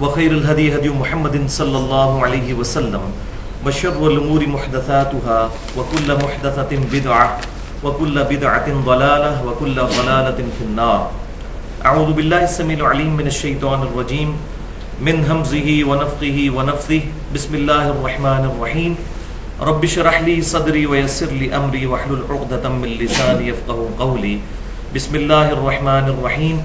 वख़र हदी हदी महमदिन सल्लल्लाहु वसल्लम वशरमूर महदसातहा वकुल्ल महदसतिन बिदआ वकुल्ल बिदआतिन दलाला वकुल्ल दलालतिन फिन्नार अऊज़ु बिल्लाहि समील अलीम मिन शैतानिर रजीम मिन हमज़िही व नफ़्ख़िही व नफ़्सिही बिस्मिल्लाहिर रहमानिर रहीम रब्बि शरह ली सदरी व यस्सिर ली अमरी वहलुल 'उक़दतम मिन लिसानी यफ़क़हू क़ौली बिस्मिल्लाहिर रहमानिर रहीम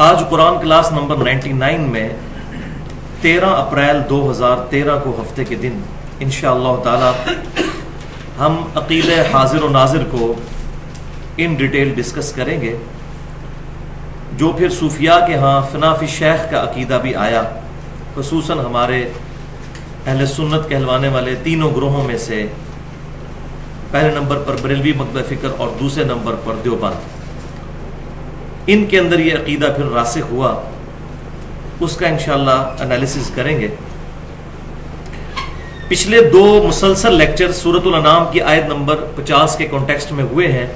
आज कुरान क्लास नंबर 99 में 13 अप्रैल 2013 को हफ़्ते के दिन इन ताला, हम अकील हाजिर व नाजिर को इन डिटेल डिस्कस करेंगे, जो फिर सूफिया के यहाँ फनाफी शेख का अकीदा भी आया खसूस हमारे अहल सुन्नत कहलवाने वाले तीनों ग्रोहों में से, पहले नंबर पर बरेलवी मकद फ़िक्र और दूसरे नंबर पर देवबंद। इनके अंदर ये अकीदा फिर रासिक हुआ, उसका इनशाला एनालिसिस करेंगे। पिछले दो मुसलसल लेक्चर सूरतुल अनाम की आयत नंबर 50 के कॉन्टेक्स्ट में हुए हैं,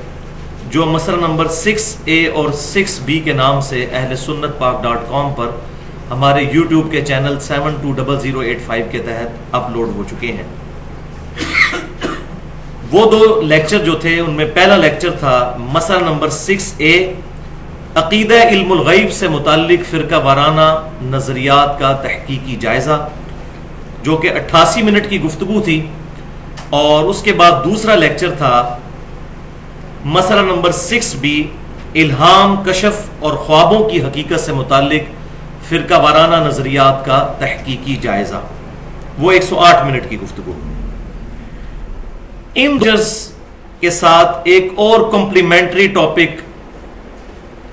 जो मसला नंबर 6 ए और 6 बी के नाम से अहल सुन्नत पाक डॉट कॉम पर हमारे यूट्यूब के channel seven two double zero eight five के तहत अपलोड हो चुके हैं। वो दो लेक्चर जो थे, उनमें पहला लेक्चर था मसला नंबर सिक्स ए अकीद इल्मगैब से मुतक फ़िरका वाराना नज़रियात का तहकीकी जायज़ा, जो कि 88 मिनट की गुफ्तु थी, और उसके बाद दूसरा लेक्चर था, मसला नंबर सिक्स बी, इल्हाम, कशफ और ख्वाबों की हकीकत से मुतक फ़िरका वाराना नज़रियात का तहकीकी जायज़ा। वो 108 मिनट की गुफ्तु इन के साथ एक और कॉम्प्लीमेंट्री टॉपिक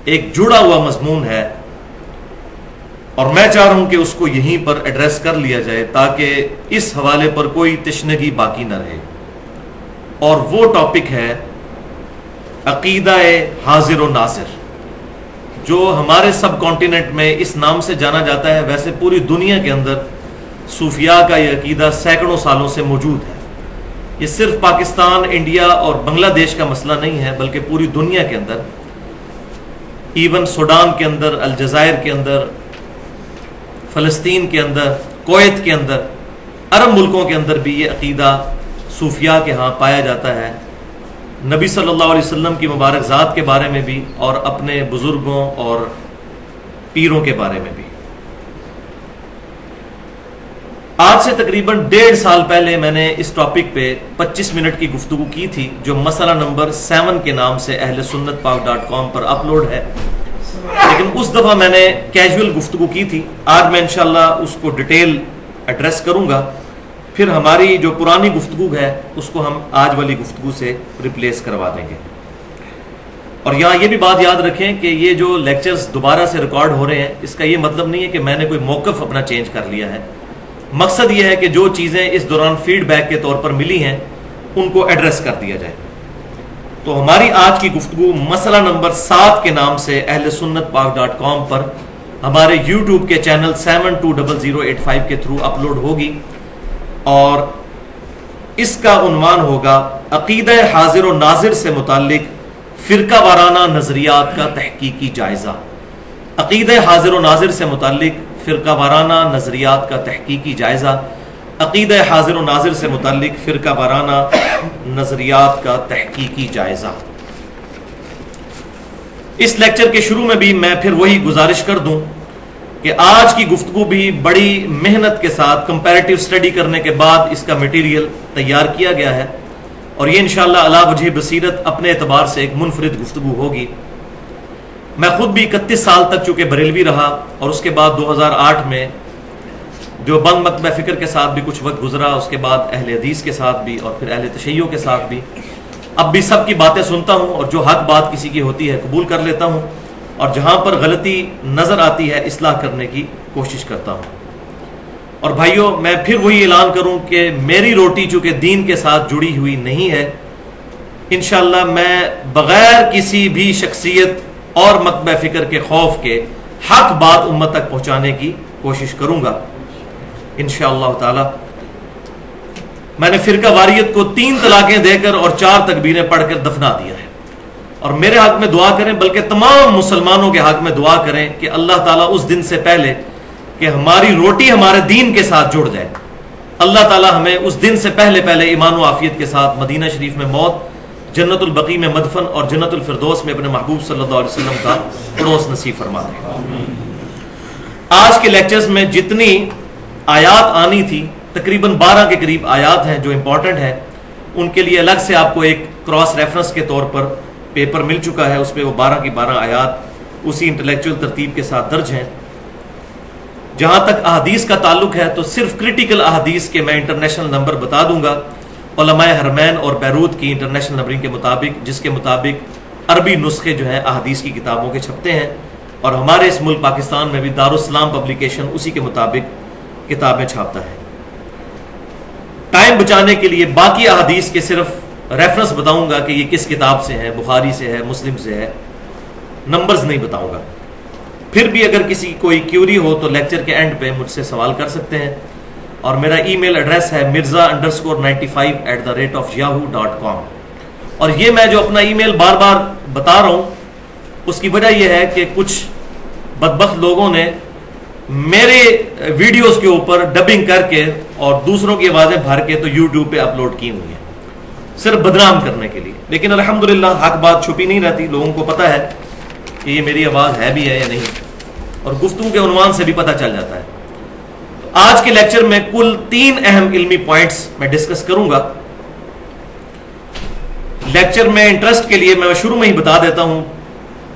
एक जुड़ा हुआ मजमून है। और मैं चाह रहा हूँ कि उसको यहीं पर एड्रेस कर लिया जाए ताकि इस हवाले पर कोई तशनगी बाकी न रहे। और वो टॉपिक है अकीदा हाजिर व नासिर जो हमारे सब कॉन्टिनेंट में इस नाम से जाना जाता है। वैसे पूरी दुनिया के अंदर सूफिया का यह अकीदा सैकड़ों सालों से मौजूद है। ये सिर्फ़ पाकिस्तान, इंडिया और बांग्लादेश का मसला नहीं है, बल्कि पूरी दुनिया के अंदर इवन सूडान के अंदर अलजायर के अंदर फ़लस्तीन के अंदर कोत के अंदर, अरब मुल्कों के अंदर भी ये अकीदा सूफिया के यहाँ पाया जाता है। नबी सल्लल्लाहु अलैहि वसल्लम की मुबारक ज़ात के बारे में भी और अपने बुज़ुर्गों और पीरों के बारे में भी। आज से तकरीबन डेढ़ साल पहले मैंने इस टॉपिक पे 25 मिनट की गुफ्तु की थी, जो मसला नंबर सेवन के नाम से अहल सुन्नत पाक डॉट कॉम पर अपलोड है। लेकिन उस दफ़ा मैंने कैजुअल गुफ्तु की थी। आज मैं इनशाला उसको डिटेल एड्रेस करूँगा। फिर हमारी जो पुरानी गुफ्तु है, उसको हम आज वाली गुफ्तु से रिप्लेस करवा देंगे। और यहाँ ये भी बात याद रखें कि ये जो लेक्चर्स दोबारा से रिकॉर्ड हो रहे हैं, इसका ये मतलब नहीं है कि मैंने कोई मौकफ अपना चेंज कर लिया है। मकसद यह है कि जो चीज़ें इस दौरान फीडबैक के तौर पर मिली हैं, उनको एड्रेस कर दिया जाए। तो हमारी आज की गुफ्तु मसला नंबर सात के नाम से अहल सुन्नत पाक डॉट कॉम पर हमारे यूट्यूब के channel seven two double zero eight five के थ्रू अपलोड होगी और इसका उनवान होगा अकीद हाजिर व नाजिर से मुतक फ़िरका वाराना नज़रियात का तहकीकी जायज़ा। अकीद हाजिर व नाजिर से मुतक फ़िरका वाराना, नज़रियात का तहकीकी जायज़ा, अकीद हाजिर नाजिर से मुतक फ़िरका वाराना, नज़रियात का तहकीकी जायज़ा। इस लेक्चर के शुरू में भी मैं फिर वही गुजारिश कर दूँ कि आज की गुफ्तु भी बड़ी मेहनत के साथ कंपैरेटिव स्टडी करने के बाद इसका मटेरियल तैयार किया गया है और ये इंशाल्लाह अला वजह बसीरत अपने एतबार से एक मुनफरद गुफ्तगु होगी। मैं खुद भी इकतीस साल तक चूँकि बरेलवी रहा और उसके बाद 2008 में जो बंद मकब फ़िक्र के साथ भी कुछ वक्त गुजरा, उसके बाद अहल हदीस के साथ भी और फिर अहल तशैयों के साथ भी। अब भी सब की बातें सुनता हूँ और जो हक बात किसी की होती है कबूल कर लेता हूँ और जहाँ पर गलती नज़र आती है इसलाह करने की कोशिश करता हूँ। और भाइयों, मैं फिर वही ऐलान करूँ कि मेरी रोटी चूँकि दीन के साथ जुड़ी हुई नहीं है इनशाला मैं बगैर किसी भी शख्सियत और मकब फ़िक्र के खौफ के हक बात उम्मत तक पहुँचाने की कोशिश करूँगा। इन ताला, मैंने फिरका वारियत को तीन तलाकें देकर और चार तकबीरें पढ़कर दफना दिया है। और मेरे हक में दुआ करें, बल्कि तमाम मुसलमानों के हक में दुआ करें कि अल्लाह ताला उस दिन से पहले कि हमारी रोटी हमारे दीन के साथ जुड़ जाए। अल्लाह ताला हमें उस दिन से पहले पहले ईमान आफियत के साथ मदीना शरीफ में मौत जन्नतुलबकी में मदफन और जन्नतुलफरदोस में अपने महबूब सल्लल्लाहु अलैहि वसल्लम का पड़ोस नसीब फरमा दे। आज के लेक्चर्स में जितनी आयात आनी थी, तकरीबन 12 के करीब आयात हैं जो इंपॉर्टेंट हैं, उनके लिए अलग से आपको एक क्रॉस रेफरेंस के तौर पर पेपर मिल चुका है, उसमें वो 12 की 12 आयात उसी इंटेलेक्चुअल तरतीब के साथ दर्ज हैं। जहाँ तक अहदीस का ताल्लुक है तो सिर्फ़ क्रिटिकल अहदीस के मैं इंटरनेशनल नंबर बता दूँगा। हरमैन और बैरूत की इंटरनेशनल नंबरिंग के मुताबिक, जिसके मुताबिक अरबी नुस्खे जो हैं, अहदीस की किताबों के छपते हैं। और हमारे इस मुल्क पाकिस्तान में भी दारुसलाम पब्लिकेशन उसी के मुताबिक किताबें छापता है। टाइम बचाने के लिए बाकी अहदीस के सिर्फ़ रेफरेंस बताऊँगा कि ये किस किताब से है, बुखारी से है, मुस्लिम से है। नंबर्स नहीं बताऊँगा। फिर भी अगर किसी कोई क्यूरी हो तो लेक्चर के एंड पे मुझसे सवाल कर सकते हैं। और मेरा ईमेल एड्रेस है Mirza underscore ninety five at the rate of Yahoo dot com और ये मैं जो अपना ईमेल बार बार बता रहा हूँ, उसकी वजह यह है कि कुछ बदबक लोगों ने मेरे वीडियोस के ऊपर डबिंग करके और दूसरों की आवाज़ें भर के तो यूट्यूब पे अपलोड की हुई हैं। सिर्फ़ बदनाम करने के लिए। लेकिन अल्हम्दुलिल्लाह, हक बात छुपी नहीं रहती। लोगों को पता है कि ये मेरी आवाज़ है भी है या नहीं। और गुफ्तु के अनुमान से भी पता चल जाता है। आज के लेक्चर में कुल तीन अहम इल्मी पॉइंट्स मैं डिस्कस करूँगा। लेक्चर में इंटरेस्ट के लिए मैं शुरू में ही बता देता हूँ।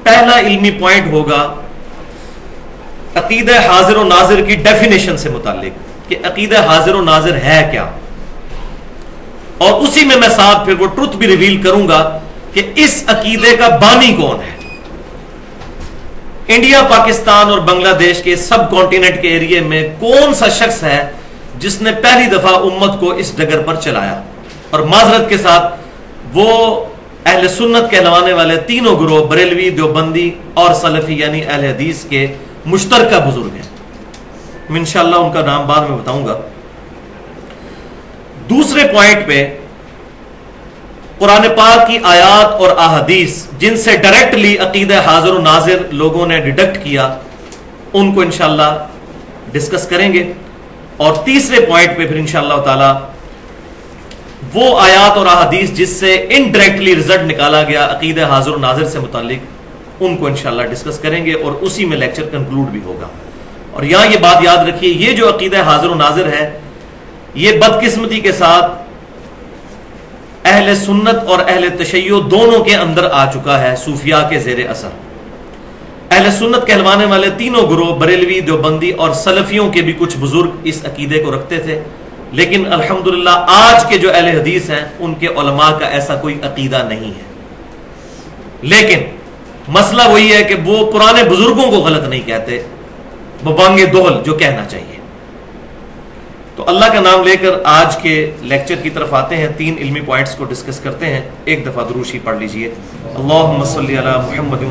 पहला इल्मी पॉइंट होगा अकीद हाजिर नाजिर की डेफिनेशन से मुतालिक कि अकीद हाजिर नाजिर है क्या। और उसी में मैं साथ फिर वो ट्रुथ भी रिवील करूँगा कि इस अकीदे का बानी कौन है। इंडिया, पाकिस्तान और बांग्लादेश के सब कॉन्टिनेंट के एरिए में कौन सा शख्स है जिसने पहली दफ़ा उम्मत को इस डगर पर चलाया? और माजरत के साथ वो अहल सुन्नत कहलवाने वाले तीनों ग्रोह, बरेलवी, देवबंदी और सलफी, यानी अहल हदीस के मुश्तर बुज़ुर्ग हैं। इनशाला उनका नाम बाद में बताऊँगा। दूसरे पॉइंट पे कुरान पाक की आयात और अहदीस जिनसे डायरेक्टली अकीद हाजिर नाजिर लोगों ने डिडक्ट किया, उनको इनशाला डिस्कस करेंगे। और तीसरे पॉइंट पे फिर इनशाला ताला वो आयात और अहदीस जिससे इनडायरेक्टली रिज़ल्ट निकाला गया अकीद हाजिर नाजिर से मुतालिक, उनको इनशाला डिस्कस करेंगे और उसी में लेक्चर कंक्लूड भी होगा। और यहाँ ये बात याद रखिए, ये जो अकीद हाजिर नाजिर है, ये बदकिस्मती के साथ अहल सुन्नत और अहल तशैय दोनों के अंदर आ चुका है सूफिया के जेर असर। अहल सुन्नत कहलवाने वाले तीनों ग्रोह बरेलवी, देवबंदी और सलफियों के भी कुछ बुज़ुर्ग इस अकीदे को रखते थे। लेकिन अल्हम्दुलिल्लाह आज के जो अहल हदीस हैं, उनके उलमा का ऐसा कोई अकीदा नहीं है। लेकिन मसला वही है कि वो पुराने बुज़ुर्गों को गलत नहीं कहते। वो बांगे दोहल, जो कहना चाहिए। तो अल्लाह का नाम लेकर आज के लेक्चर की तरफ़ आते हैं। तीन इल्मी पॉइंट्स को डिस्कस करते हैं। एक दफ़ा दरूशी पढ़ लीजिए। अल्लाह मोहम्मद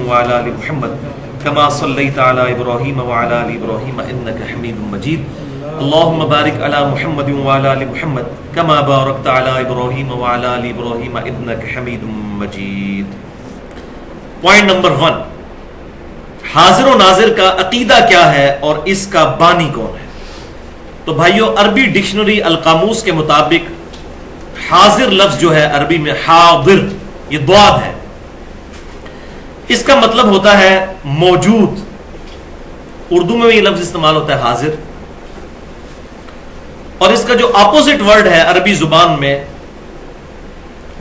कमा इब्राहीम इब्राहीम, इन्नका हमीदुम मजीद। अल्लाहुम्म बारिक अला मुहम्मद वाला अली मुहम्मद, कमा बारकत अला इब्राहीम वाला अली इब्राहीम, इन्नका हमीदुम मजीद। पॉइंट नंबर वन हाजिर नाजिर का अकीदा क्या है और इसका बानी कौन है? तो भाइयों, अरबी डिक्शनरी अलकामूस के मुताबिक हाजिर लफ्ज जो है अरबी में हाजिर, ये द्वाद है। इसका मतलब होता है मौजूद। उर्दू में भी लफ्ज इस्तेमाल होता है हाजिर। और इसका जो अपोजिट वर्ड है अरबी ज़ुबान में,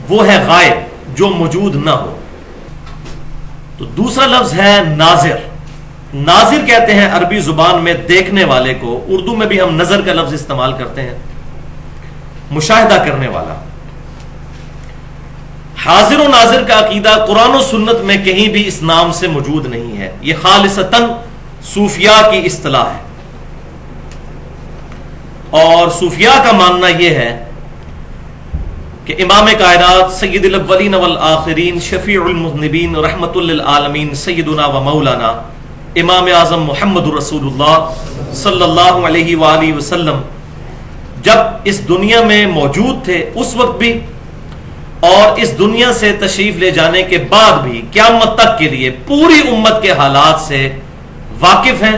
वो है गायब, जो मौजूद ना हो। तो दूसरा लफ्ज है नाजिर। नाजिर कहते हैं अरबी ज़ुबान में देखने वाले को, उर्दू में भी हम नज़र का लफ्ज इस्तेमाल करते हैं। मुशाहिदा करने वाला। हाजिर नाजिर का अकीदा कुरान और सुन्नत में कहीं भी इस नाम से मौजूद नहीं है। यह खालिसतन सूफिया की असलाह है। और सूफिया का मानना यह है कि इमाम कायनात सैदिन वल आखिरीन शफ़ीनबीन रहमतुल्लामीन सैदना व मौलाना इमाम आज़म मोहम्मद रसूलुल्लाह वसल्लम जब इस दुनिया में मौजूद थे, उस वक्त भी और इस दुनिया से तशरीफ़ ले जाने के बाद भी, क्यामत तक के लिए पूरी उम्मत के हालात से वाकिफ हैं।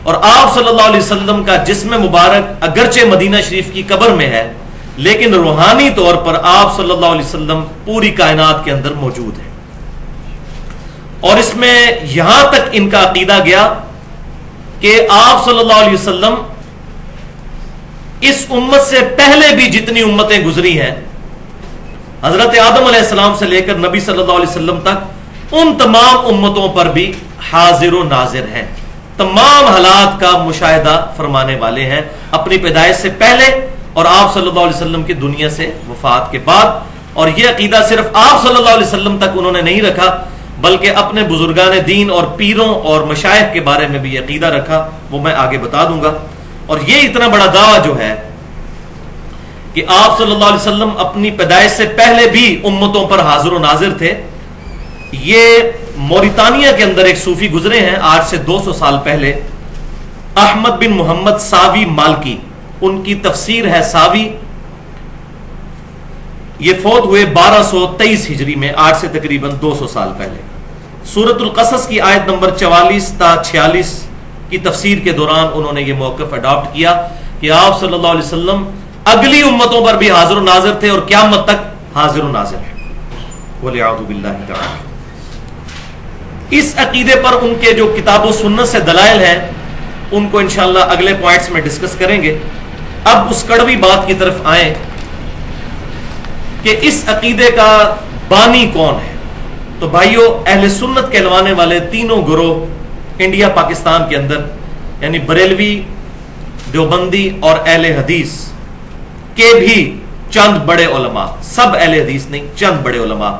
और आप सल्लल्लाहु अलैहि वसल्लम का जिसम मुबारक अगरचे मदीना शरीफ की कब्र में है, लेकिन रूहानी तौर पर आप सल्लल्लाहु अलैहि वसल्लम पूरी कायनात के अंदर मौजूद है। और इसमें यहाँ तक इनका अकीदा गया कि आप सल्लल्लाहु अलैहि वसल्लम इस उम्मत से पहले भी जितनी उम्मतें गुजरी हैं, हज़रत आदम सलाम से लेकर नबी सल्लल्लाहु अलैहि वसल्लम तक, उन तमाम उम्मतों पर भी हाजिर नाजिर हैं। तमाम हालात का मुशाहिदा फरमाने वाले हैं। अपनी पैदाइश से पहले और आप सल्लल्लाहु अलैहि वसल्लम की दुनिया से वफात के बाद, और यह अकीदा सिर्फ़ आप सल्लल्लाहु अलैहि वसल्लम तक उन्होंने नहीं रखा बल्कि अपने बुजुर्गान दीन और पीरों और मशाइ के बारे में भी अकीदा रखा, वो मैं आगे बता दूँगा। और ये इतना बड़ा दावा जो है कि आप सल्लल्लाहु अलैहि वसल्लम अपनी पैदाइश से पहले भी उम्मतों पर हाजिर नाजिर थे। ये मोरितानिया के अंदर एक सूफी गुजरे हैं, आज से 200 साल पहले। अहमद बिन मोहम्मद सावी मालकी, उनकी तफसीर है सावी। ये फौत हुए 1223 हिजरी में, आज से तकरीबन 200 साल पहले। सूरतुल कसस की आयत नंबर 44 ता 46 की तफसीर के दौरान उन्होंने ये मौकफ अडॉप्ट किया कि आप सल्लल्लाहु अलैहि वसल्लम अगली उम्मतों पर भी हाजिर नाजिर थे और क्या मत तक हाजिर नाजिर है। इस अकीदे पर उनके जो किताब सुन्नत से दलाइल हैं, उनको इंशाला अगले पॉइंट्स में डिस्कस करेंगे। अब उस कड़वी बात की तरफ़ आए कि इस अकीदे का बानी कौन है? तो भाइयों, अहल सुन्नत कहलवाने वाले तीनों गुरोह इंडिया, पाकिस्तान के अंदर, यानी बरेलवी, देवबंदी और अहल हदीस के भी चंद बड़े उलमा। सब अहल हदीस नहीं, चंद बड़े उलमा।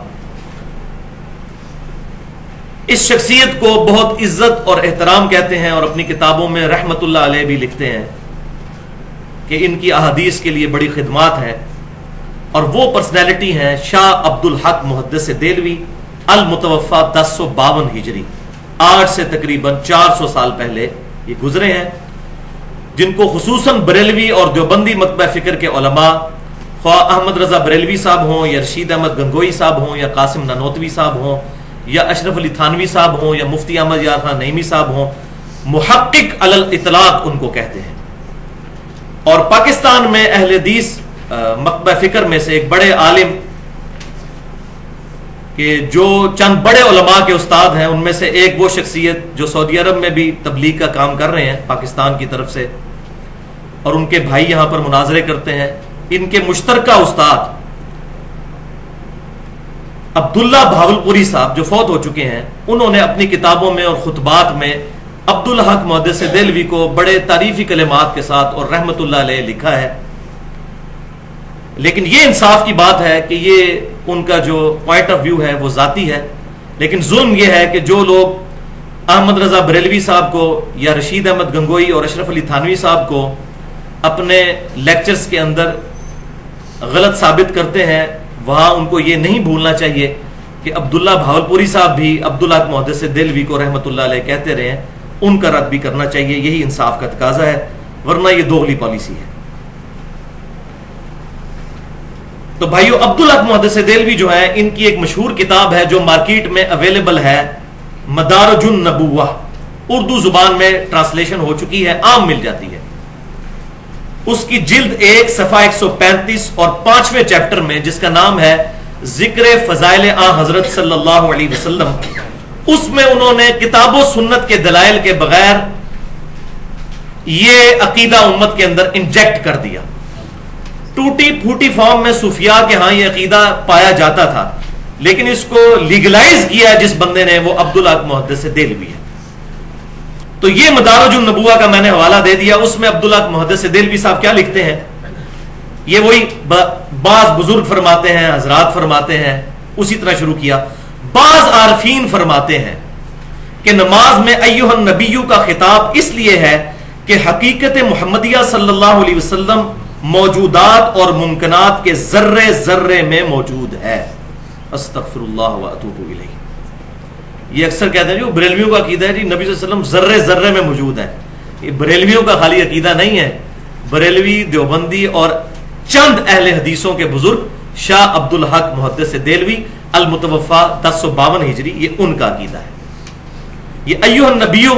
इस शख्सियत को बहुत इज़्ज़त और एहतराम कहते हैं और अपनी किताबों में रहमतुल्लाह अलैह भी लिखते हैं कि इनकी अहदीस के लिए बड़ी खिदमात है। और वो पर्सनैलिटी हैं शाह अब्दुल हक मुहदस देलवी। अल मुतवफ़ा दस सौ बावन हिजरी। आज से तकरीबन चार सौ साल पहले ये गुजरे हैं, जिनको खसूस बरेलवी और देवबंदी मतबा फ़िक्र के ओलमा ख्वा अहमद रजा बरेलवी साहब हों, या रशीद अहमद गंगोई साहब हों, या कासिम ननोतवी साहब हों, या अशरफ अली थानवी साहब हों, या मुफ्ती अहमद यार खान नईमी साहब हों मुहक्क अलल इतलाक उनको कहते हैं। और पाकिस्तान में अहल हदीस मकबा फ़िक्र में से एक बड़े आलिम कि जो चंद बड़े उलमा के उस्ताद हैं, उनमें से एक वो शख्सियत जो सऊदी अरब में भी तबलीग का काम कर रहे हैं, पाकिस्तान की तरफ़ से। और उनके भाई यहाँ पर मुनाजरे करते हैं। इनके मुश्तरका उस्ताद अब्दुल्ला भावलपुरी साहब जो फौत हो चुके हैं, उन्होंने अपनी किताबों में और खुतबात में अब्दुल हक मुहदस दिलवी को बड़े तारीफी कलेमात के साथ और रहमतुल्लाह लिखा है। लेकिन ये इंसाफ की बात है कि ये उनका जो पॉइंट ऑफ़ व्यू है वो जाती है। लेकिन जुल्म ये है कि जो लोग अहमद रजा बरेलवी साहब को या रशीद अहमद गंगोई और अशरफ अली थानवी साहब को अपने लेक्चर्स के अंदर गलत साबित करते हैं, वहाँ उनको ये नहीं भूलना चाहिए कि अब्दुल्ला भावलपुरी साहब भी अब्दुल्ला मोहदस दिलवी को रहमत कहते रहे उनका रद्द भी करना चाहिए, यही इंसाफ का तकाजा है, वरना ये दोगली पॉलिसी है। तो भाइयों, अब्दुल हक मोहदस देलवी जो है, इनकी एक मशहूर किताब है जो मार्केट में अवेलेबल है मदारजुन नबुआ उर्दू ज़ुबान में ट्रांसलेशन हो चुकी है, आम मिल जाती है। उसकी जिल्द एक, सफ़ा 135 और पाँचवें चैप्टर में, जिसका नाम है ज़िक्र फजाइल आ हज़रत सल्लल्लाहु वसल्लम, उसमें उन्होंने किताबों सुन्नत के दलाइल के बगैर ये अकीदा उम्मत के अंदर इंजेक्ट कर दिया। टूटी फूटी फॉर्म में सूफिया के यहाँ यह अकीदा पाया जाता था, लेकिन इसको लीगलाइज किया जिस बंदे ने, वो अब्दुल मुहद से दिल भी है। तो ये मदारजुल नबुआ का मैंने हवाला दे दिया, उसमें अब्दुल्ला मुहद से दिल भी साहब क्या लिखते हैं? ये वही बाज बुज़ुर्ग फरमाते हैं, हजरात फरमाते हैं, उसी तरह शुरू किया। बाज आरफीन फरमाते हैं कि नमाज़ में अयुहन नबीयू का खिताब इसलिए है कि हकीकत मोहम्मदिया सल्लल्लाहु अलैहि वसल्लम मौजूदात और मुमकनात के जर्रे जर्रे में मौजूद है। ये अक्सर कहते हैं जो बरेलवियों का अकीदा है जी, नबी वसल्लम जर्रे जर्रे में मौजूद है। ये बरेलवियों का खाली अकीदा नहीं है। बरेलवी, देवबंदी और चंद अहले हदीसों के बुज़ुर्ग, शाह अब्दुल हक मुहद से देलवी अलमुतवफ़ा दस सौ बावन हिजरी, ये उनका अकीदा है। ये अयो नबियों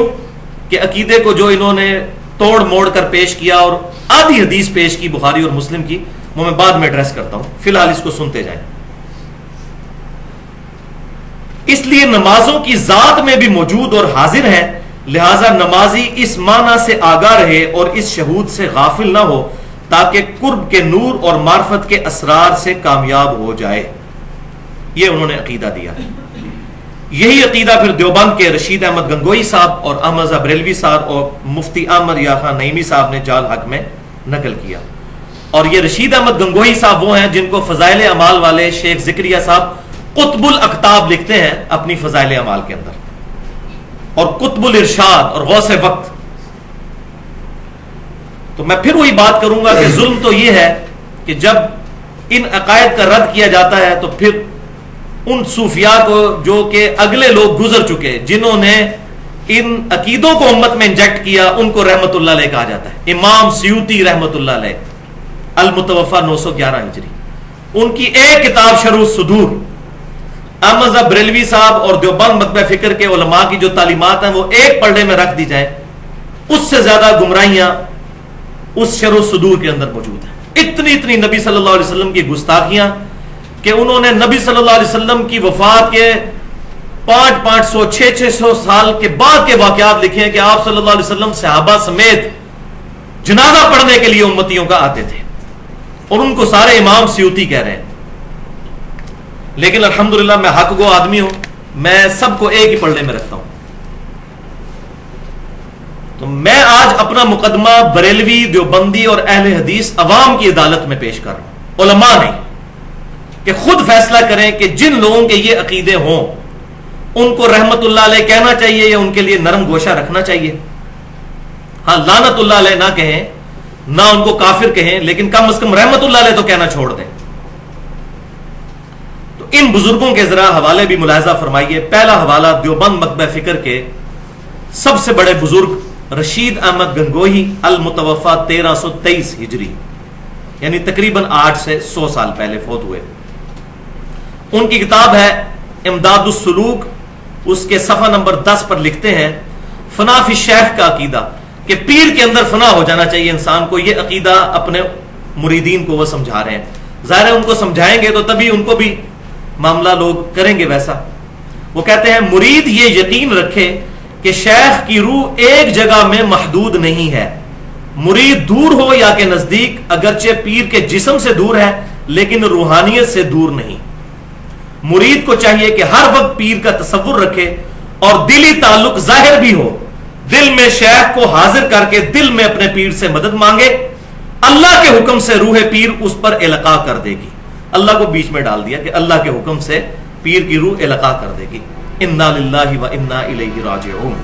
के अकीदे को जो इन्होंने तोड़ मोड़ कर पेश किया और आधी हदीस पेश की, बुखारी और मुस्लिम की, वो मैं बाद में एड्रेस करता हूँ। फ़िलहाल इसको सुनते जाएँ। इसलिए नमाजों की जात में भी मौजूद और हाजिर है, लिहाजा नमाजी इस माना से आगा रहे और इस शहूद से गाफिल ना हो, ताकि कुर्ब के नूर और मार्फत के असरार से कामयाब हो जाए। यह उन्होंने अकीदा दिया। यही अकीदा फिर देवबंद के रशीद अहमद गंगोई साहब और अहमद बरेलवी साहब और मुफ्ती अहमद या खान नईमी साहब ने जाल हक में नकल किया। और ये रशीद अहमद गंगोई साहब वो हैं जिनको फजाइल अमाल वाले शेख जिक्रिया साहब कुतबुल अकताब लिखते हैं अपनी फजाइल अमाल के अंदर। और कुतबुल इरशाद और गौस वक्त। तो मैं फिर वही बात करूँगा कि जुल्म तो यह है कि जब इन अकायद का रद्द किया जाता है तो फिर उन सूफिया को जो कि अगले लोग गुजर चुके जिन्होंने इन अकीदों को उम्मत में इंजेक्ट किया, उनको रहमत कहा जाता है। इमाम सयूती रहमत अलमुतवफ़ा नौ सौ ग्यारह हिजरी। उनकी एक किताब शरू सदूर। अहमद बरेलवी साहब और देवबंद मकब फ़िक्र के उलमा की जो तालीमत हैं, वो एक पढ़ने में रख दी जाए। उससे ज़्यादा गुमराहियाँ उस शरो सदूर के अंदर मौजूद है। इतनी इतनी नबी सल्लल्लाहु अलैहि वसल्लम की गुस्ताखियाँ कि उन्होंने नबी सल्लल्लाहु अलैहि वसल्लम की वफात के पाँच पाँच सौ, छह छह सौ साल के बाद के वाकयात लिखे हैं कि आप सल्लल्लाहु अलैहि वसल्लम सहाबा समेत जनाजा पढ़ने के लिए उम्मतियों का आते थे और उनको सारे इमाम सियूती कह रहे हैं। लेकिन अल्हम्दुलिल्लाह मैं हक गो आदमी हूँ, मैं सबको एक ही पढ़ने में रखता हूँ। तो मैं आज अपना मुकदमा बरेलवी, देवबंदी और अहल हदीस अवाम की अदालत में पेश कर रहा हूँ। नहीं, कि खुद फैसला करें कि जिन लोगों के ये अकीदे हों उनको रहमतुल्लाह कहना चाहिए या उनके लिए नरम गोशा रखना चाहिए? हाँ लानतुल्लाह ना कहें, ना उनको काफिर कहें, लेकिन कम अज कम रहमतुल्लाह तो कहना छोड़ दें। तो इन बुज़ुर्गों के जरा हवाले भी मुलाजा फरमाइए। पहला हवाला देवबंद मकब फ़िक्र के सबसे बड़े बुज़ुर्ग रशीद अहमद गंगोही अल मुतवफ़ा तेरह सौ तेईस हिजरी, यानी तकरीबन आठ से सौ साल पहले फौत हुए। उनकी किताब है इमदादुसलूक उसके सफ़ा नंबर दस पर लिखते हैं फनाफी शेख का अकीदा, कि पीर के अंदर फना हो जाना चाहिए इंसान को यह अकीदा अपने मुरीदीन को वह समझा रहे हैं। ज़ाहिर है उनको समझाएँगे तो तभी उनको भी मामला लोग करेंगे वैसा। वो कहते हैं, मुरीद ये यकीन रखे कि शेख की रूह एक जगह में महदूद नहीं है। मुरीद दूर हो या के नज़दीक, अगरचे पीर के जिसम से दूर है, लेकिन रूहानियत से दूर नहीं। मुरीद को चाहिए कि हर वक्त पीर का तस्वुर रखे और दिली ताल्लुक ज़ाहिर भी हो। दिल में शेख को हाजिर करके दिल में अपने पीर से मदद मांगे। अल्लाह के हुक्म से रूह पीर उस पर इलाका कर देगी। अल्लाह को बीच में डाल दिया कि अल्लाह के हुक्म से पीर की रूह इलाका कर देगी। इन्ना व इन्ना राजिऊन।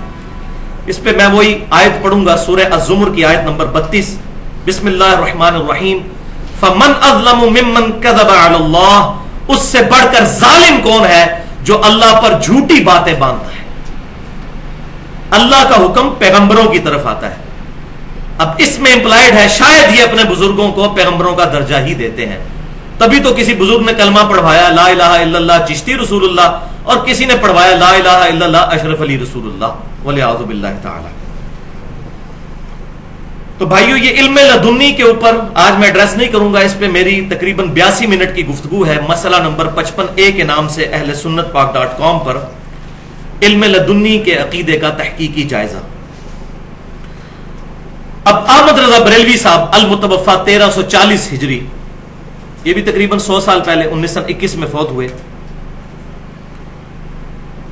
इस पे मैं वही आयत पढ़ूँगा, सूरह अजुमर की आयत नंबर बत्तीस। बिस्मिल्लाहिर्रहमानिर्रहीम। फमन अज़लम उससे बढ़कर जालिम कौन है जो अल्लाह पर झूठी बातें बांधता है? अल्लाह का हुक्म पैगंबरों की तरफ़ आता है। अब इसमें इंप्लाइड है, शायद ही अपने बुज़ुर्गों को पैगंबरों का दर्जा ही देते हैं। तभी तो किसी बुज़ुर्ग ने कलमा पढ़वाया, ला इल्लल्लाह, चिश्ती रसूलुल्लाह, और किसी ने पढ़वाया, ला इल्लल्लाह, अशरफ अली रसूलुल्लाह वलियाजुबिल्लाह तो भाइयों, ये इल्म लदुन्नी के ऊपर आज मैं एड्रेस नहीं करूँगा। इस पे मेरी तकरीबन बयासी मिनट की गुफ्तगु है। मसला नंबर पचपन ए के नाम से अहल सुन्नत पाक डॉट कॉम पर इल्म लदुन्नी के अकीदे का तहकीकी जायजा। अब अहमद रजा बरेलवी साहब अल मुतबफा तेरह सौ चालीस हिजरी। ये भी तकरीबन सौ साल पहले, उन्नीस सौ इक्कीस में फौत हुए।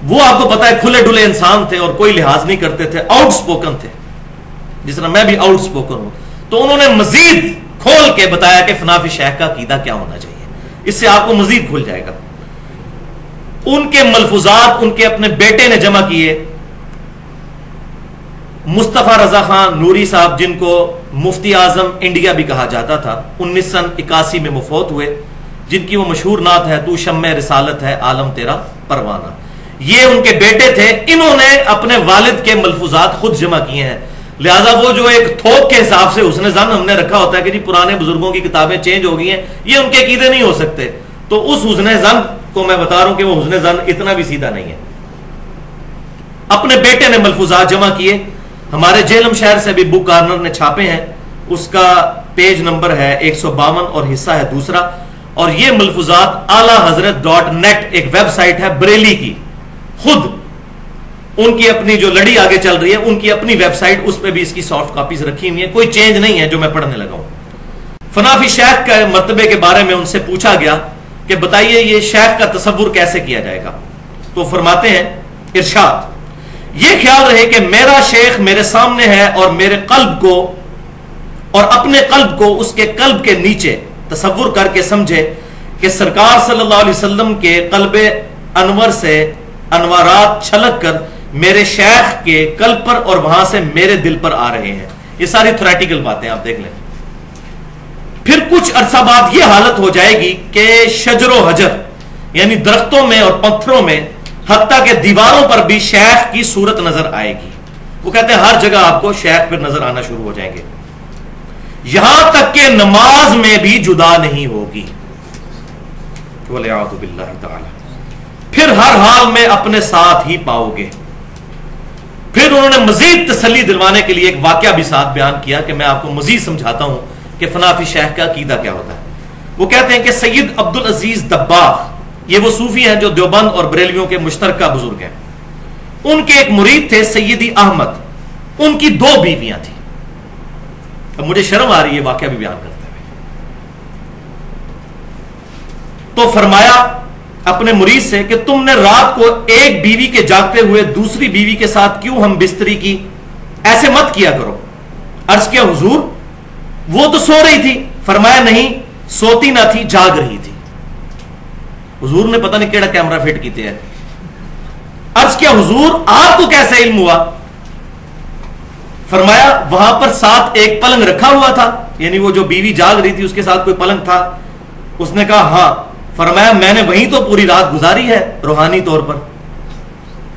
वो आपको पता है खुले डुले इंसान थे और कोई लिहाज नहीं करते थे आउट स्पोकन थे। जिस तरह मैं भी आउट स्पोकन हूँ। तो उन्होंने मजीद खोल के बताया कि फनाफी शेख का कीदा क्या होना चाहिए। इससे आपको मजीद खुल जाएगा। उनके मलफुजात, उनके अपने बेटे ने जमा किए। मुस्तफ़ा रजा खान नूरी साहब, जिनको मुफ्ती आज़म इंडिया भी कहा जाता था, उन्नीस सन इक्यासी में मुफौत हुए। जिनकी वो मशहूर नात है, तू शम रिसालत है, आलम तेरा परवाना। ये उनके बेटे थे। इन्होंने अपने वालिद के मलफूजात खुद जमा किए हैं। लिहाजा वो जो एक थोक के हिसाब से उसने जन हमने रखा होता है कि जी पुराने बुज़ुर्गों की किताबें चेंज हो गई हैं, ये उनके कीदे नहीं हो सकते। तो उस हुजन जन को मैं बता रहा हूँ कि वो हुजन जन इतना भी सीधा नहीं है। अपने बेटे ने मलफूजात जमा किए। हमारे जेलम शहर से भी बुक कार्नर ने छापे हैं। उसका पेज नंबर है एक सौ बावन और हिस्सा है दूसरा। और ये मलफूजात आला हज़रत डॉट नेट एक वेबसाइट है बरेली की। खुद उनकी अपनी जो लड़ी आगे चल रही है, उनकी अपनी वेबसाइट, उस पर भी इसकी सॉफ्ट कॉपीज रखी हुई है। कोई चेंज नहीं है जो मैं पढ़ने लगा हूँ। फनाफी शेख के मरतबे के बारे में उनसे पूछा गया कि बताइए ये शेख का तस्वुर कैसे किया जाएगा? तो फरमाते हैं, इरशाद, ये ख्याल रहे कि मेरा शेख मेरे सामने है और मेरे कल्ब को और अपने कल्ब को उसके कल्ब के नीचे तस्वुर करके समझे कि सरकार सल्लल्लाहु अलैहि वसल्लम के कल्ब अनवर से अनवारात छलक कर मेरे शेख के कल्ब पर और वहाँ से मेरे दिल पर आ रहे हैं। ये सारी थोरेटिकल बातें आप देख लें। फिर कुछ अरसा बाद ये हालत हो जाएगी कि शजरो हजर, यानी दरख्तों में और पत्थरों में, हत्या के दीवारों पर भी शेख की सूरत नज़र आएगी। वो कहते हैं, हर जगह आपको शेख फिर नज़र आना शुरू हो जाएँगे। यहाँ तक के नमाज़ में भी जुदा नहीं होगी। फिर हर हाल में अपने साथ ही पाओगे। फिर उन्होंने मजीद तसली दिलवाने के लिए एक वाक्य भी साथ बयान किया कि मैं आपको मजीद समझाता हूँ कि फनाफी शेख का कीदा क्या होता है। वो कहते हैं कि सैयद अब्दुल अज़ीज़ दब्बाख ये वो सूफी हैं जो देवबंद और बरेलियों के मुश्तर बुज़ुर्ग हैं। उनके एक मुरीद थे सैयदी अहमद। उनकी दो बीवियाँ थी। अब मुझे शर्म आ रही है वाक्य भी बयान करते हुए। तो फरमाया अपने मुरीद से कि तुमने रात को एक बीवी के जागते हुए दूसरी बीवी के साथ क्यों हम बिस्तरी की? ऐसे मत किया करो। अर्ज़ किया, हुजूर, वो तो सो रही थी। फरमाया, नहीं, सोती ना थी, जाग रही थी। हुजूर ने पता नहीं केड़ा कैमरा फिट किए हैं। अर्ज़ किया, हुजूर, आपको कैसे इल्म हुआ? फरमाया, वहाँ पर साथ एक पलंग रखा हुआ था। यानी वो जो बीवी जाग रही थी, उसके साथ कोई पलंग था। उसने कहा, हाँ फरमाया, मैंने वहीं तो पूरी रात गुजारी है रूहानी तौर पर।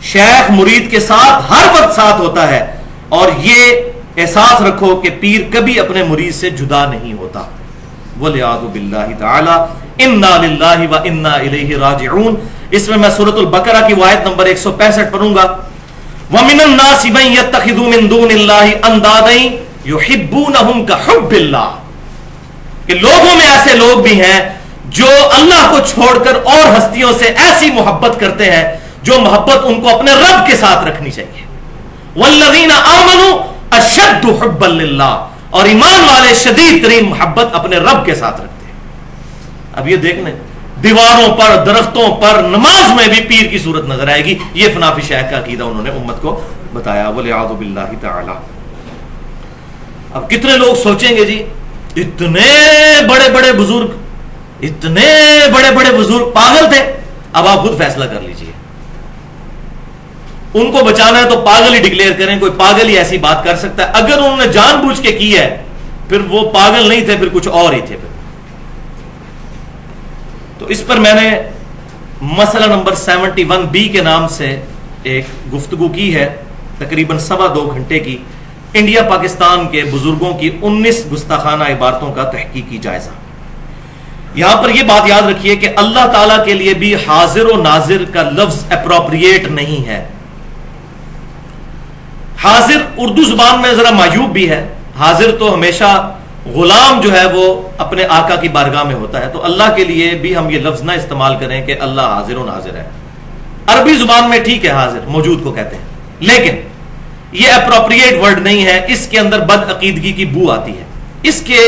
शेख मुरीद के साथ हर वक्त साथ होता है और ये एहसास रखो कि पीर कभी अपने मुरीद से जुदा नहीं होता। राजिऊन। इसमें मैं सूरतुल बकरा की नंबर एक सौ पैंसठ पढ़ूँगा। लोगों में ऐसे लोग भी हैं जो अल्लाह को छोड़कर और हस्तियों से ऐसी मोहब्बत करते हैं, जो मोहब्बत उनको अपने रब के साथ रखनी चाहिए। वल्लवीना आमनु अशद और ईमान वाले शदीद तरीन मोहब्बत अपने रब के साथ रखते हैं। अब ये देख लें, दीवारों पर, दरख्तों पर, नमाज़ में भी पीर की सूरत नज़र आएगी। ये फनाफी शेख का अकीदा उन्होंने उम्मत को बताया। बोले आजुबिल्ला अब कितने लोग सोचेंगे जी, इतने बड़े बड़े बुज़ुर्ग इतने बड़े बड़े बुज़ुर्ग पागल थे, अब आप खुद फैसला कर लीजिए। उनको बचाना है तो पागल ही डिक्लेयर करें, कोई पागल ही ऐसी बात कर सकता है। अगर उन्होंने जानबूझ के की है, फिर वो पागल नहीं थे, फिर कुछ और ही थे फिर। तो इस पर मैंने मसला नंबर 71 बी के नाम से एक गुफ्तगु की है, तकरीबन सवा दो घंटे की। इंडिया पाकिस्तान के बुज़ुर्गों की 19 गुस्ताखाना इबारतों का तहकीकी जायजा। यहाँ पर यह बात याद रखिए कि अल्लाह ताला के लिए भी हाजिर और नाजिर का लफ्ज अप्रोप्रिएट नहीं है। हाजिर उर्दू ज़ुबान में जरा मायूब भी है। हाजिर तो हमेशा गुलाम जो है वो अपने आका की बारगाह में होता है। तो अल्लाह के लिए भी हम ये लफ्ज ना इस्तेमाल करें कि अल्लाह हाजिर नाजिर है। अरबी ज़ुबान में ठीक है हाजिर, मौजूद को कहते हैं। लेकिन ये अप्रोप्रिएट वर्ड नहीं है। इसके अंदर बदअकीदगी की बू आती है। इसके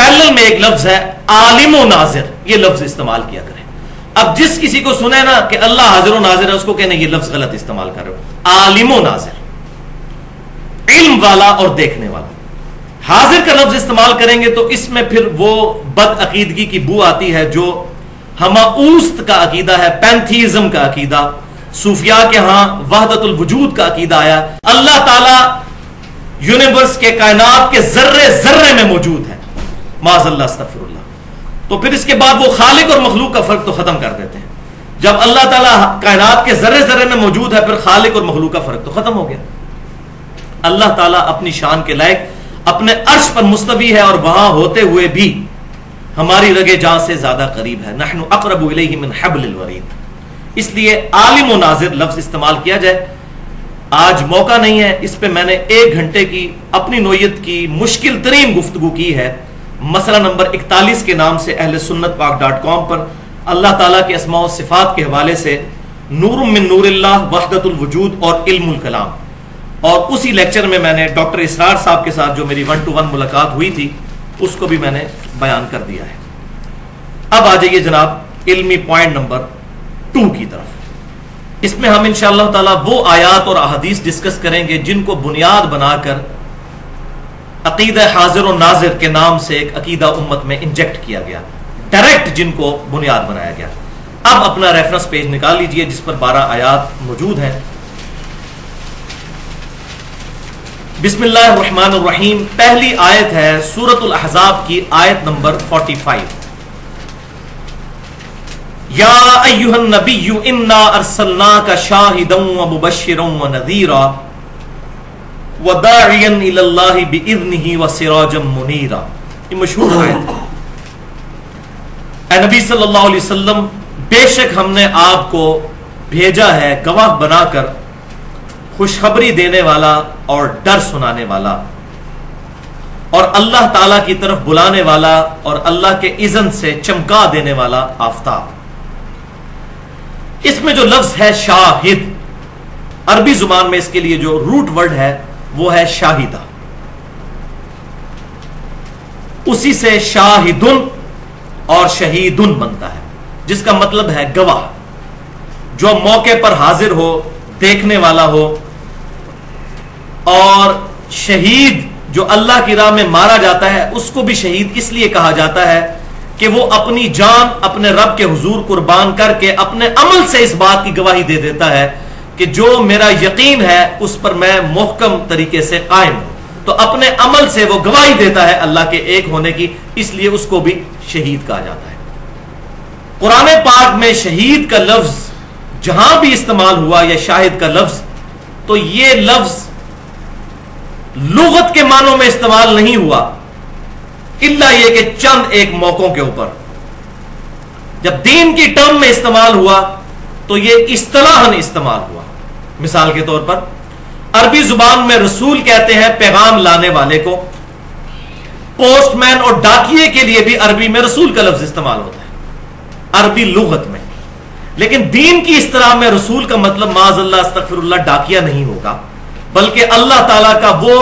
पैरल में एक लफ्ज है, आलिम नाजिर। ये लफ्ज इस्तेमाल किया करें। अब जिस किसी को सुने ना कि अल्लाह हाजिर नाजिर है, उसको कहने ये लफ्ज गलत इस्तेमाल कर रहे हो। आलिमो नाजिर। इल्म वाला और देखने वाला। हाजिर का लफ्ज इस्तेमाल करेंगे तो इसमें फिर वो बदअकीदगी की बू आती है जो हमाऊस्त का अकीदा है, पैंथीज्म का अकीदा। सूफिया के यहाँ वहदतुल वजूद का अकीदा आया। अल्लाह ताला यूनिवर्स के कायनात के जर्रे जर्रे में मौजूद है। माजल्ला तो फिर इसके बाद वो खालिक और मखलूक का फ़र्क तो खत्म कर देते हैं। जब अल्लाह ताला कायनात के जर्रे जर्रे में मौजूद है, फिर खालिक और मखलूक का फ़र्क तो खत्म हो गया। अल्लाह ताला अपनी शान के लायक, अपने अर्श पर मुस्तवी है और वहाँ होते हुए भी हमारी रगे जहाँ से ज़्यादा करीब है। नहनु अकरब हबलवरीद इसलिए आलिम नाजिर लफ्ज इस्तेमाल किया जाए। आज मौका नहीं है, इस पर मैंने एक घंटे की अपनी नोयत की मुश्किल तरीन गुफ्तगु की है। मसला नंबर इकतालीस के नाम से अहल सुन्नत पाक डॉट कॉम पर अल्लाह ताला के असमा सिफात के हवाले से नूर मिन नूरिल्लाह वहदतुल वजूद और इल्मुल कलाम। और उसी लेक्चर में मैंने डॉक्टर इसरार साहब के साथ जो मेरी वन टू वन मुलाकात हुई थी, उसको भी मैंने बयान कर दिया है। अब आ जाइए जनाब इल्मी पॉइंट नंबर टू की तरफ़। इसमें हम इंशाला ताला वो आयात और अहदीस डिस्कस करेंगे जिनको बुनियाद बनाकर अकीद हाजिर और नाजिर के नाम से एक अकीदा उम्मत में इंजेक्ट किया गया। डायरेक्ट जिनको बुनियाद बनाया गया। अब अपना रेफरेंस पेज निकाल लीजिए, जिस पर बारह आयात मौजूद हैं। बिस्मिल्लाहिर्रहमानिर्रहीम, पहली आयत है सूरतुल अहजाब की आयत नंबर 45 या अय्युहन नबिय्यु इन्ना अरसलनाका शाहिदन व मुबश्शिरन व नज़ीरा बेशक हमने आपको भेजा है गवाह बनाकर खुशखबरी देने वाला और डर सुनाने वाला और अल्लाह ताला की तरफ़ बुलाने वाला और अल्लाह के इजन से चमका देने वाला आफ्ताब। इसमें जो लफ्ज है शाहिद, अरबी ज़ुबान में इसके लिए जो रूट वर्ड है वो है शाहिदा। उसी से शाहिदुन और शहीदुन बनता है, जिसका मतलब है गवाह। जो मौके पर हाजिर हो, देखने वाला हो, और शहीद जो अल्लाह की राह में मारा जाता है, उसको भी शहीद इसलिए कहा जाता है कि वो अपनी जान, अपने रब के हुजूर कुर्बान करके अपने अमल से इस बात की गवाही दे देता है कि जो मेरा यकीन है, उस पर मैं मोहकम तरीके से कायम हूँ। तो अपने अमल से वो गवाही देता है अल्लाह के एक होने की, इसलिए उसको भी शहीद कहा जाता है। कुरान पाक में शहीद का लफ्ज जहाँ भी इस्तेमाल हुआ या शाहिद का लफ्ज तो ये लफ्ज लुगत के मानों में इस्तेमाल नहीं हुआ। इल्ला ये कि चंद एक मौकों के ऊपर। जब दीन की टर्म में इस्तेमाल हुआ तो ये इस्तलाहन इस्तेमाल हुआ। मिसाल के तौर पर, अरबी ज़ुबान में रसूल कहते हैं पैगाम लाने वाले को। पोस्टमैन और डाकिए के लिए भी अरबी में रसूल का लफ्ज इस्तेमाल होता है। अरबी लुगत में। लेकिन दीन की इस तरह में रसूल का मतलब माजल्ला डाकिया नहीं होगा। बल्कि अल्लाह ताला का वो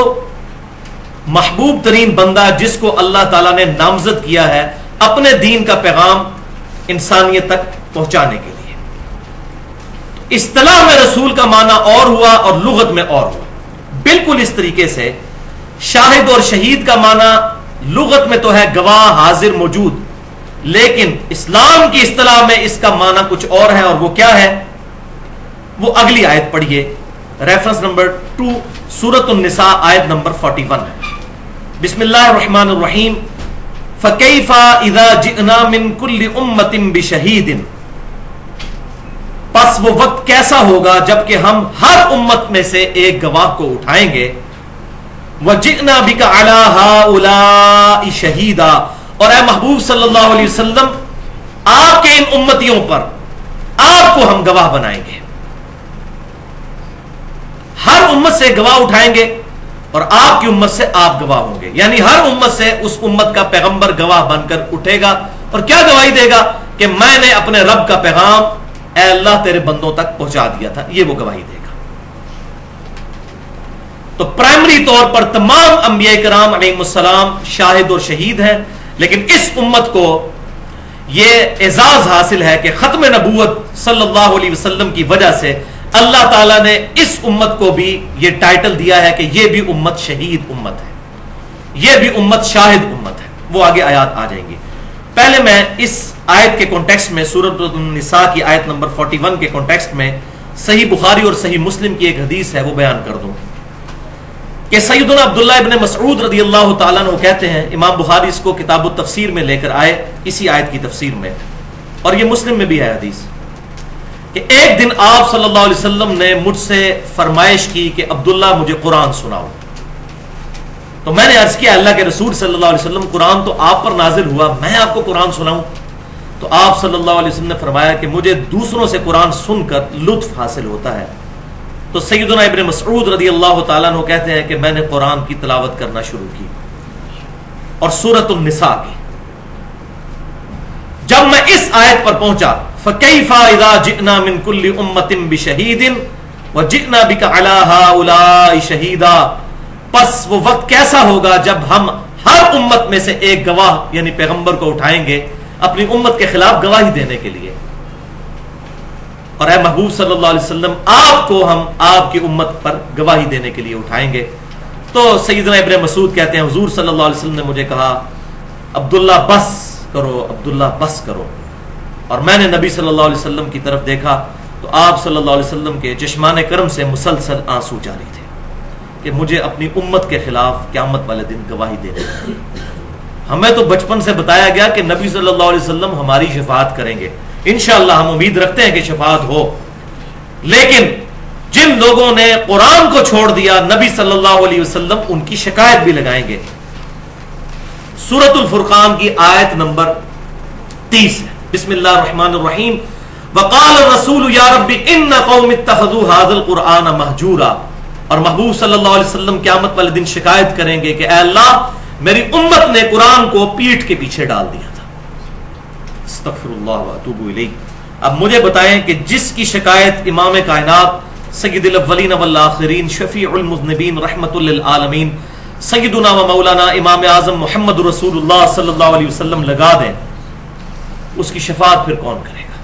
महबूब तरीन बंदा जिसको अल्लाह ताला ने नामजद किया है, अपने दीन का पैगाम इंसानियत तक पहुँचाने के लिए। इस्तलाह में रसूल का माना और हुआ और लुगत में और हुआ। बिल्कुल इस तरीके से शाहिद और शहीद का माना लुगत में तो है गवाह हाजिर मौजूद। लेकिन इस्लाम की इस्तलाह में इसका माना कुछ और है और वो क्या है? वो अगली आयत पढ़िए। रेफरेंस नंबर टू सूरत निसा आयत नंबर फोर्टी वन बिस्मिल्लाहिर्रहमानिर्रहीम। फकैफा इदा जिना मिन कुल्ली उम्मतिन बिशहीदिन। बस वो वक्त कैसा होगा जबकि हम हर उम्मत में से एक गवाह को उठाएँगे। वह जिना भी का अला शहीदा। और ए महबूब सल्लल्लाहु आपके इन उम्मतियों पर आपको हम गवाह बनाएँगे। हर उम्मत से गवाह उठाएँगे और आपकी उम्मत से आप गवाह होंगे। यानी हर उम्मत से उस उम्मत का पैगंबर गवाह बनकर उठेगा और क्या गवाही देगा कि मैंने अपने रब का पैगाम अल्लाह तेरे बंदों तक पहुँचा दिया था, ये वो गवाही देगा। तो प्राइमरी तौर पर तमाम अंबिया कराम सलाम शाहिद और शहीद हैं, लेकिन इस उम्मत को यह एजाज हासिल है कि खत्म नबूत सल्लल्लाहु अलैहि वसल्लम की वजह से अल्लाह ताला ने इस उम्मत को भी यह टाइटल दिया है कि यह भी उम्मत शहीद उम्मत है। यह भी उम्मत शाहिद उम्मत है। वो आगे आयात आ जाएँगी। पहले मैं इस आयत के कॉन्टेक्स्ट में, सूरत निसा की आयत नंबर 41 के कॉन्टेक्स्ट में सही बुखारी और सही मुस्लिम की एक हदीस है, वो बयान कर दूँ। कि सैदुल अब्दुल्ला इबन मसऊद रदी अल्लाह तु कहते हैं, इमाम बुखारी इसको किताब तफसीर में लेकर आए, इसी आयत की तफसीर में। और ये मुस्लिम में भी है हदीस। कि एक दिन आप सल्लल्लाहु अलैहि वसल्लम ने मुझसे फरमाइश की कि अब्दुल्ला मुझे कुरान सुनाओ। तो मैंने अर्ज़ किया, अल्लाह के रसूल सल्लल्लाहु अलैहि वसल्लम, कुरान तो आप पर नाजिल हुआ, मैं आपको कुरान सुनाऊं। तो आप सल्लल्लाहु अलैहि वसल्लम ने फरमाया कि मुझे दूसरों से कुरान सुनकर लुत्फ हासिल होता है। तो सैदना इबन मसरूद रदी अल्लाह तु कहते हैं कि मैंने कुरान की तलावत करना शुरू की। और सूरत निसा की। जब मैं इस आयत पर पहुँचा फ़कई फ़ायदा जिना मिन कुल्ली उम्मतिम बिशहीदिन, व जिना बिका अला शहीदा। बस वो वक्त कैसा होगा जब हम हर उम्मत में से एक गवाह, यानी पैगंबर को उठाएँगे अपनी उम्मत के खिलाफ गवाही देने के लिए। और ए महबूब सल्लल्लाहु अलैहि वसल्लम, आपको हम आपकी उम्मत पर गवाही देने के लिए उठाएँगे। तो सईदना इब्न मसूद कहते हैं, हजूर सल्लल्लाहु अलैहि वसल्लम ने मुझे कहा अब्दुल्ला बस करो अब्दुल्ला बस करो। और मैंने नबी सल्लल्लाहु अलैहि वसल्लम की तरफ़ देखा तो आप सल्लल्लाहु अलैहि वसल्लम के चश्मान करम से मुसलसल आँसू जारी थे कि मुझे अपनी उम्मत के खिलाफ क्यामत वाले दिन गवाही देने। हमें तो बचपन से बताया गया कि नबी सल्लल्लाहु अलैहि वसल्लम हमारी शफात करेंगे। इनशाला हम उम्मीद रखते हैं कि शफात हो। लेकिन जिन लोगों ने कुरान को छोड़ दिया, नबी सल्लल्लाहु अलैहि वसल्लम, उनकी शिकायत भी लगाएँगे। सूरतुल फुरकान की आयत नंबर तीस है। बिस्मिल्लाहिर्रहमानिर्रहीम वकाल रसूल, या रब्बी इन कौम इत्तखजू हाजल कुरान महजूरा। और महबूब सल्लल्लाहु अलैहि वसल्लम क्यामत वाले दिन शिकायत करेंगे कि अल्लाह मेरी उम्मत ने कुरान को पीठ के पीछे डाल दिया अब मुझे बताएँ कि जिसकी शिकायत इमाम कायनात सईदीन वल्लाखरीन शफ़ीबीन रहमतुल्लामीन सईदुना व मौलाना इमाम आज़म मोहम्मद रसूलुल्लाह सल्लल्लाहु लगा दें, उसकी शफात फिर कौन करेगा?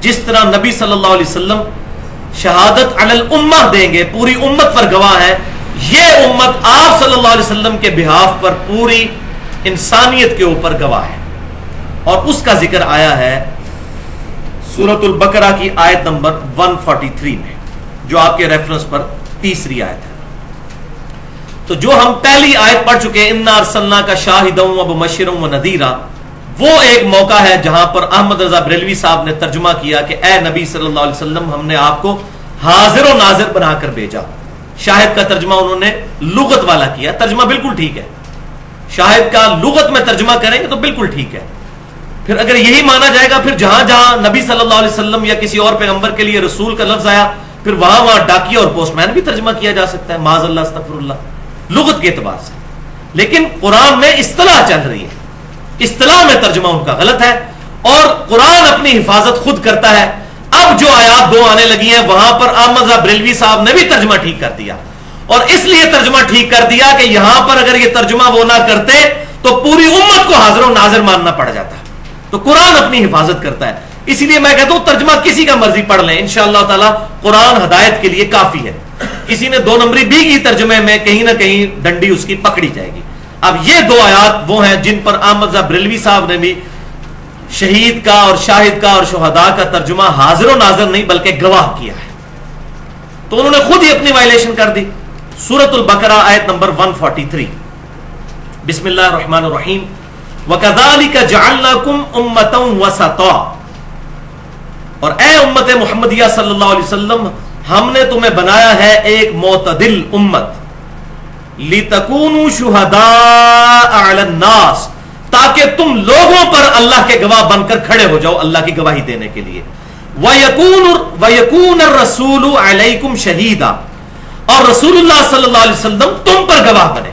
जिस तरह नबी सल्लल्लाहु अलैहि शहादत अल उम्मा देंगे, पूरी उम्मत पर गवाह है ये उम्मत आप सल्लल्लाहु अलैहि वसल्लम के बिहाफ पर पूरी इंसानियत के ऊपर गवाह है। और उसका ज़िक्र आया है सूरतुल बकरा की आयत नंबर 143 में, जो आपके रेफरेंस पर तीसरी आयत है। तो जो हम पहली आयत पढ़ चुके इन्ना सन्ना का शाहिदों अब मशरम व नदीरा वो एक मौका है जहाँ पर अहमद रजा बरेलवी साहब ने तर्जुमा किया कि, ए नबी सल्लल्लाहु अलैहि वसल्लम, हमने आपको हाजिर नाजिर बनाकर भेजा। शाहिद का तर्जमा उन्होंने लुगत वाला किया। तर्जमा बिल्कुल ठीक है। शाहिद का लुगत में तर्जमा करेंगे तो बिल्कुल ठीक है। फिर अगर यही माना जाएगा, फिर जहाँ जहाँ नबी सल्लल्लाहु अलैहि वसल्लम या किसी और पैगंबर के लिए रसूल का लफ्ज आया, फिर वहाँ वहाँ डाकिया और पोस्टमैन भी तर्जमा किया जा सकता है। माजल्ला लुगत के एतबार से। लेकिन कुरान में इस्तलाह चल रही है। इस्तलाह में तर्जमा उनका गलत है और कुरान अपनी हिफाजत खुद करता है। अब जो आयात दो आने लगी हैं, वहाँ पर अहमद ब्रेलवी साहब ने भी तर्जमा ठीक कर दिया। और इसलिए तर्जमा ठीक कर दिया कि यहाँ पर अगर ये तर्जमा वो ना करते तो पूरी उम्मत को हाजिर नाजिर मानना पड़ जाता। तो कुरान अपनी हिफाजत करता है। इसीलिए मैं कहता हूँ, तर्जमा किसी का मर्ज़ी पढ़ लें। इंशाला ताला, कुरान हदायत के लिए काफ़ी है। किसी ने दो नंबरी बी की तर्जमे में, कहीं ना कहीं डंडी उसकी पकड़ी जाएगी। अब ये दो आयात वो हैं जिन पर अहमद साहब ने भी शहीद का और शाहिद का और शहदा का तर्जुमा हाजिर नाजर नहीं, बल्कि गवाह किया है। तो उन्होंने खुद ही अपनी वायलेशन कर दी। सूरत बकरा, आयत नंबर 143 बिस्मिल्लाह रहमान रहीम वकदाली का वसता। और ए उम्मत मोहम्मदिया सल्लल्लाहु हमने तुम्हें बनाया है एक मोतदिल उम्मत। लितकूनु शुहदा नास। ताकि तुम लोगों पर अल्लाह के गवाह बनकर खड़े हो जाओ अल्लाह की गवाही देने के लिए। वयकून रसूल अलैकुम शहीदा। और रसूलुल्लाह सल्लल्लाहु अलैहि वसल्लम तुम पर गवाह बने।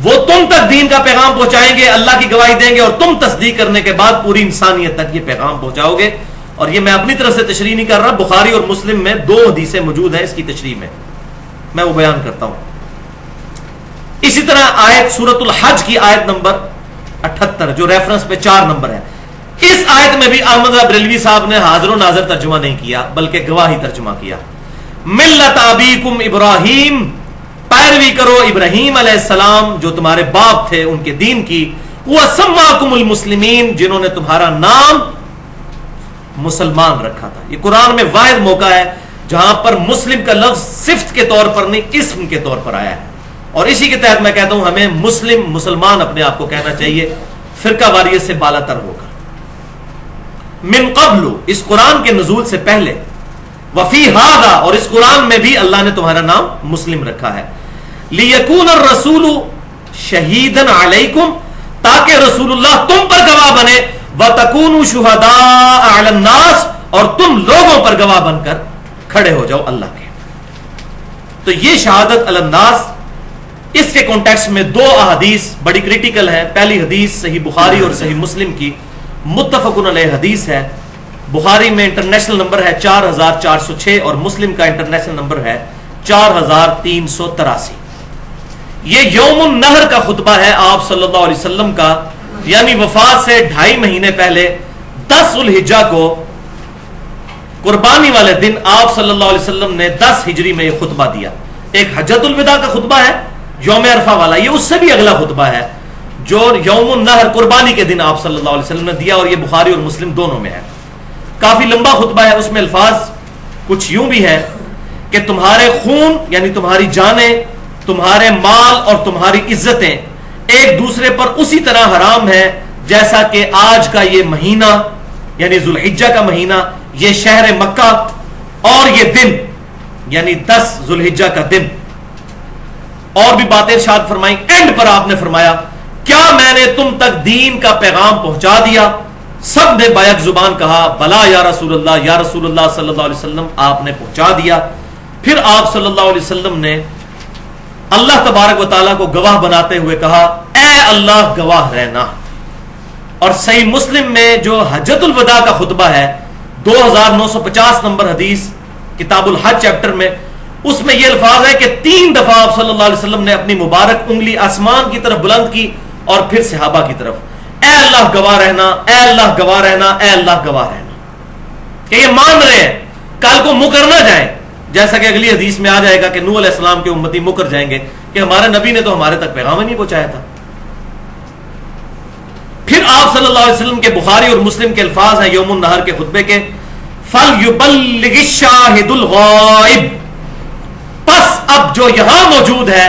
वो तुम तक दीन का पैगाम पहुंचाएँगे, अल्लाह की गवाही देंगे और तुम तस्दीक करने के बाद पूरी इंसानियत तक ये पैगाम पहुंचाओगे। और ये मैं अपनी तरफ़ से तशरी नहीं कर रहा, बुखारी और मुस्लिम में दो हदीसें मौजूद हैं इसकी तशरी में। मैं वो बयान करता हूँ। इसी तरह आयत सूरतुल हज की आयत नंबर 78 जो रेफरेंस पे चार नंबर है। इस आयत में भी अहमद बरेलवी साहब ने हाजिर नाजर तर्जुमा नहीं किया, बल्कि गवाही तर्जुमा किया। मिल्लत अबीकुम इब्राहिम, पैरवी करो इब्राहिम सलाम जो तुम्हारे बाप थे उनके दीन की। वह सम्माकुमुल मुस्लिमीन, जिन्होंने तुम्हारा नाम मुसलमान रखा था। ये कुरान में वायद मौका है, जहाँ पर मुस्लिम का लफ्ज सिफ्त के तौर पर नहीं, इसम के तौर पर आया है। और इसी के तहत मैं कहता हूँ, हमें मुस्लिम मुसलमान अपने आप को कहना चाहिए, फिरका वारियत से बालातर होकर मिन कबलू, इस कुरान के नजूल से पहले वफी हादा, और इस कुरान में भी अल्लाह ने तुम्हारा नाम मुस्लिम रखा है। लियकून और रसूल शहीदन अलैकुम, ताकि रसूलुल्लाह तुम पर गवाह बने, व तकून शुहदास और तुम लोगों पर गवाह बनकर खड़े हो जाओ अल्लाह के। तो ये शहादत अलन्नास इसके कॉन्टेक्स्ट में दो अहदीस, बड़ी क्रिटिकल है। पहली हदीस सही बुखारी और सही मुस्लिम की। मुतफकुन हदीस है। बुखारी में इंटरनेशनल नंबर है चार हज़ार चार सौ छह और मुस्लिम का इंटरनेशनल नंबर है चार हज़ार तीन सौ तिरासी। ये यौम नहर का खुतबा है आप सल्लल्लाहु अलैहि वसल्लम का। यानी वफात से ढाई महीने पहले दस उल हिज्जा को कुर्बानी वाले दिन आप सल्लल्लाहु अलैहि वसल्लम ने दस हिजरी में यह खुतबा दिया। एक हजतुल विदा का खुतबा है। योम अरफा वाला, ये उससे भी अगला खुतबा है, जो यौम नहर कुर्बानी के दिन आप सल्लल्लाहु अलैहि वसल्लम ने दिया और ये बुखारी और मुस्लिम दोनों में है। काफ़ी लंबा खुतबा है, उसमें अल्फाज कुछ यूँ भी है कि तुम्हारे खून, यानी तुम्हारी जाने, तुम्हारे माल और तुम्हारी इज्जतें एक दूसरे पर उसी तरह हराम है, जैसा कि आज का ये महीना, यानी जुल्हिज्जा का महीना, ये शहर मक्का और ये दिन, यानी दस जुल्हिज्जा का दिन। और भी बातें शाद फरमाई एंड पर आपने फरमाया, क्या मैंने तुम तक दीन का पैगाम पहुँचा दिया? सबने बायक ज़ुबान कहा, बला या रसूल या रसूल सल्लल्लाहु अलैहि वसल्लम, आपने पहुँचा दिया। फिर आप सल्लल्लाहु अलैहि वसल्लम ने अल्लाह तबारक वाली को गवाह बनाते हुए कहा, ए अल्लाह, गवाह रहना। और सही मुस्लिम में जो हजतुल वदा का खुतबा है 2950 नंबर हदीस, किताबुल हज चैप्टर में उसमें यह अल्फाज है कि तीन दफ़ा आप सल्लल्लाहु अलैहि वसल्लम ने अपनी मुबारक उंगली आसमान की तरफ़ बुलंद की और फिर सहाबा की तरफ़। ए अल्लाह गवाह रहना, ए अल्लाह गवाह रहना, ए अल्लाह गवाह रहना। कि ये मान रहे हैं, कल को मुकर ना जाए। जैसा कि अगली हदीस में आ जाएगा कि नू अलैहिस्सलाम के उम्मती मुकर जाएँगे कि हमारे नबी ने तो हमारे तक पैगाम ही नहीं पहुँचाया था। फिर आप सल्लल्लाहु अलैहि वसल्लम के बुखारी और मुस्लिम के अल्फाज हैं योमुन नहर के खुतबे के, फल युबल शाहिदुल बस अब जो यहाँ मौजूद है,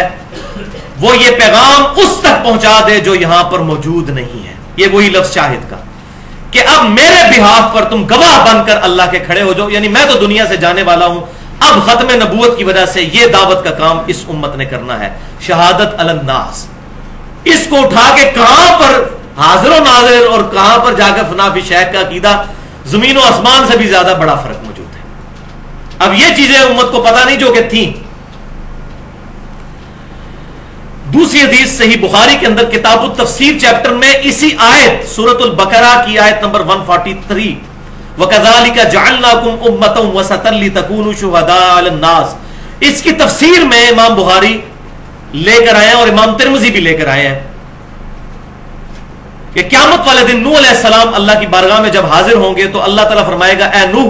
वो ये पैगाम उस तक पहुँचा दे जो यहाँ पर मौजूद नहीं है। ये वही लफ्ज शाहिद का। कि अब मेरे बिहाफ पर तुम गवाह बनकर अल्लाह के खड़े हो जाओ। यानी मैं तो दुनिया से जाने वाला हूँ। अब खत्म नबूत की वजह से यह दावत का काम इस उम्मत ने करना है। शहादत अलन्नास इसको उठा के कहाँ पर हाजिर नाजिर और कहाँ पर जाकर फनाफी शेख का अकीदा, ज़मीन और आसमान से भी ज़्यादा बड़ा फ़र्क मौजूद है। अब यह चीज़ें उम्मत को पता नहीं जो कि थी। दूसरी हदीस सही बुखारी के अंदर किताब तफसीर चैप्टर में इसी आयत सूरत बकरा की आयत नंबर 143 वकदाली का जालनाकुम उम्मतम शुहदास इसकी तफसीर में इमाम बुखारी लेकर आए और इमाम तिरमजी भी लेकर आए हैं कि क्यामत वाले दिन नूह सलाम अल्लाह की बारगाह में जब हाजिर होंगे तो अल्लाह ताला फरमाएगा, ए नूह,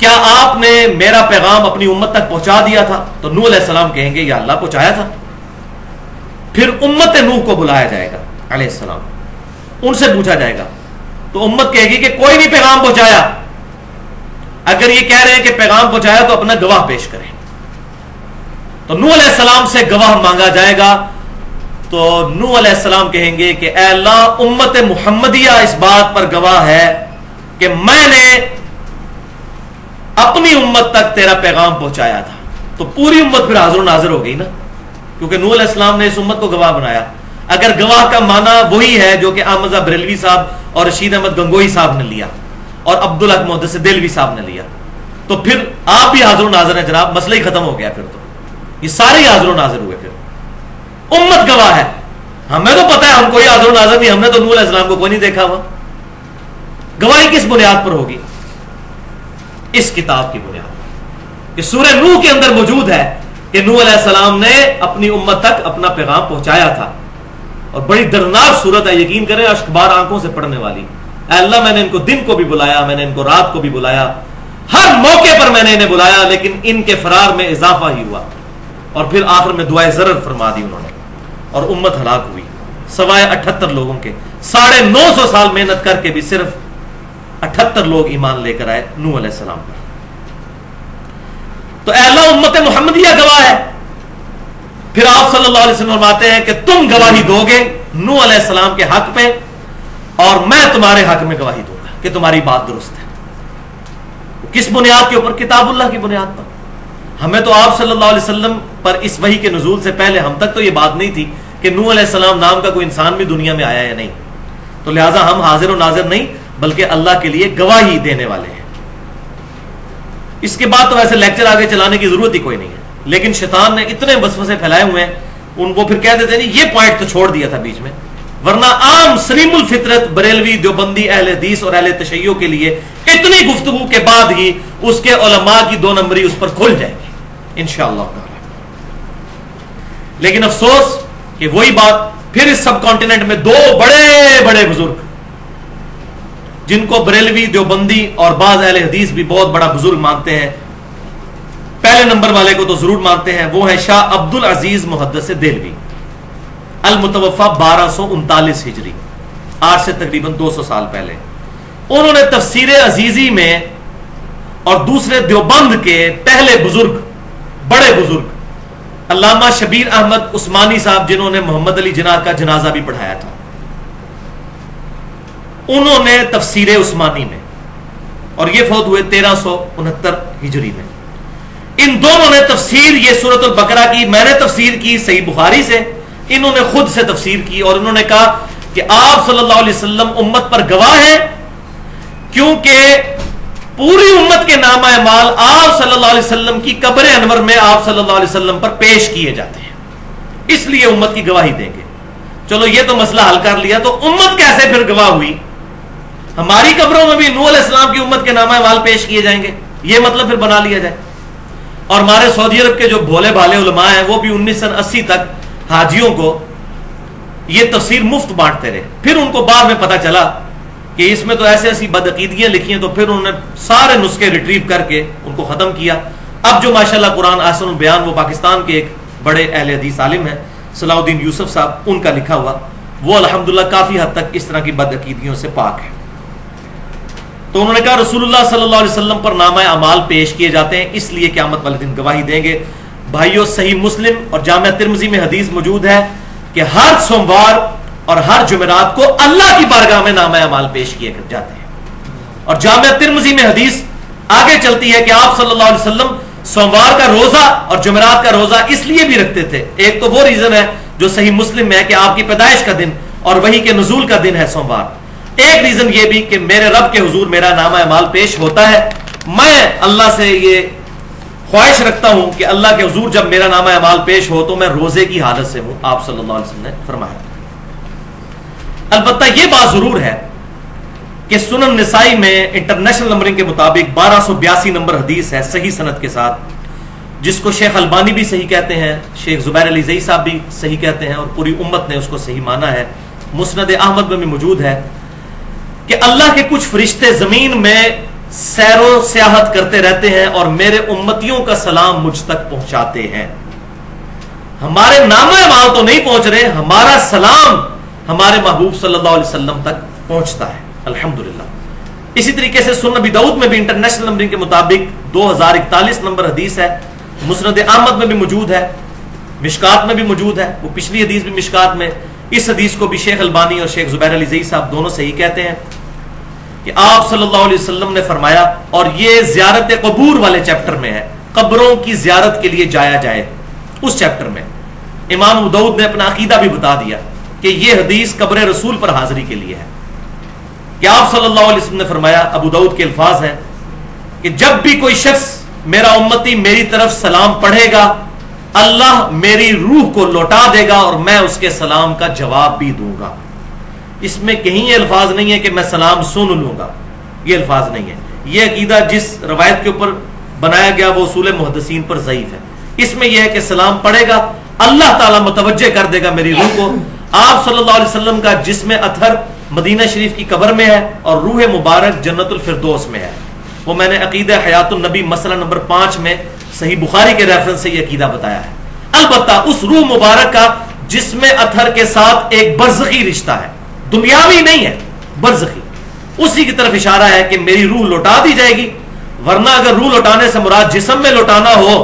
क्या आपने मेरा पैगाम अपनी उम्मत तक पहुँचा दिया था? तो नूह सलाम कहेंगे, या अल्लाह, पहुँचाया था। फिर उम्मत नूह को बुलाया जाएगा अलैहिस्सलाम उनसे पूछा जाएगा। तो उम्मत कहेगी कि कोई नहीं पैगाम पहुँचाया। अगर ये कह रहे हैं कि पैगाम पहुँचाया तो अपना गवाह पेश करें। तो नू सलाम से गवाह मांगा जाएगा। तो नू सलाम कहेंगे कि अल्लाह, उम्मत मुहम्मदिया इस बात पर गवाह है कि मैंने अपनी उम्मत तक तेरा पैगाम पहुँचाया था। तो पूरी उम्मत फिर हाजिर नाजिर हो गई ना? क्योंकि नूल इस्लाम ने इस उम्मत को गवाह बनाया। अगर गवाह का माना वही है जो कि अहमजा बरेलवी साहब और रशीद अहमद गंगोई साहब ने लिया और अब्दुल हक मोहद से दिलवी साहब ने लिया। तो फिर आप भी हाजिर नाजर है जनाब, मसला ही खत्म हो गया फिर तो। ये सारे हाजिर नाजर हुए फिर। उम्मत गवाह है। हमें तो पता है, हम कोई हाजिर नाजर नहीं, हमने तो नूल इस्लाम को कोई नहीं देखा हुआ। गवाही किस बुनियाद पर होगी? इस किताब की बुनियाद सूर्य नूह के अंदर मौजूद है कि नू सलाम ने अपनी उम्मत तक अपना पैगाम पहुँचाया था। और बड़ी दर्दनाक सूरत है, यकीन करें अखबार आँखों से पड़ने वाली। अल्लाह, मैंने इनको दिन को भी बुलाया, मैंने इनको रात को भी बुलाया। हर मौके पर मैंने इन्हें बुलाया, लेकिन इनके फरार में इजाफा ही हुआ। और फिर आखिर में दुआएँ जरर फरमा दी उन्होंने। और उम्मत हलाक हुई। सवाए अठहत्तर लोगों के, साढ़े नौ सौ साल मेहनत करके भी सिर्फ़ अठहत्तर लोग ईमान लेकर आए नू सलाम पर। तो अल्लाह उम्मत मोहम्मदिया गवाह है। फिर आप सल्लल्लाहु हैं कि तुम गवाही दोगे नू सलाम के हक पे, और मैं तुम्हारे हक में गवाही दूँगा कि तुम्हारी बात दुरुस्त है। किस बुनियाद के ऊपर? किताबुल्लाह की बुनियाद पर। हमें तो आप सल्लल्लाहु अलैहि वसल्लम पर इस वही के नजूल से पहले हम तक तो ये बात नहीं थी कि नू सलाम नाम का कोई इंसान भी दुनिया में आया या नहीं। तो लिहाजा हम हाजिर और नाजिर नहीं, बल्कि अल्लाह के लिए गवाही देने वाले हैं। इसके बाद तो वैसे लेक्चर आगे चलाने की ज़रूरत ही कोई नहीं है। लेकिन शैतान ने इतने बसवसे फैलाए हुए हैं उन वो फिर कह देते नहीं ये पॉइंट तो छोड़ दिया था बीच में। वरना आम सलीमुल फितरत, बरेलवी, देवबंदी, अहले दीस और अहले तशैयों के लिए इतनी गुफ्तगु के बाद ही उसके उलमा की दो नंबरी उस पर खुल जाएगी। इन लेकिन अफसोस कि वही बात फिर इस सब कॉन्टिनेंट में दो बड़े बड़े बुज़ुर्ग जिनको बरेलवी, देवबंदी और बाज अहले हदीस भी बहुत बड़ा बुज़ुर्ग मानते हैं, पहले नंबर वाले को तो ज़रूर मानते हैं, वो है शाह अब्दुल अज़ीज़ मुहदस देलवी अलमुतवफ़ा बारह सौ उनतालीस हिजरी, आज से तकरीबन 200 साल पहले। उन्होंने तफसीर अजीजी में और दूसरे देवबंद के पहले बुज़ुर्ग, बड़े बुज़ुर्ग अलामा शबीर अहमद उस्मानी साहब, जिन्होंने मोहम्मद अली जिना का जनाजा भी पढ़ाया था। उन्होंने तफसीर उस्मानी में और ये फौत हुए तेरह सौ उनहत्तर हिजरी में। इन दोनों ने तफसीर, ये सूरत बकरा की, मैंने तफसीर की सही बुखारी से। इन्होंने खुद से तफसीर की और इन्होंने कहा कि आप सल्लल्लाहु अलैहि वसल्लम उम्मत पर गवाह है, क्योंकि पूरी उम्मत के नाम माल आप सल्लल्लाहु अलैहि वसल्लम की कब्र अनवर में आप सल्लल्लाहु अलैहि वसल्लम पर पेश किए जाते हैं। इसलिए उम्मत की गवाही देंगे। चलो, ये तो मसला हल कर लिया तो उम्मत कैसे फिर गवाह हुई? हमारी कब्रों में भी नूल इस्लाम की उम्मत के नाम माल पेश किए जाएँगे। ये मतलब फिर बना लिया जाए। और हमारे सऊदी अरब के जो भोले भाले उलमा हैं, वो भी उन्नीस सन अस्सी तक हाजियों को ये तफसीर मुफ़्त बांटते रहे। फिर उनको बाद में पता चला कि इसमें तो ऐसे ऐसी बदअकीदियाँ लिखी हैं तो फिर उन्होंने सारे नुस्खे रिट्रीव करके उनको ख़त्म किया। अब जो माशाल्लाह कुरान आसन बयान, वो पाकिस्तान के एक बड़े अहल हदीस आलिम हैं, सलाउद्दीन यूसुफ साहब, उनका लिखा हुआ, वो अलहमदुल्ला काफ़ी हद तक इस तरह की बदअकीदियों से पाक है। तो उन्होंने कहा, रसूलुल्लाह सल्लल्लाहु अलैहि वसल्लम पर नामा अमाल पेश किए जाते हैं, इसलिए क्यामत वाले दिन गवाही देंगे। भाइयों, सही मुस्लिम और जामिया तिरमजी में हदीस मौजूद है कि हर सोमवार और हर जुमेरात को अल्लाह की बारगाह में नाम अमाल पेश किए जाते हैं। और जामिया तिरमजी में हदीस आगे चलती है कि आप सल्लल्लाहु अलैहि वसल्लम सोमवार का रोजा और जुमेरात का रोजा इसलिए भी रखते थे। एक तो वो रीजन है जो सही मुस्लिम में है कि आपकी पैदाइश का दिन और वही के नजूल का दिन है सोमवार। एक रीजन ये भी कि मेरे रब के हुजूर, मेरा नाम अमाल पेश होता है। मैं अल्लाह से ये ख्वाहिश रखता हूँ कि अल्लाह के हजूर जब मेरा नामा अमाल पेश हो तो मैं रोज़े की हालत से हूँ, आप सल्लल्लाहु अलैहि वसल्लम ने फरमाया। अलबत्ता यह बात ज़रूर है कि सुनन निसाई में इंटरनेशनल नंबरिंग के मुताबिक बारह सौ बयासी नंबर हदीस है सही सनत के साथ, जिसको शेख अलबानी भी सही कहते हैं, शेख जुबैर अली जई साहब भी सही कहते हैं और पूरी उम्मत ने उसको सही माना है। मुस्नद अहमद में भी मौजूद है। कि अल्लाह के कुछ फरिश्ते ज़मीन में सैरो सियाहत करते रहते हैं और मेरे उम्मतियों का सलाम मुझ तक पहुंचाते हैं। हमारे नाम माल तो नहीं पहुँच रहे, हमारा सलाम हमारे महबूब सल्लल्लाहु अलैहि वसल्लम तक पहुँचता है। अल्हम्दुलिल्लाह। इसी तरीके से सुन नबी दाऊद में भी इंटरनेशनल नंबरिंग के मुताबिक दो हज़ार इकतालीस नंबर हदीस है मुस्ंद अहमद में भी मौजूद है, मिशकात में भी मौजूद है, वो पिछली हदीस भी मिशकात में, इस हदीस को भी शेख अलबानी और शेख जुबैर अली साहब दोनों सही कहते हैं। कि आप सल्लल्लाहु अलैहि वसल्लम ने फरमाया, और ये जियारत कबूर वाले चैप्टर में है, कब्रों की जियारत के लिए जाया जाए, उस चैप्टर में। इमाम उदऊद ने अपना अकीदा भी बता दिया कि यह हदीस कब्र रसूल पर हाजिरी के लिए है। कि आप सल्लल्लाहु अलैहि वसल्लम ने फरमाया, अबू दाऊद के अल्फाज हैं कि जब भी कोई शख्स मेरा उम्मती मेरी तरफ़ सलाम पढ़ेगा, अल्लाह मेरी रूह को लौटा देगा और मैं उसके सलाम का जवाब भी दूँगा। इसमें कहीं ये अल्फाज नहीं है कि मैं सलाम सुन लूँगा। ये अल्फाज नहीं है। ये अकीदा जिस रवायत के ऊपर बनाया गया वो उसूल मुहदसिन पर ज़यीफ है। इसमें यह है कि सलाम पड़ेगा, अल्लाह ताला मुतवजह कर देगा मेरी रूह को। आप सल्लल्लाहु अलैहि वसल्लम का जिसमें अथर मदीना शरीफ की कब्र में है और रूह मुबारक जन्नतुल फिरदौस में है। वो मैंने अकीद हयातुल नबी मसला नंबर पाँच में सही बुखारी के रेफरेंस से यह अकीदा बताया है। अलबत्ता उस रूह मुबारक का जिसमें अथर के साथ एक बरजखी रिश्ता है। दुनियावी नहीं है, बरजखी। उसी की तरफ़ इशारा है कि मेरी रूह लौटा दी जाएगी, वरना अगर रूह लौटाने से मुराद जिसम में लौटाना हो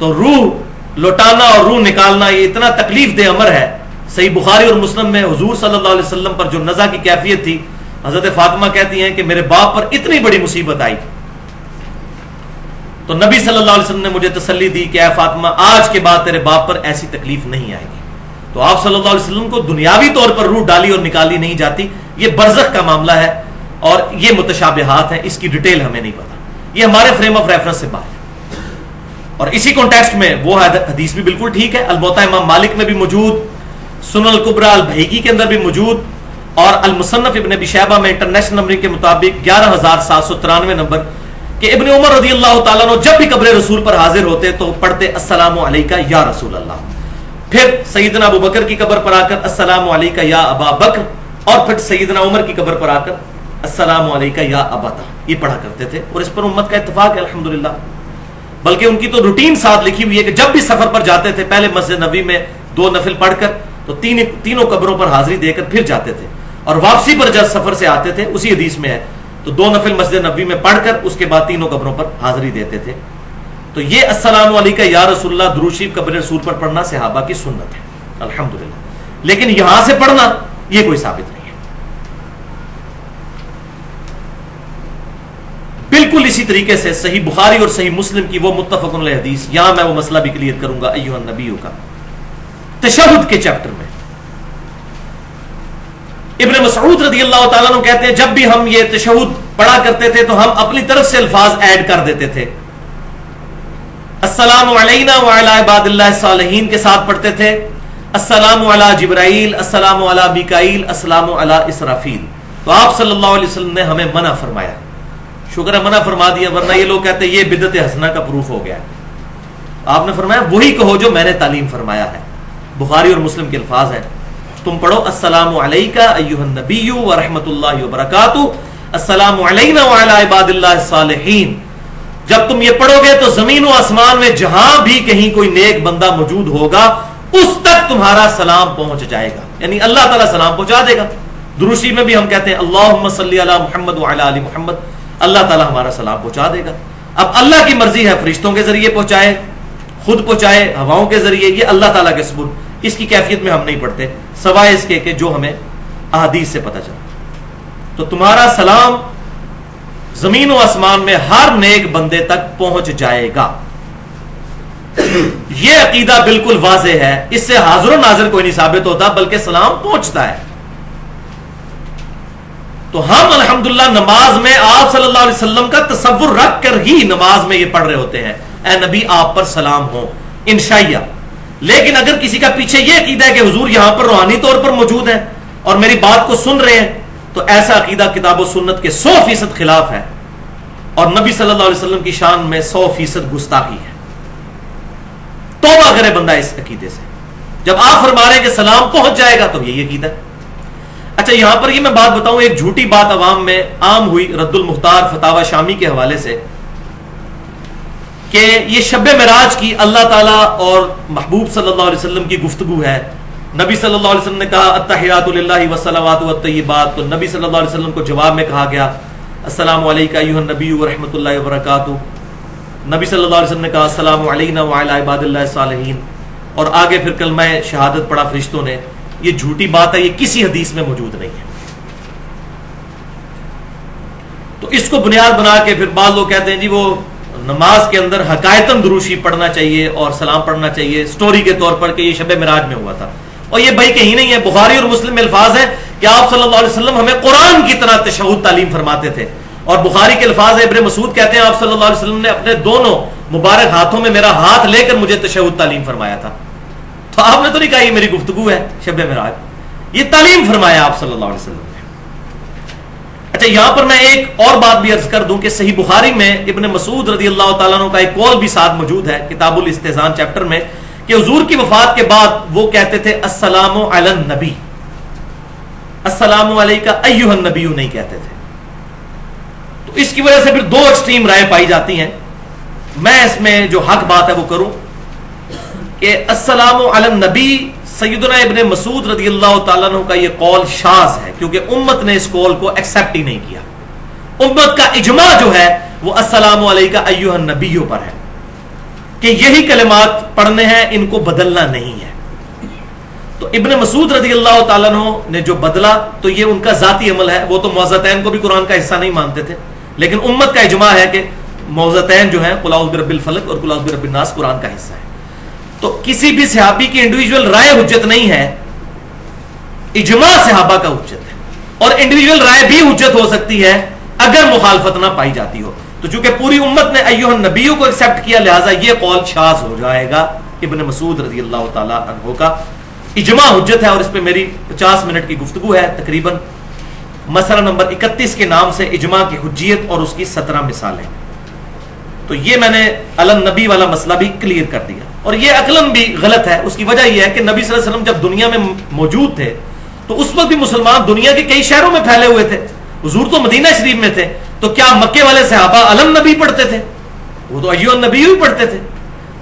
तो रूह लौटाना और रूह निकालना ये इतना तकलीफ़ दे अमर है। सही बुखारी और मुस्लिम में हजूर सल्लल्लाहु अलैहि वसल्लम पर जो नजा की कैफियत थी, हज़रत फातिमा कहती हैं कि मेरे बाप पर इतनी बड़ी मुसीबत आई। तो नबी सल्लल्लाहु अलैहि वसल्लम ने मुझे तसल्ली दी कि फातिमा, आज के बाद तेरे बाप पर ऐसी तकलीफ़ नहीं आएगी। तो आप सल्लल्लाहु अलैहि वसल्लम को दुनियावी तौर पर रूह डाली और निकाली नहीं जाती। ये बरजख का मामला है और ये मुतशाबहात है, इसकी डिटेल हमें नहीं पता। ये हमारे फ्रेम ऑफ़ रेफरेंस से बाहर और इसी कॉन्टेक्स्ट में वो हदीस भी बिल्कुल ठीक है। अलमोता इमाम मालिक में भी मौजूद सुनल कुबरा अल भईगी के अंदर भी मौजूद, और अल मुसन्फ इबन बिशैबा में इंटरनेशनल नंबरिंग के मुताबिक ग्यारह हज़ार सात सौ तिरानवे नंबर कि इबन उमर रदी अल्लाह तला जब भी कब्र रसूल पर हाजिर होते तो पढ़ते, अस्सलाम या रसूल अल्लाह फिर सईदना अबू बकर की कब्र पर आकर, अस्सलाम या अबा बकर। और फिर सईदना उमर की कब्र पर आकर, अस्सलाम या अबाता ये पढ़ा करते थे और इस पर उम्मत का इतफाक है, अल्हम्दुलिल्लाह। बल्कि उनकी तो रूटीन साथ लिखी हुई है कि जब भी सफ़र पर जाते थे, पहले मस्जिद नबी में दो नफिल पढ़कर तो तीन, तीनों कब्रों पर हाजिरी देकर फिर जाते थे। और वापसी पर जब सफ़र से आते थे, उसी हदीस में है तो दो नफिल मस्जिद नबी में पढ़कर, उसके बाद तीनों कब्रों पर हाजिरी देते थे। तो ये अस्सलाम का या रसुल्ला द्रुशीफ कब्र रसूल पर पढ़ना सहाबा की सुन्नत है। अल्हम्दुलिल्लाह। लेकिन यहाँ से पढ़ना, ये कोई साबित नहीं है। बिल्कुल इसी तरीके से सही बुखारी और सही मुस्लिम की वो मुतफक हदीस, यहाँ मैं वो मसला भी क्लियर करूँगा अयो नबी का। तशहुद के चैप्टर में। इब्न मसऊद रदी अल्लाह तु कहते हैं, जब भी हम ये तशहुद पढ़ा करते थे तो हम अपनी तरफ़ से अल्फाज ऐड कर देते थे। अस्सलाम के साथ पढ़ते थे अस्सलाम जिब्राइल अस्सलाम बिकाइल अस्सलाम इसराफील तो आप सल्लल्लाहु अलैहि वसल्लम ने हमें मना फरमाया शुक्र मना फरमा दिया वरना ये लोग कहते हैं ये बिदत हसना का प्रूफ हो गया आपने फरमाया वही कहो जो मैंने तालीम फरमाया है बुखारी और मुस्लिम के अल्फाज हैं तुम पढ़ो अस्सलाम नबी व रहमतुल्लाहि व बरकातु अस्सलाम सालिहीन जब तुम ये पढ़ोगे तो ज़मीन आसमान में जहाँ भी कहीं कोई नेक बंदा मौजूद होगा, उस तक तुम्हारा सलाम पहुँच जाएगा। यानी अल्लाह ताला सलाम पहुँचा देगा। दुरुशी में भी हम कहते हैं अल्लाह अला मोहम्मद वाली मोहम्मद। अल्लाह ताला हमारा सलाम पहुँचा देगा। अब अल्लाह की मर्ज़ी है, फरिश्तों के ज़रिए पहुँचाए, खुद पहुँचाए, हवाओं के ज़रिए, ये अल्लाह ताला के सबूत। इसकी कैफियत में हम नहीं पढ़ते। सवाए इसके जो हमें अहदीस से पता चला। तो तुम्हारा सलाम ज़मीन व आसमान में हर नेक बंदे तक पहुँच जाएगा। यह अकीदा बिल्कुल वाजे है। इससे हाजिर नाजिर कोई नहीं साबित होता, बल्कि सलाम पहुँचता है। तो हम, अल्हम्दुलिल्लाह, नमाज़ में आप सल्लल्लाहु अलैहि वसल्लम का तस्वुर रख कर ही नमाज़ में ये पढ़ रहे होते हैं। ए नबी, आप पर सलाम हो, इंशाइया। लेकिन अगर किसी का पीछे यह अकीदा है कि हजूर यहाँ पर रूहानी तौर पर मौजूद है और मेरी बात को सुन रहे हैं तो ऐसा अकीदा किताब सुन्नत के सौ फ़ीसद खिलाफ है और नबी सल्लल्लाहु अलैहि वसल्लम की शान में सौ फ़ीसद गुस्ताखी है। तोबा करे बंदा इस अकीदे से। जब आप फरमा रहे कि सलाम पहुँच जाएगा तो यही अकीदा अच्छा यहाँ पर ये मैं बात बताऊँ, एक झूठी बात अवाम में आम हुई रद्दुल मुख्तार फतावा शामी के हवाले से कि ये शब मराज की अल्लाह ताला और महबूब सल्लल्लाहु अलैहि वसल्लम की गुफ्तगु है। नबी सल्लल्लाहु अलैहि वसल्लम ने कहा अत्तहियातुल्लाहि वसलावात तो नबी सल्लल्लाहु अलैहि वसल्लम को जवाब में कहा गया, अस्सलाम वालेका अय्युहन नबी व रहमतुल्लाहि व बरकातुहू। नबी सल्लल्लाहु अलैहि वसल्लम ने कहा अस्सलाम अलैना व अला इबादिल्लाहि सालिहीन। और आगे फिर कलमा शहादत पढ़ा फरिश्तों ने, ये झूठी बात है, ये किसी हदीस में मौजूद नहीं है। तो इसको बुनियाद बना के फिर बाद लोग कहते हैं, जी वो नमाज़ के अंदर हकायतन दुरुशी पढ़ना चाहिए और सलाम पढ़ना चाहिए। स्टोरी के तौर पर कि ये शब मराज में हुआ था। और ये भाई कहीं नहीं है, बुखारी और मुस्लिम अल्फाज है कि आप सल्लल्लाहु अलैहि वसल्लम हमें कुरान की तरह तशहद तालीम फरमाते थे। और बुखारी के अल्फाज इब्र मसूद कहते हैं, आप सल्लल्लाहु अलैहि वसल्लम ने अपने दोनों मुबारक हाथों में मेरा हाथ लेकर मुझे तशहद तालीम फरमाया था। तो आपने तो नहीं कहा मेरी गुफ्तगु है शब मराज। ये तालीम फरमाया आप सल्लल्लाहु अलैहि वसल्लम अच्छा यहाँ पर मैं एक और बात भी अर्ज़ कर दूँ कि सही बुखारी में इब्ने मसूद रज़ी अल्लाह तला का एक कॉल भी साथ मौजूद है, किताबुल इस्तेजान चैप्टर में कि हजूर की वफात के बाद वो कहते थे असलाम नबी। असलाम का अयुहन नबी नहीं कहते थे। तो इसकी वजह से फिर दो एक्सट्रीम राय पाई जाती हैं। मैं इसमें जो हक बात है वो करूँ कि असलाम नबी सैदना इबन मसूद रदी अल्लाह तु का यह कौल शाज है, क्योंकि उम्मत ने इस कौल को एक्सेप्ट ही नहीं किया। उम्मत का इजमा जो है, वो असलाम का अयुहन नबीयों पर है। कि यही कलमात पढ़ने हैं, इनको बदलना नहीं है। तो इबन मसूद रदी अल्लाह तु ने जो बदला तो ये उनका जाती अमल है। वो तो मोजतैन को भी कुरान का हिस्सा नहीं मानते थे। लेकिन उम्मत का इजमा है कि मोजतैन जो है कुलाउबिल फलक और कुलाउबिनास कुरान का हिस्सा है। तो किसी भी सिहाबी की इंडिविजुअल राय हुज्जत नहीं है। इजमा सिहाबा का हुज्जत है। और इंडिविजुअल राय भी हुज्जत हो सकती है, अगर मुखालफत ना पाई जाती हो। तो चूँकि पूरी उम्मत ने अयोहन नबियों को एक्सेप्ट किया, लिहाजा यह कौल शाज हो जाएगा, इबन मसूद रज़ी अल्लाह तहो का इजमा हुज्जत है और इस पर मेरी 50 मिनट की गुफ्तगु है तकरीबन। मसला नंबर 31 के नाम से इजमा की हुज्जियत और उसकी सत्रह मिसालें। तो ये मैंने अलम नबी वाला मसला भी क्लियर कर दिया। और ये अकलम भी गलत है, उसकी वजह यह है कि नबी वसल्लम जब दुनिया में मौजूद थे तो उस वक्त भी मुसलमान दुनिया के कई शहरों में फैले हुए थे। हजूर तो मदीना शरीफ में थे तो क्या मक्के वाले सहाबा अलम नबी पढ़ते थे? वो तो अयो नबी ही पढ़ते थे।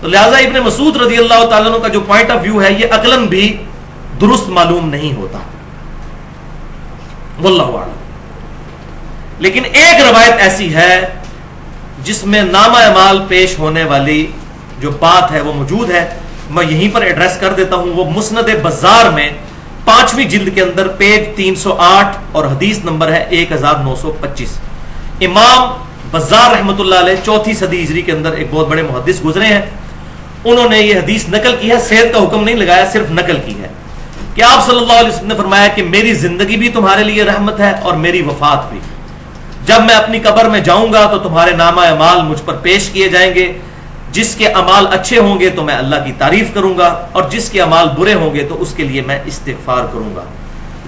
तो लिहाजा इबन मसूद रज़ी अल्लाह तु का जो पॉइंट ऑफ़ व्यू है, ये अकलन भी दुरुस्त मालूम नहीं होता। लेकिन एक रवायत ऐसी है, जिसमें नामा अमाल पेश होने वाली जो बात है, वो मौजूद है। मैं यहीं पर एड्रेस कर देता हूँ, वो मुस्नद बाज़ार में पांचवी जिल्द के अंदर पेज 308 और हदीस नंबर है 1925 इमाम बाज़ार रहमत चौथी सदी हिजरी के अंदर एक बहुत बड़े मुहदस गुजरे हैं। उन्होंने ये हदीस नकल की है, सेहत का हुक्म नहीं लगाया, सिर्फ़ नकल की है। कि आप सल्लल्लाहु अलैहि वसल्लम ने फरमाया कि मेरी ज़िंदगी भी तुम्हारे लिए रहमत है और मेरी वफात भी। जब मैं अपनी कब्र में जाऊँगा तो तुम्हारे नामा अमाल मुझ पर पेश किए जाएँगे। जिसके अमाल अच्छे होंगे तो मैं अल्लाह की तारीफ़ करूँगा और जिसके अमाल बुरे होंगे तो उसके लिए मैं इस्तफार करूँगा।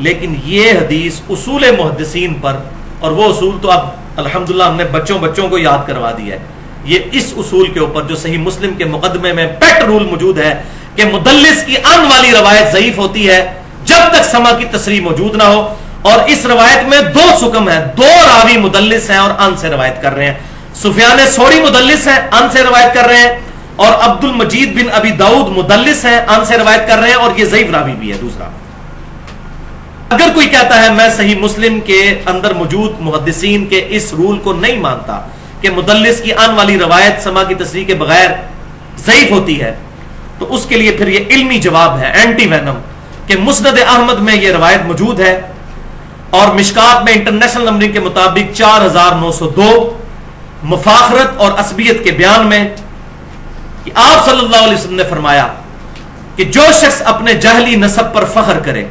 लेकिन ये हदीस उसूल मुहदसिन पर, और वो उसूल तो अब अल्हम्दुलिल्लाह हमने बच्चों बच्चों को याद करवा दिया है। ये इस उसूल के ऊपर, जो सही मुस्लिम के मुकदमे में पेट रूल मौजूद है, कि मुदलिस की अन वाली रवायत ज़यीफ होती है, जब तक समा की तस्री मौजूद ना हो। और इस रवायत में दो सुकम है, दो रावी मुदलिस हैं और अन से रवायत कर रहे हैं। सुफियान सोड़ी मुदलिस है अन से रवायत कर रहे हैं। और अब्दुल मजीद बिन अबी दाऊद मुदलिस हैं अन से रवायत कर रहे हैं, और ये जईफ रावी भी है, दूसरा। अगर कोई कहता है, मैं सही मुस्लिम के अंदर मौजूद मुहदसिन के इस रूल को नहीं मानता कि मुदलिस की अन वाली रवायत समा की तस्वीर के बगैर जईफ होती है तो उसके लिए फिर ये इल्मी जवाब है एंटी वैनम कि मुस्द अहमद में यह रवायत मौजूद है और मिशकात में इंटरनेशनल नंबरिंग के मुताबिक चार हज़ार नौ सौ दो मुफाखरत और असबियत के बयान में कि आप सल्लल्लाहु ने फरमाया कि जो शख्स अपने जहली नसब पर फख्र करे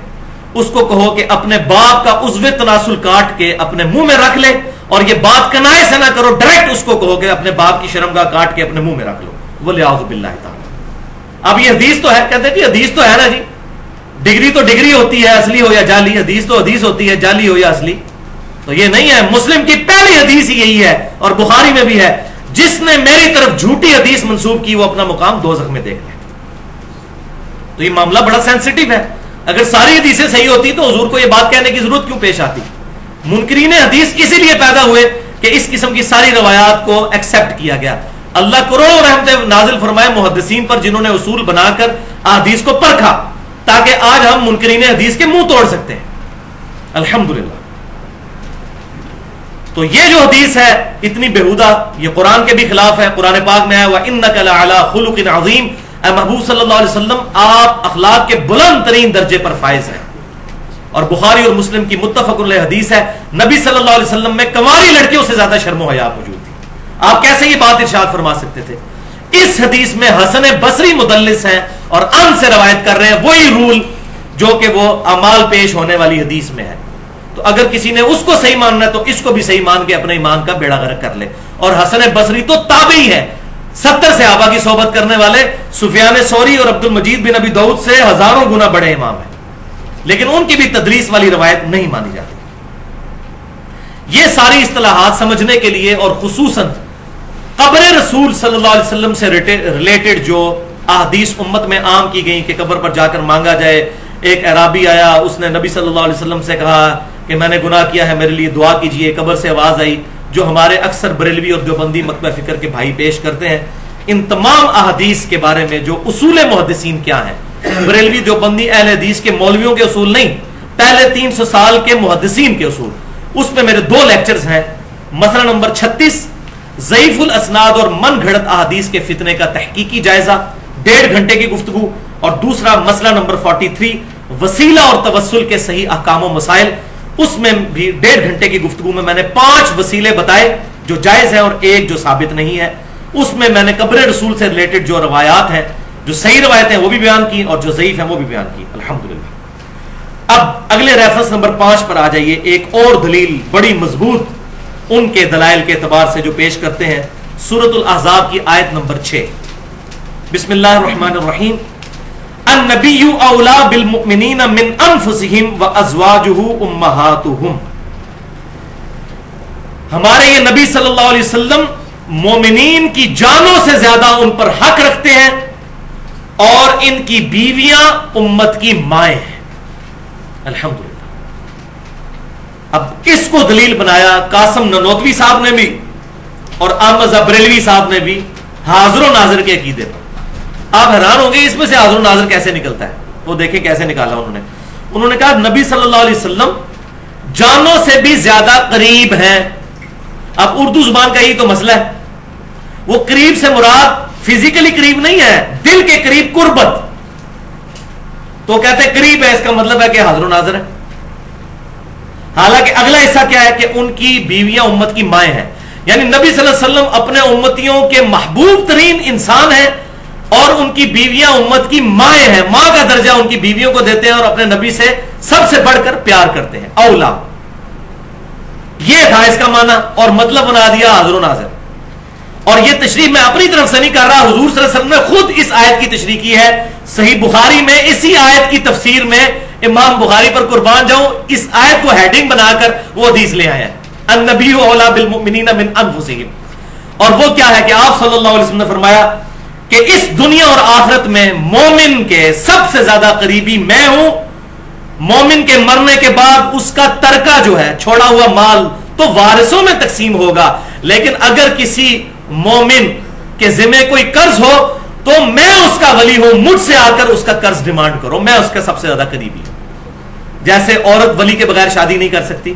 उसको कहो कि अपने बाप का उजवे तनासुल काट के अपने मुँह में रख ले और ये बात कनाए से ना करो डायरेक्ट उसको कहो कि अपने बाप की शर्म का काट के अपने मुँह में रख लो। वो लिहाजुबिल्ला अब ये हदीस तो है, कहते कि हदीस तो है ना जी। डिग्री तो डिग्री होती है, असली हो या जाली, हदीस तो हदीस होती है, जाली हो या असली। तो ये नहीं है, मुस्लिम की पहली हदीस यही है और बुखारी में भी है। जिसने मेरी तरफ़ झूठी हदीस मंसूब की, वो अपना मुकाम दो में देख ले। तो ये मामला बड़ा सेंसिटिव है। अगर सारी हदीसें सही होती तो हजूर को यह बात कहने की ज़रूरत क्यों पेश आती? मुनकरीन हदीस इसीलिए पैदा हुए कि इस किस्म की सारी रवायात को एक्सेप्ट किया गया। अल्लाह करोड़ों रहमत नाजिल फरमाए मुहदसिन पर जिन्होंने उसूल बनाकर हदीस को परखा, ताकि आज हम मुनकरीन हदीस के मुँह तोड़ सकते हैं। अल्हम्दुलिल्लाह। तो ये जो हदीस है, इतनी बेहुदा, ये कुरान के भी खिलाफ है, कुरान पाक में है, वह इन नकल अजीम। महबूब सल्लल्लाहु आप अखलाक के बुलंद तरीन दर्जे पर फायज हैं। और बुखारी और मुस्लिम की मुतफक हदीस है, नबी सल्लल्लाहु अलैहि में कमारी लड़कियों से ज़्यादा शर्म हया मौजूद थी। आप कैसे ये बात इर्शाद फरमा सकते थे? इस हदीस में हसन बसरी मुदलिस हैं और अन से रवायत कर रहे हैं, वही रूल जो कि वो अमाल पेश होने वाली हदीस में है। तो अगर किसी ने उसको सही मानना है तो इसको भी सही मान के अपने ईमान का बेड़ा गर्क कर ले। और हसन बसरी तो ताबी है सत्तर से आबा की सोबत करने वाले सुफियान सौरी और अब्दुल मजीद बिन अबी दाऊद से हज़ारों गुना बड़े इमाम है। लेकिन उनकी भी तदरीस वाली रवायत नहीं मानी जाती। ये सारी असलाहत समझने के लिए और खसूस कब्र रसूल सल्लल्लाहु अलैहि वसल्लम से रिलेटेड जो अहदीस उम्मत में आम की गई कि कब्र पर जाकर मांगा जाए, एक अराबी आया, उसने नबी सल्लल्लाहु अलैहि वसल्लम से कहा कि मैंने गुनाह किया है, मेरे लिए दुआ कीजिए, कब्र से आवाज़ आई। जो हमारे अक्सर बरेलवी और देवबंदी मकबा फ़िक्र के भाई पेश करते हैं, इन तमाम अहदीस के बारे में जो उसूल मुहदसिन क्या है। बरेलवी देवबंदी अहल हदीस के मौलवियों के उसूल नहीं, पहले तीन सौ साल के मुहदसिन के उसूल। उसमें मेरे दो लेक्चर्स हैं, मसला नंबर छत्तीस जयीफुल असनाद और मन घड़त अहदीस के फितने का तहकीकी जायजा, डेढ़ घंटे की गुफ्तु और दूसरा मसला नंबर फोर्टी थ्री वसीला और तवसल के सही अहकाम मसाइल उसमें भी डेढ़ घंटे की गुफ्तगु में मैंने पाँच वसीले बताए, जो जायज़ है और एक जो साबित नहीं है। उसमें मैंने कब्र रसूल से रिलेटेड जो रवायात हैं, जो सही रवायतें वो भी बयान की और जो जयीफ है, वो भी बयान की। अल्हम्दुलिल्लाह। अब अगले रेफरेंस नंबर पाँच पर आ जाइए। एक और दलील बड़ी मज़बूत उनके दलाइल के एतबार से जो पेश करते हैं। सूरत की आयत नंबर छह। बिस्मिल्लाह उम्महातुहुम हमारे ये नबी सल्लल्लाहु अलैहि वसल्लम मोमिनीन की जानों से ज़्यादा उन पर हक रखते हैं और इनकी बीवियाँ उम्मत की माए हैं। अल्हम्दुलिल्लाह। अब इसको दलील बनाया कासम ननोतवी साहब ने भी और अहमद बरेलवी साहब ने भी हाजरो नाजर के अकीदे पर। आप हैरान होंगे, इसमें से हाजुर नाजर कैसे निकलता है? वो देखे कैसे निकाला उन्होंने। उन्होंने कहा, नबी वसल्लम जानों से भी ज़्यादा करीब हैं। अब उर्दू ज़ुबान का ही तो मसला है। वो करीब से मुराद फिजिकली करीब नहीं है, दिल के करीब कुर्बत। तो कहते करीब है, इसका मतलब है कि हाजर नाजर है। हालाँकि अगला हिस्सा क्या है कि उनकी बीवियाँ उम्मत की माए हैं। यानी नबी सल्लल्लाहु अलैहि वसल्लम अपने उम्मतियों के महबूब तरीन इंसान हैं। और उनकी बीवियाँ उम्मत की माए हैं। माँ का दर्जा उनकी बीवियों को देते हैं और अपने नबी से सबसे बढ़कर प्यार करते हैं। औला। यह था इसका माना और मतलब बना दिया हाजर। नाजर और यह तशरी मैं अपनी तरफ़ से नहीं कर रहा, हजूर वसल्लम ने खुद इस आयत की तशरी की है। सही बुखारी में, इसी आयत की तफसीर में इमाम बुखारी पर कुर्बान जाऊँ, इस आयत को हेडिंग बनाकर वो हदीस ले मिन और वो क्या है कि आप सल्लल्लाहु अलैहि वसल्लम ने फरमाया कि इस दुनिया और आखिरत में मोमिन के सबसे ज़्यादा करीबी मैं हूँ। मोमिन के मरने के बाद उसका तरका जो है, छोड़ा हुआ माल तो वारिसों में तकसीम होगा। लेकिन अगर किसी मोमिन के जिम्मे कोई कर्ज हो तो मैं उसका वली हूँ। मुझसे आकर उसका कर्ज डिमांड करो। मैं उसका सबसे ज़्यादा करीबी हूँ। जैसे औरत वली के बगैर शादी नहीं कर सकती।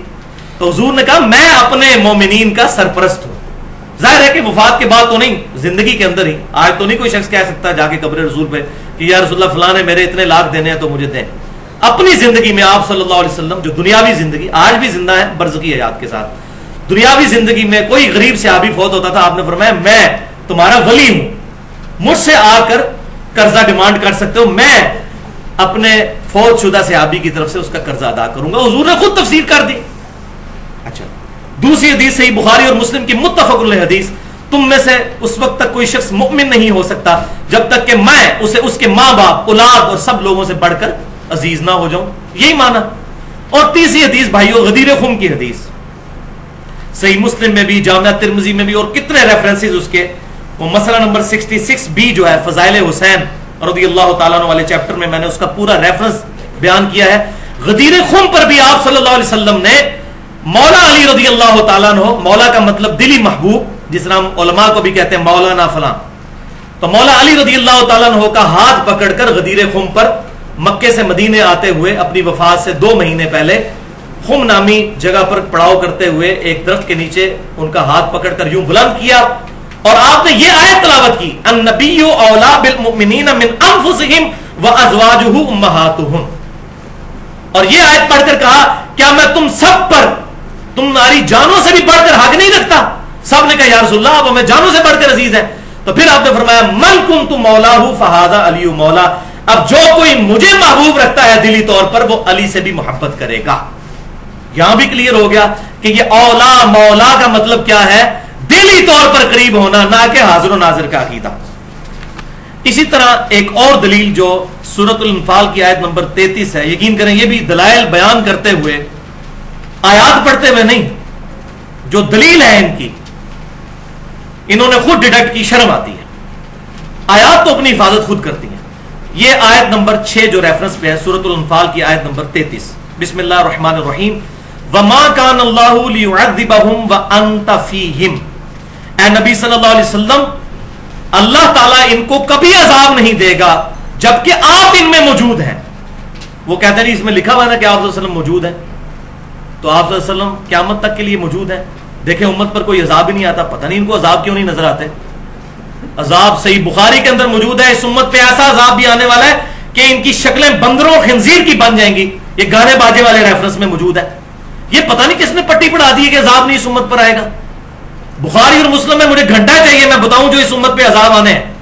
तो हजूर ने कहा, मैं अपने मोमिनीन का सरप्रस्त हूँ। ज़ाहिर है कि वफात के बाद तो नहीं, ज़िंदगी के अंदर ही। आज तो नहीं कोई शख्स कह सकता जाके कब्र रसूल पे कि यार रसुल्ला फला ने मेरे इतने लाख देने हैं तो मुझे दें। अपनी ज़िंदगी में आप सल्लल्लाहु अलैहि वसल्लम, जो दुनियावी ज़िंदगी, आज भी ज़िंदा है बरजकी हयात के साथ। दुनियावी ज़िंदगी में कोई गरीब से आबी फौत होता था, आपने फरमाया, मैं, तुम्हारा वली हूँ। मुझसे आकर कर्जा डिमांड कर सकते हो। मैं अपने फौज शुदा से आबी की तरफ़ से उसका कर्जा अदा करूँगा। हजूर ने खुद तफसीर कर दी। अच्छा दूसरी हदीस सही बुखारी और मुस्लिम की मुतफकुल हदीस। तुम में से उस वक्त तक कोई शख्स मुमिन नहीं हो सकता, जब तक कि मैं उसे उसके माँ बाप औलाद और सब लोगों से बढ़कर अज़ीज़ ना हो जाऊँ। यही माना। और तीसरी हदीस भाइयों, गदीर खुम की हदीस। सही मुस्लिम में भी, जामिया तिरमजी में भी और कितने रेफरेंसेस उसके। वो मसला नंबर 66 बी जो है, फजाइल हुसैन रदी वाले चैप्टर में मैंने उसका पूरा रेफरेंस बयान किया है। गदीर खुम पर भी आप सल्लल्लाहु ने मौला अली रदी अल्लाह तहो मौला का मतलब दिली महबूब, जिस नाम उलमा को भी कहते हैं मौलाना फला। तो मौला अली रदी अल्लाह तहो का हाथ पकड़कर गदीर खुम पर मक्के से मदीने आते हुए, अपनी वफात से दो महीने पहले खुम नामी जगह पर पड़ाव करते हुए एक दरख्त के नीचे उनका हाथ पकड़कर यूँ बुलंद किया। और आपने ये आयत तलावत की अन्नबीयु औला बिल मुमिनीन मिन अनफुसिहिम व अजवाजुहु उम्महातुहुम। और ये आयत पढ़कर कहा, क्या मैं तुम सब पर तुम्हारी जानों से भी बढ़कर हक नहीं रखता। सबने कहा यारसुल्ला अब हमें जानों से बढ़कर अज़ीज़ है। तो फिर आपने फरमाया, मन कुम तुम मौला हूँ फहादा अली मौला। अब जो कोई मुझे महबूब रखता है दिली तौर पर, वो अली से भी मोहब्बत करेगा। यहाँ भी क्लियर हो गया कि ये औला, मौला का मतलब क्या है? दिली तौर पर करीब होना, ना कि हाजिर नाजिर का अकीदा। इसी तरह एक और दलील जो सूरत की आयत नंबर 33 है, यकीन करें, ये भी दलाइल बयान करते हुए आयात पढ़ते हुए नहीं, जो दलील है इनकी, इन्होंने खुद डिडक्ट की, शर्म आती है। आयात तो अपनी हिफाजत खुद करती है। ये आयत नंबर छह जो रेफरेंस पे है सूरत की आयत नंबर तैतीस। बिस्मिल्लाहिर्रहमानिर्रहीम वमा कान अल्लाहु लियुअद्दिबहुम व अंत फीहिम। ए नबी अल्लाह ताला इनको कभी अजाब नहीं देगा, जबकि आप इनमें मौजूद हैं। वो कहते नहीं इसमें लिखा हुआ ना कि आप मौजूद है। तो आप वसल्लम क्यामत तक के लिए मौजूद है। देखें, उम्मत पर कोई अजाब ही नहीं आता। पता नहीं इनको अजाब क्यों नहीं नज़र आते। अजाब सही बुखारी के अंदर मौजूद है। इस उम्मत पे ऐसा अजाब भी आने वाला है कि इनकी शक्लें बंदरों खंजीर की बन जाएँगी। ये गाने बाजे वाले रेफरेंस में मौजूद है। ये पता नहीं किसने पट्टी पढ़ा दी है कि अजाब नहीं इस उम्मत पर आएगा। बुखारी और मुस्लिम में मुझे घंटा चाहिए, मैं बताऊँ जो इस उम्मत पे अजाब आने हैं।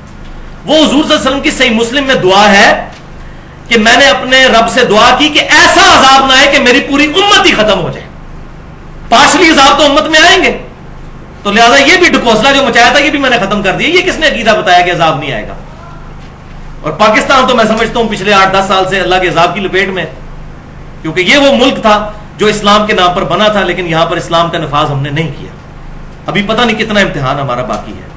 वो हजूर की सही मुस्लिम में दुआ है कि मैंने अपने रब से दुआ की कि ऐसा अजाब ना आए कि मेरी पूरी उम्मत ही खत्म हो जाए। पार्शली अजाब तो उम्मत में आएँगे। तो लिहाजा ये भी ढकोसला जो मचाया था, ये भी मैंने खत्म कर दिया। ये किसने अकीदा बताया कि अजाब नहीं आएगा? और पाकिस्तान तो मैं समझता हूँ पिछले आठ, दस साल से अल्लाह के अजाब की लपेट में। क्योंकि ये वो मुल्क था जो इस्लाम के नाम पर बना था, लेकिन यहाँ पर इस्लाम का नफाज हमने नहीं किया। अभी पता नहीं कितना इम्तिहान हमारा बाकी है।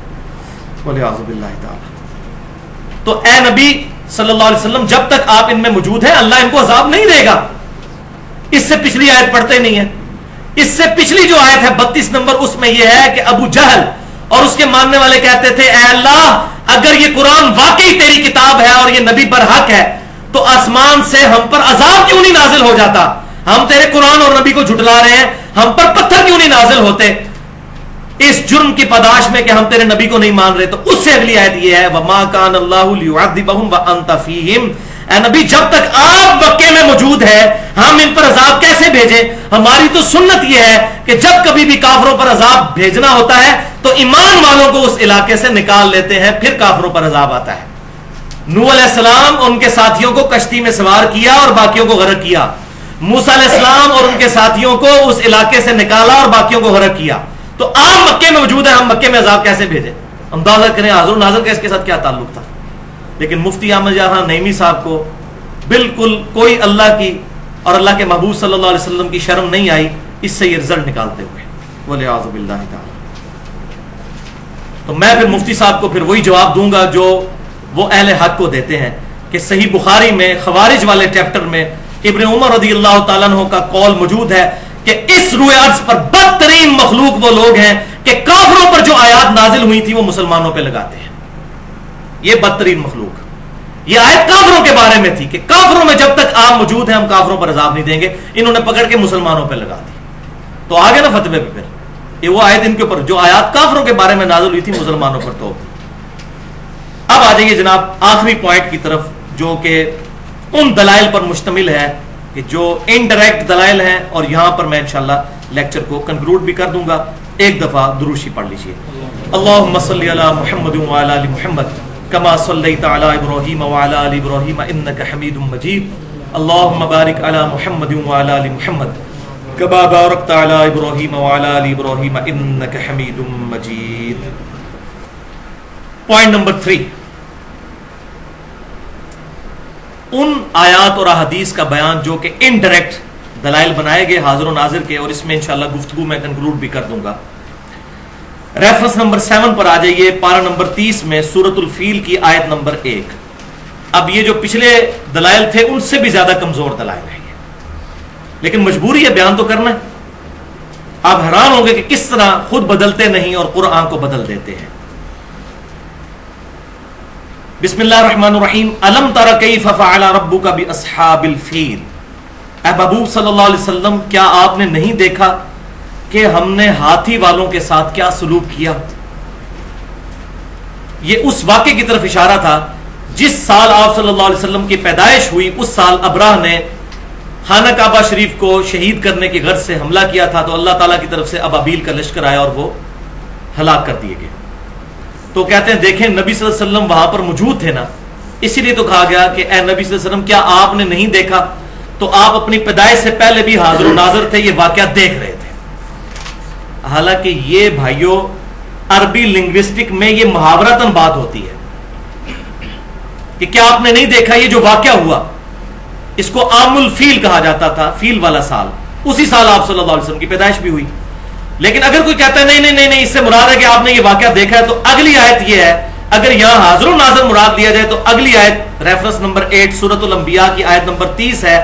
तो ए नबी सल्लल्लाहु अलैहि वसल्लम, जब तक आप इनमें मौजूद हैं, अल्लाह इनको अजाब नहीं देगा। इससे पिछली आयत पढ़ते नहीं है। इससे पिछली जो आयत है, बत्तीस नंबर, उसमें यह है कि अबू जहल और उसके मानने वाले कहते थे अल्लाह, अगर ये कुरान वाकई तेरी किताब है और ये नबी पर हक है तो आसमान से हम पर अजाब क्यों नहीं नाजिल हो जाता? हम तेरे कुरान और नबी को झुटला रहे हैं, हम पर पत्थर क्यों नहीं नाजिल होते? इस जुर्म की पदाश में कि हम तेरे नबी को नहीं मान रहे तो उससे अगली आयत यह है, वमा कान अल्लाहम नबी, जब तक आप मक्के में मौजूद है, हम इन पर अजाब कैसे भेजें? हमारी तो सुन्नत यह है कि जब कभी भी काफरों पर अजाब भेजना होता है तो ईमान वालों को उस इलाके से निकाल लेते हैं, फिर काफरों पर अजाब आता है। नू सलाम उनके साथियों को कश्ती में सवार किया और बाकियों को गरक किया। मूसा और उनके साथियों को उस इलाके से निकाला और बाकियों को गरक किया। तो आप मक्के में मौजूद है, हम मक्के में अजाब कैसे भेजे? अंदाज़ा करें हाजुर नाजर का इसके साथ क्या ताल्लुक था? लेकिन मुफ्ती अहमद जहाँ नईमी साहब को बिल्कुल कोई अल्लाह की और अल्लाह के महबूब सल्लल्लाहु अलैहि वसल्लम की शर्म नहीं आई, इससे ये रिज़ल्ट निकालते हुए। बोले आजुबिल्ला तो मैं फिर मुफ्ती साहब को फिर वही जवाब दूँगा जो वो अहल हक को देते हैं कि सही बुखारी में, खवारिज वाले चैप्टर में इब्न उमर रदी अल्लाह का कौल मौजूद है। कि इस रुए अर्ज़ पर बदतरीन मखलूक वो लोग हैं कि काफरों पर जो आयात नाजिल हुई थी वो मुसलमानों पर लगाते हैं। ये बदतरीन मखलूक। ये आयत काफरों के बारे में थी कि काफरों में जब तक आप मौजूद हैं, हम काफरों पर अजाब नहीं देंगे। इन्होंने पकड़ के मुसलमानों पर लगा दी। तो आगे ना फतवे पे फिर। ये वो आयत इनके ऊपर, जो आयात काफरों के बारे में नाजिल हुई थी, मुसलमानों पर तो अब आ जाइए जनाब, आखिरी पॉइंट की तरफ़, जो कि उन दलाइल पर मुश्तमिल है। कि जो इनडायरेक्ट दलाइल हैं, और यहाँ पर मैं इंशाल्लाह लेक्चर को कंक्लूड भी कर दूँगा। एक दफ़ा दुरुशी पढ़ लीजिए। अल्लाहुम्मा सल्ली अला मुहम्मद व अला आलि मुहम्मद, कमा अला इब्राहीम व अला आलि इब्राहीम, इन्नका हमीदुम मजीद। अल्लाहुम्मा बारिक अला मुहम्मद व अला आलि मुहम्मद, कमा बारकता अला इब्राहीम इब्राहीम, इन्नका हमीदुम मजीद। पॉइंट नंबर थ्री उन आयात और अहदीस का बयान जो कि इनडायरेक्ट दलाइल बनाए गए हाजिर नाजिर के, और इसमें इंशाल्लाह गुफ्तगु मैं कंक्लूड भी कर दूँगा। रेफरेंस नंबर सेवन पर आ जाइए, पारा नंबर तीस में सूरतुल फील की आयत नंबर एक। अब ये जो पिछले दलाइल थे, उनसे भी ज़्यादा कमज़ोर दलाइल है लेकिन मजबूरी है, बयान तो करना है। आप हैरान होंगे कि किस तरह खुद बदलते नहीं और कुरान को बदल देते हैं। बिस्मिल्लाहिर्रहमानिर्रहीम वसल्लम क्या आपने नहीं देखा कि हमने हाथी वालों के साथ क्या सलूक किया ये उस वाक्य की तरफ़ इशारा था जिस साल आप सल्लल्लाहु अलैहि वसल्लम की पैदाइश हुई उस साल अबराह ने खाना काबा शरीफ को शहीद करने के गर्ज से हमला किया था तो अल्लाह ताला की तरफ़ से अबाबील का लश्कर आया और वो हलाक कर दिए गए तो कहते हैं, देखें, नबी वसल्लम वहाँ पर मौजूद थे ना। इसीलिए तो कहा गया कि ए नबी वसल्लम, क्या आपने नहीं देखा? तो आप अपनी पैदाइश से पहले भी हाजिर नाजर थे, ये वाक्य देख रहे थे। हालाँकि ये भाइयों, अरबी लिंग्विस्टिक में ये मुहावरतन बात होती है कि क्या आपने नहीं देखा ये जो वाक्य हुआ? इसको आमुल फील कहा जाता था, फील वाला साल। उसी साल आप सल्लल्लाहु अलैहि वसल्लम की पैदाइश भी हुई। लेकिन अगर कोई कहता है, नहीं नहीं नहीं नहीं, इससे मुराद है कि आपने ये वाक्य देखा है तो अगली आयत ये है, अगर यहाँ हाजिर नाजर मुराद लिया जाए तो अगली आयत रेफरेंस नंबर एट सूरत अंबिया की आयत नंबर तीस है।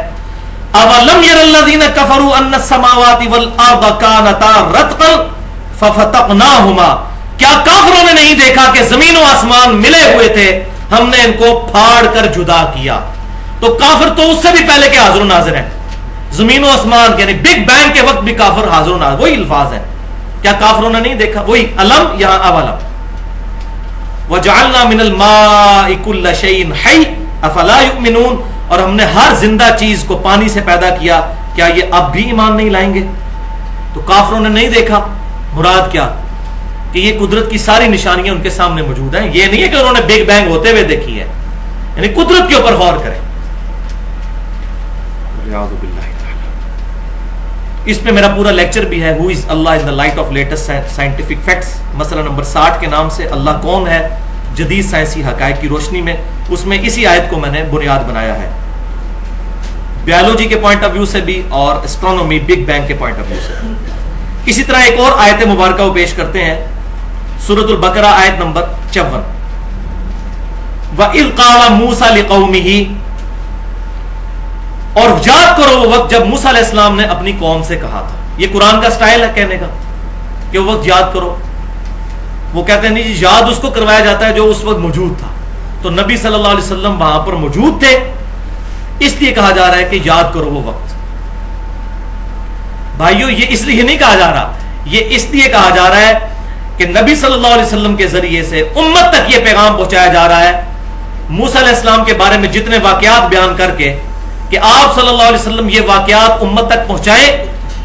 क्या काफरों नहीं देखा कि ज़मीन आसमान मिले हुए थे? हमने इनको फाड़ कर जुदा किया। तो काफिर तो उससे भी पहले के हाजिर नाजिर है। ज़मीन आसमान यानी बिग बैंग के वक्त भी काफिर हाजिर नाजिर वही अल्फाज है। क्या काफरों ने नहीं देखा? वही अलम, यहाँ अवलम वजालना मिनल माकुल्ल शैन हई अफला युमिनून? और हमने हर ज़िंदा चीज़ को पानी से पैदा किया, क्या ये अब भी ईमान नहीं लाएँगे? तो काफरों ने नहीं देखा। मुराद क्या? कि ये कुदरत की सारी निशानियाँ उनके सामने मौजूद हैं। ये नहीं है कि उन्होंने बिग बैंग होते हुए देखी है। यानी कुदरत के ऊपर गौर करें। इस पे मेरा पूरा लेक्चर भी है who is Allah in the light of latest scientific facts मसला नंबर साठ के नाम से अल्लाह कौन है? जदीद साइंसी हकायक की रोशनी में, उसमें इसी आयत को मैंने बुनियाद बनाया है। बायोलॉजी के पॉइंट ऑफ़ व्यू से भी और एस्ट्रोनॉमी बिग बैंग के पॉइंट ऑफ़ व्यू से इसी तरह एक और आयत मुबारक को पेश करते हैं, सूरतुल बकरा आयत नंबर चौवन। व इलकाला मूसा कौमी ही और याद करो वो वक्त जब मूसा इस्लाम ने अपनी कौम से कहा था। ये कुरान का स्टाइल है कहने का कि वो वक्त याद करो। वो कहते हैं, नहीं याद उसको करवाया जाता है जो उस वक्त मौजूद था। तो नबी सल्लल्लाहु अलैहि वसल्लम वहाँ पर मौजूद थे। इसलिए कहा जा रहा है कि याद करो वो वक्त। भाइयों, ये इसलिए नहीं कहा जा रहा। ये इसलिए कहा जा रहा है कि नबी सल्लल्लाहु अलैहि वसल्लम के ज़रिए से उम्मत तक ये पैगाम पहुँचाया जा रहा है। मूसा के बारे में जितने वाकयात बयान करके कि आप सल्लल्लाहु अलैहि वसल्लम ये वाकयात उम्मत तक पहुँचाए,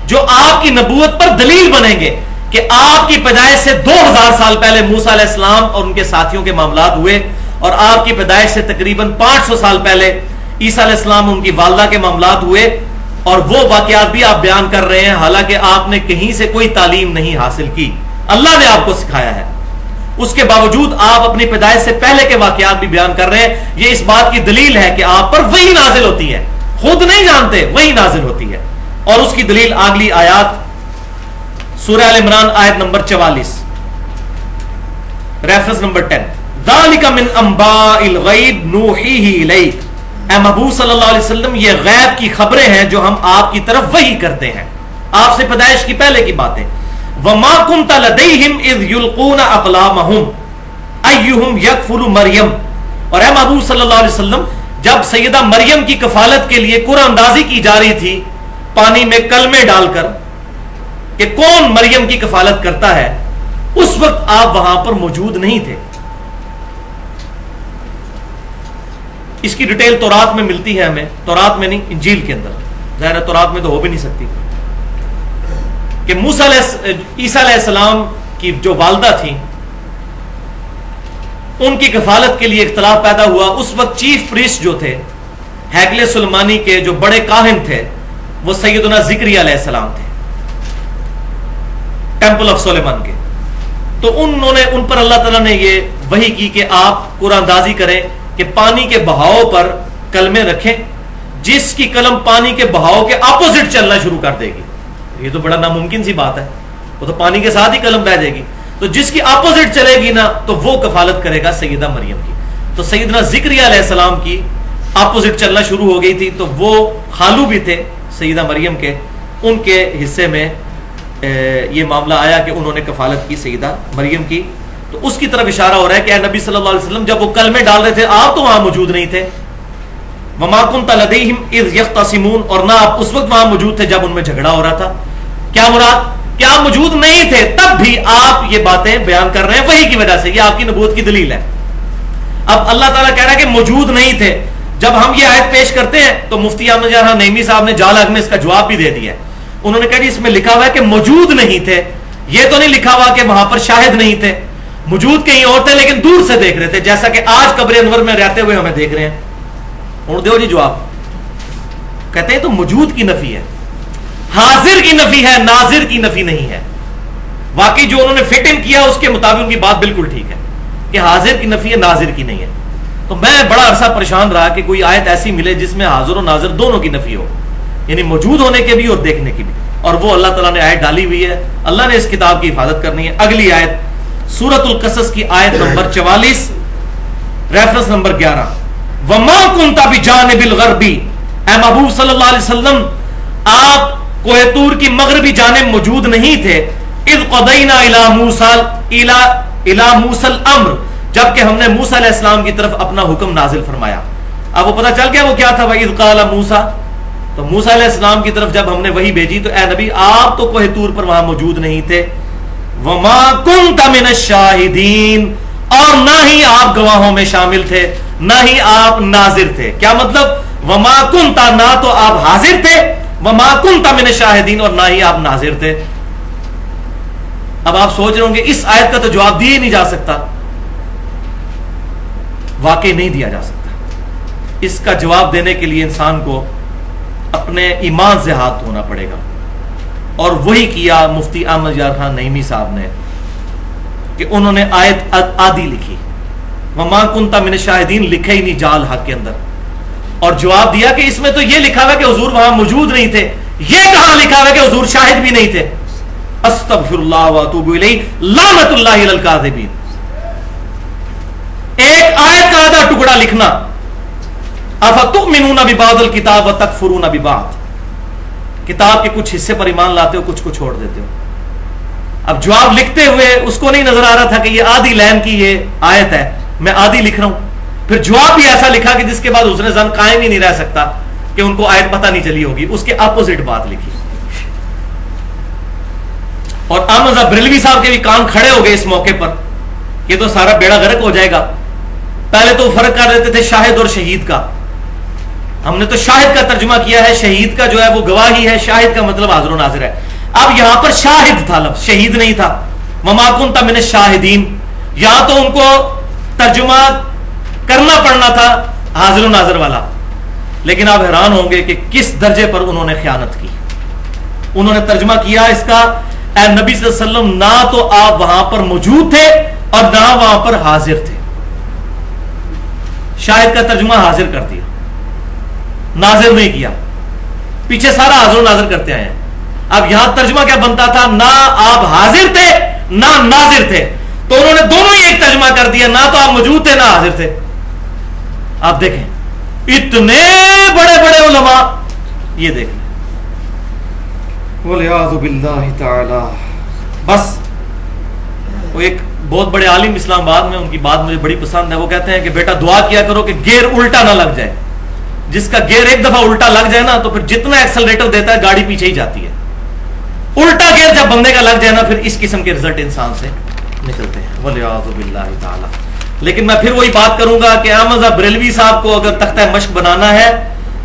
जो आपकी नबूत पर दलील बनेंगे कि आपकी पैदाइश से 2000 साल पहले मूसा इस्लाम और उनके साथियों के मामला हुए और आपकी पैदाइश से तकरीबन 500 साल पहले ईसा इस्लाम उनकी वालदा के मामला हुए और वो वाकयात भी आप बयान कर रहे हैं, हालाँकि आपने कहीं से कोई तालीम नहीं हासिल की। अल्लाह ने आपको सिखाया है। उसके बावजूद आप अपनी पैदाइश से पहले के वाकयात भी बयान कर रहे हैं। ये इस बात की दलील है कि आप पर वही नाजिल होती है। खुद नहीं जानते, वही नाजिल होती है। और उसकी दलील अगली आयात सूर्य इमरान आयत नंबर चवालीस। रेफरेंस नंबर टेन दालिका गैब की खबरें हैं जो हम आपकी तरफ़ वही करते हैं। आपसे पैदाइश की पहले की बातें। वमा और जब सैयदा मरियम की कफालत के लिए कुरानदाजी की जा रही थी, पानी में कलमे डालकर कि कौन मरियम की कफालत करता है, उस वक्त आप वहाँ पर मौजूद नहीं थे। इसकी डिटेल तौरात में मिलती है हमें, तौरात में नहीं, इंजील के अंदर। ज़ाहिर तौरात में तो हो भी नहीं सकती। कि मूसा ईसा की जो वालदा थी उनकी कफालत के लिए इख्तलाफ पैदा हुआ। उस वक्त चीफ प्रिस्ट जो थे, हैकले सुलमानी के जो बड़े काहिन थे, वो सैदना जिक्री सलाम थे। टेंपल ऑफ़ सोलेमान के। तो उन्होंने, उन पर अल्लाह तला ने ये वही की कि आप कुरानदाजी करें कि पानी के बहाव पर कलमे रखें, जिसकी कलम पानी के बहाव के अपोजिट चलना शुरू कर देगी। ये तो बड़ा नामुमकिन सी बात है। वो तो पानी के साथ ही कलम बह जाएगी। तो जिसकी अपोजिट चलेगी ना तो वो कफालत करेगा सईदा मरियम की। तो सईदना जिक्रिया सलाम की अपोजिट चलना शुरू हो गई थी तो वो खालू भी थे सईदा मरियम के। उनके हिस्से में ये मामला आया कि उन्होंने कफालत की सईदा मरियम की। तो उसकी तरफ़ इशारा हो रहा है कि नबी सल्लल्लाहु अलैहि वसल्लम जब वो कल में डाल रहे थे, आप तो वहाँ मौजूद नहीं थे। वमाकुन तलदीम इज़ यख्तसिमून, और ना आप उस वक्त वहाँ मौजूद थे जब उनमें झगड़ा हो रहा था। क्या मुराद? कि मौजूद नहीं थे, तब भी आप ये बातें बयान कर रहे हैं। वही की वजह से, ये आपकी नबूत की दलील है। अब अल्लाह ताला कह रहा है कि मौजूद नहीं थे। जब हम ये आयत पेश करते हैं तो मुफ्ती अहमद नईमी साहब ने जाल में इसका जवाब भी दे दिया उन्होंने कहा इसमें लिखा हुआ है कि मौजूद नहीं थे। ये तो नहीं लिखा हुआ कि वहाँ पर शाहिद नहीं थे। मौजूद कहीं और थे, लेकिन दूर से देख रहे थे। जैसा कि आज कब्र अनवर में रहते हुए हमें देख रहे हैं। दो जी जवाब। कहते हैं तो मौजूद की नफी है। हाजिर की नफी है, नाजिर की नफी नहीं है। वाकई जो उन्होंने फिट इन किया, उसके मुताबिक उनकी बात बिल्कुल ठीक है कि हाजिर की नफी है, नाजिर की नहीं है। तो मैं बड़ा अरसा परेशान रहा कि कोई आयत ऐसी मिले जिसमें हाजिर और नाजिर दोनों की नफी हो, यानी मौजूद होने के भी और देखने की भी। और वो अल्लाह ताला ने आयत डाली हुई है, अल्लाह ने इस किताब की हिफाजत करनी है। अगली आयत कसस की आयत नंबर चवालीस रेफरेंस नंबर ग्यारह। वमा कुंता भी जान बिल गरबी महबूब सल्लल्लाहु आप कोहतूर की मगरबी जाने मौजूद नहीं थे। जबकि हमने मूसा इस्लाम की तरफ़ अपना हुक्म नाजिल फरमाया। अब वो पता चल गया वो क्या था? वही मूसा। तो मूसा इस्लाम की तरफ़ जब हमने वही भेजी तो ए नबी, आप तो कोहतूर पर वहाँ मौजूद नहीं थे। वमा शाहिदीन, और ना ही आप गवाहों में शामिल थे, ना ही आप नाजिर थे। क्या मतलब? वमा था ना तो आप हाजिर थे वमा कुन तमिन शाहिदीन और ना ही आप नाजिर थे। अब आप सोच रहे होंगे, इस आयत का तो जवाब दिया ही नहीं जा सकता। वाकई नहीं दिया जा सकता। इसका जवाब देने के लिए इंसान को अपने ईमान से हाथ धोना पड़ेगा। और वही किया मुफ्ती अहमद यार खान नईमी साहब ने, कि उन्होंने आयत आदि लिखी। वमा कुंता मिन शाहिदीन लिखे ही नहीं जाल हक के अंदर। और जवाब दिया कि इसमें तो यह लिखा हुआ कि हजूर वहाँ मौजूद नहीं थे। यह कहाँ लिखा हुआ कि हजूर शाहिद भी नहीं थे? एक आयत का आधा टुकड़ा लिखना। अफतुमिनून बिबादल किताब व तकफुरून बिबाद। किताब के कुछ हिस्से पर ईमान लाते हो, कुछ को छोड़ देते हो। अब जवाब लिखते हुए उसको नहीं नज़र आ रहा था कि ये आदि लैन की ये आयत है। मैं आदि लिख रहा हूँ। फिर जवाब भी ऐसा लिखा कि जिसके बाद उसने जन कायम ही नहीं रह सकता कि उनको आयत पता नहीं चली होगी, उसके अपोजिट बात लिखी। और अहमद ब्रिलवी साहब के भी कान खड़े हो गए इस मौके पर। ये तो सारा बेड़ा गर्क हो जाएगा। पहले तो फ़र्क कर देते थे शाहिद और शहीद का। हमने तो शाहिद का तर्जुमा किया है, शहीद का जो है वो गवाही है, शाहिद का मतलब हाजर नाजिर है। अब यहाँ पर शाहिद था लफ शहीद नहीं था। ममाकुन था मैंने शाहिदीन। यहाँ तो उनको तर्जुमा करना पड़ना था हाजिर नाजर वाला। लेकिन आप हैरान होंगे कि किस दर्जे पर उन्होंने ख्यानत की। उन्होंने तर्जमा किया इसका नबी वसल्लम, ना तो आप वहाँ पर मौजूद थे और ना वहाँ पर हाजिर थे। शायद का तर्जुमा हाजिर कर दिया। नाजिर नहीं किया। पीछे सारा हाजिर नाजिर करते आए अब यहाँ तर्जमा क्या बनता था? ना आप हाजिर थे, ना नाजिर थे। तो उन्होंने दोनों ही एक तर्जमा कर दिया, ना तो आप मौजूद थे, ना हाजिर थे। आप देखें। इतने बड़े बड़े उलमा, ये देख। बस, वो एक बहुत बड़े आलिम इस्लामाबाद में, उनकी बात मुझे बड़ी पसंद है। वो कहते हैं कि बेटा, दुआ किया करो कि गेयर उल्टा ना लग जाए। जिसका गेयर एक दफ़ा उल्टा लग जाए ना तो फिर जितना एक्सलरेटर देता है, गाड़ी पीछे ही जाती है। उल्टा गेयर जब बंदे का लग जाए ना, फिर इस किस्म के रिज़ल्ट इंसान से निकलते हैं। लेकिन मैं फिर वही बात करूँगा कि अहमद बरेलवी साहब को अगर तख्ता मश्क बनाना है,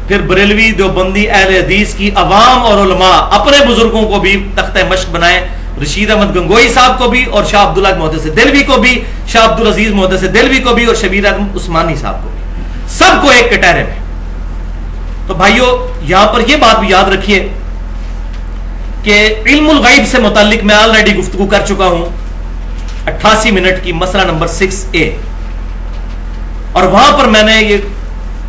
फिर बरेलवी जो बंदी अहल हदीस की अवाम और अपने बुज़ुर्गों को भी तख्ता मश्क बनाए, रशीद अहमद गंगोई साहब को भी और शाह अब्दुल्ला मोहद से दिलवी को भी, शाह अब्दुल अज़ीज़ मोहद से दिलवी को भी और शबीर अहमद उस्मानी साहब को भी। सबको एक कटहरे में। तो भाइयों, यहाँ पर यह बात भी याद रखिए कि इल्मुल गैब से मुतालिक मैं ऑलरेडी गुफ्तु कर चुका हूँ। अट्ठासी मिनट की मसला नंबर सिक्स ए। और वहाँ पर मैंने ये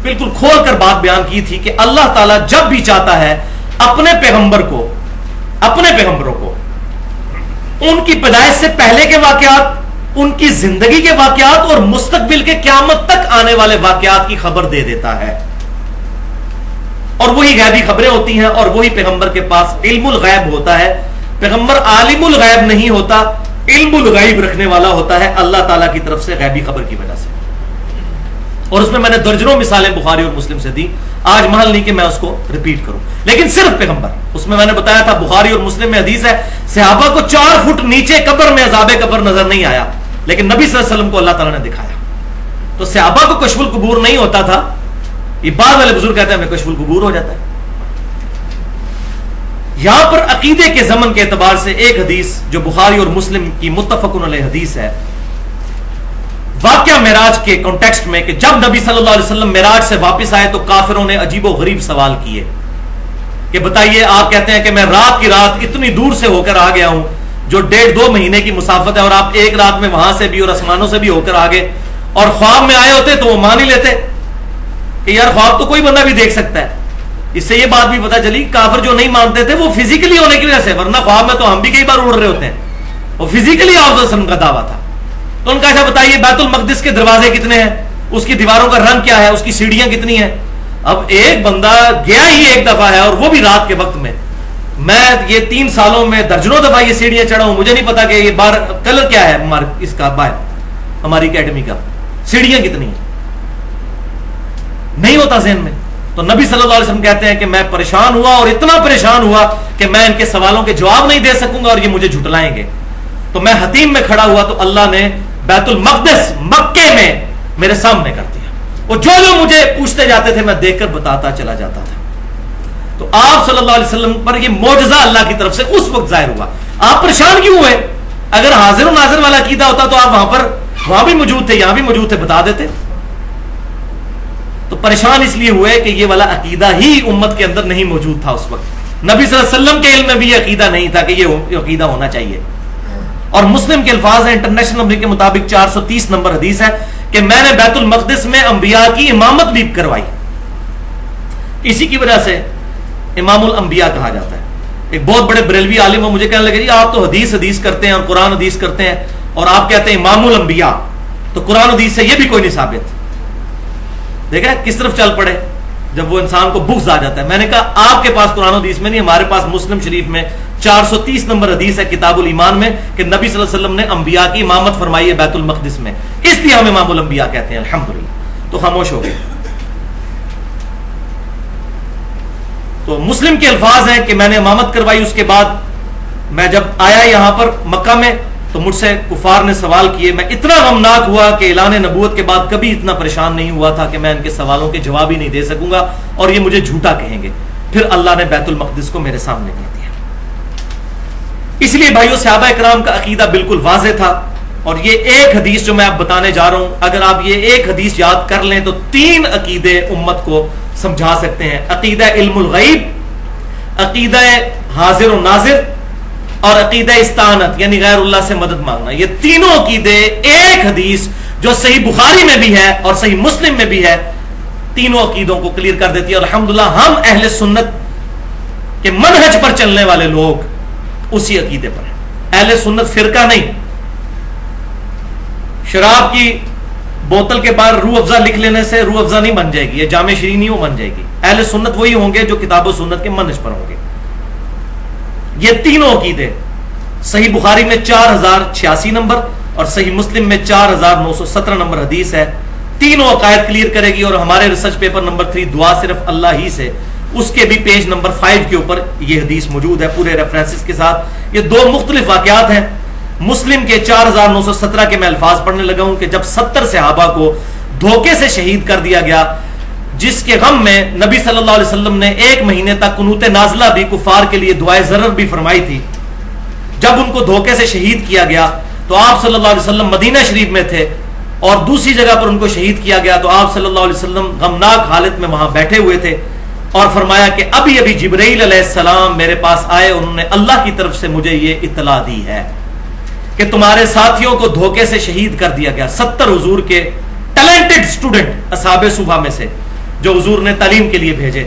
बिल्कुल खोल कर बात बयान की थी कि अल्लाह ताला जब भी चाहता है, अपने पैगंबर को, अपने पैगंबरों को, उनकी पैदाइश से पहले के वाकयात, उनकी ज़िंदगी के वाकयात और मुस्तकबिल के क्यामत तक आने वाले वाकयात की खबर दे देता है। और वही गैबी खबरें होती हैं और वही पैगंबर के पास इल्मुल गैब होता है। पैगंबर आलिमुल गैब नहीं होता इल्मुल रखने वाला होता है अल्लाह ताला की तरफ़ से गैबी खबर की वजह से। और उसमें मैंने दर्जनों मिसालें बुखारी और मुस्लिम से दी। आज महल नहीं कि मैं उसको रिपीट करूँ। लेकिन सिर्फ़ पैगंबर, उसमें मैंने बताया था बुखारी और मुस्लिम में हदीस है, सहाबा को चार फुट नीचे कब्र में अजाब कब्र नज़र नहीं आया। लेकिन नबी वसल्लम को अल्लाह तला ने दिखाया। तो सहाबा को कशफुल कबूर नहीं होता था। ये बाद वाले बुज़ुर्ग कहते हैं, हमें कशफुल कबूर हो जाता है। यहाँ पर अकीदे के जमन के एतबार से एक हदीस जो बुखारी और मुस्लिम की मुतफकुन हदीस है। वाक्य मेराज के कॉन्टेक्स्ट में कि जब नबी सल्लल्लाहु अलैहि वसल्लम मेराज से वापस आए तो काफिरों ने अजीबो गरीब सवाल किए। कि बताइए, आप कहते हैं कि मैं रात की रात इतनी दूर से होकर आ गया हूँ, जो डेढ़ दो महीने की मुसाफत है और आप एक रात में वहाँ से भी और आसमानों से भी होकर आ गए और ख्वाब में आए होते तो वो मान ही लेते कि यार ख्वाब तो कोई बंदा भी देख सकता है। इससे ये बात भी पता चली काफर जो नहीं मानते थे, वो फिजिकली होने की वजह से, वरना ख्वाब में तो हम भी कई बार उड़ रहे होते हैं। वो फिजिकली ऑब्जर्वेशन का दावा था। तो उनका ऐसा बताइए, बैतुल मकदिस के दरवाजे कितने हैं? उसकी दीवारों का रंग क्या है? उसकी सीढ़ियाँ कितनी है? अब एक बंदा गया ही एक दफ़ा है, और वो भी रात के वक्त में। मैं ये तीन सालों में दर्जनों दफ़ा ये सीढ़ियाँ चढ़ा हूँ। मुझे नहीं पता कि ये बार, कलर क्या है इसका बाहर, हमारी अकेडमी का। सीढ़ियाँ कितनी है? नहीं होता जहन में। तो नबी सल्लल्लाहु अलैहि वसल्लम कहते हैं कि मैं परेशान हुआ और इतना परेशान हुआ कि मैं इनके सवालों के जवाब नहीं दे सकूँगा और ये मुझे झुटलाएँगे। तो मैं हतीम में खड़ा हुआ तो अल्लाह ने बैतुल मकदस मक्के में मेरे सामने कर दिया। वो जो जो मुझे पूछते जाते थे, मैं देखकर बताता चला जाता था। तो आप सल्लल्लाहु अलैहि वसल्लम पर ये मोजा अल्लाह की तरफ़ से उस वक्त ज़ाहिर हुआ। आप परेशान क्यों हुए? अगर हाजिर नाजिर वाला कीदा होता तो आप वहाँ पर, वहाँ भी मौजूद थे, यहाँ भी मौजूद थे, बता देते। तो परेशान इसलिए हुए कि ये वाला अकीदा ही उम्मत के अंदर नहीं मौजूद था उस वक्त। नबी वसल्लम के इल्म में भी अकीदा नहीं था कि ये अकीदा होना चाहिए। और मुस्लिम के अल्फाज है इंटरनेशनल नंबर के मुताबिक 430 नंबर हदीस है कि मैंने बैतुल मकदस में अंबिया की इमामत भी करवाई। इसी की वजह से इमामुल अंबिया कहा जाता है। एक बहुत बड़े बरेलवी आलिम हो मुझे कहने लगे, जी, आप तो हदीस हदीस करते हैं और कुरान हदीस करते हैं और आप कहते हैं इमामुल अंबिया तो कुरान हदीस से ये भी कोई नहीं साबित। देखा किस तरफ़ चल पड़े? जब वो इंसान को बुक्स आ जाता है। मैंने कहा, आपके पास कुरान हदीस में नहीं, हमारे पास मुस्लिम शरीफ में। 430 नंबर हदीस है किताबुल ईमान में कि नबी सल्लल्लाहु अलैहि वसल्लम ने अंबिया की इमामत फरमाई है बैतुल मकदिस में। इसलिए हम इमामुल अंबिया कहते हैं, अल्हम्दुलिल्लाह। तो खामोश हो गए। तो मुस्लिम के अल्फाज हैं कि मैंने इमामत करवाई, उसके बाद मैं जब आया यहाँ पर मक्का में तो मुझसे कुफार ने सवाल किए, मैं इतना गमनाक हुआ कि ऐलान नबूत के बाद कभी इतना परेशान नहीं हुआ था कि मैं इनके सवालों के जवाब ही नहीं दे सकूँगा और ये मुझे झूठा कहेंगे। फिर अल्लाह ने बैतुल मकदस को मेरे सामने कह दिया। इसलिए भाइयों, सहाबा कराम का अकीदा बिल्कुल वाज था और ये एक हदीस जो मैं आप बताने जा रहा हूँ, अगर आप ये एक हदीस याद कर लें तो तीन अकीदे उम्मत को समझा सकते हैं। अकीदा इल्मुल गईब, अकीदा हाजिर नाजिर और अकीदा इस्तानत, यानी गैर से मदद मांगना। ये तीनों अकीदे एक हदीस जो सही बुखारी में भी है और सही मुस्लिम में भी है, तीनों अकीदों को क्लियर कर देती है। और अलहमदुल्ला हम अहले सुन्नत के मनहज पर चलने वाले लोग उसी अकीदे पर अहले सुन्नत फिरका नहीं। शराब की बोतल के बाहर रू अफजा लिख लेने से रू अफजा नहीं बन जाएगी, ये जामे शरी नहीं बन जाएगी। अहले सुन्नत वही होंगे जो किताब सुन्नत के मनज पर होंगे। ये तीनों अकीदे, सही बुखारी में चार हज़ार छियासी नंबर और सही मुस्लिम में चार हज़ार नौ सौ सत्रह नंबर हदीस है। तीनों अकायद क्लियर करेगी और हमारे रिसर्च पेपर नंबर थ्री, दुआ सिर्फ़ अल्लाह ही से, उसके भी पेज नंबर फाइव के ऊपर यह हदीस मौजूद है पूरे रेफरेंसेस के साथ। ये दो मुख्तलिफ़ वाकयात हैं। मुस्लिम के चार हज़ार नौ सौ सत्रह के मैं अल्फाज पढ़ने लगा हूँ कि जब सत्तर सहाबा को धोखे से शहीद कर दिया गया जिसके गम में नबी सल्लल्लाहु अलैहि वसल्लम ने एक महीने तक कुनूत नाजला भी, कुफार के लिए दुआए जरर भी फरमाई थी। जब उनको धोखे से शहीद किया गया तो आप सल्लल्लाहु अलैहि वसल्लम मदीना शरीफ में थे और दूसरी जगह पर उनको शहीद किया गया तो आप सल्लल्लाहु अलैहि वसल्लम गमनाक हालत में वहाँ बैठे हुए थे और फरमाया कि अभी अभी जिब्राइल सलाम मेरे पास आए उन्होंने अल्लाह की तरफ़ से मुझे ये इतला दी है कि तुम्हारे साथियों को धोखे से शहीद कर दिया गया। सत्तर हजूर के टैलेंटेड स्टूडेंट असाब सुबह में से। जो हजूर ने तालीम के लिए भेजे।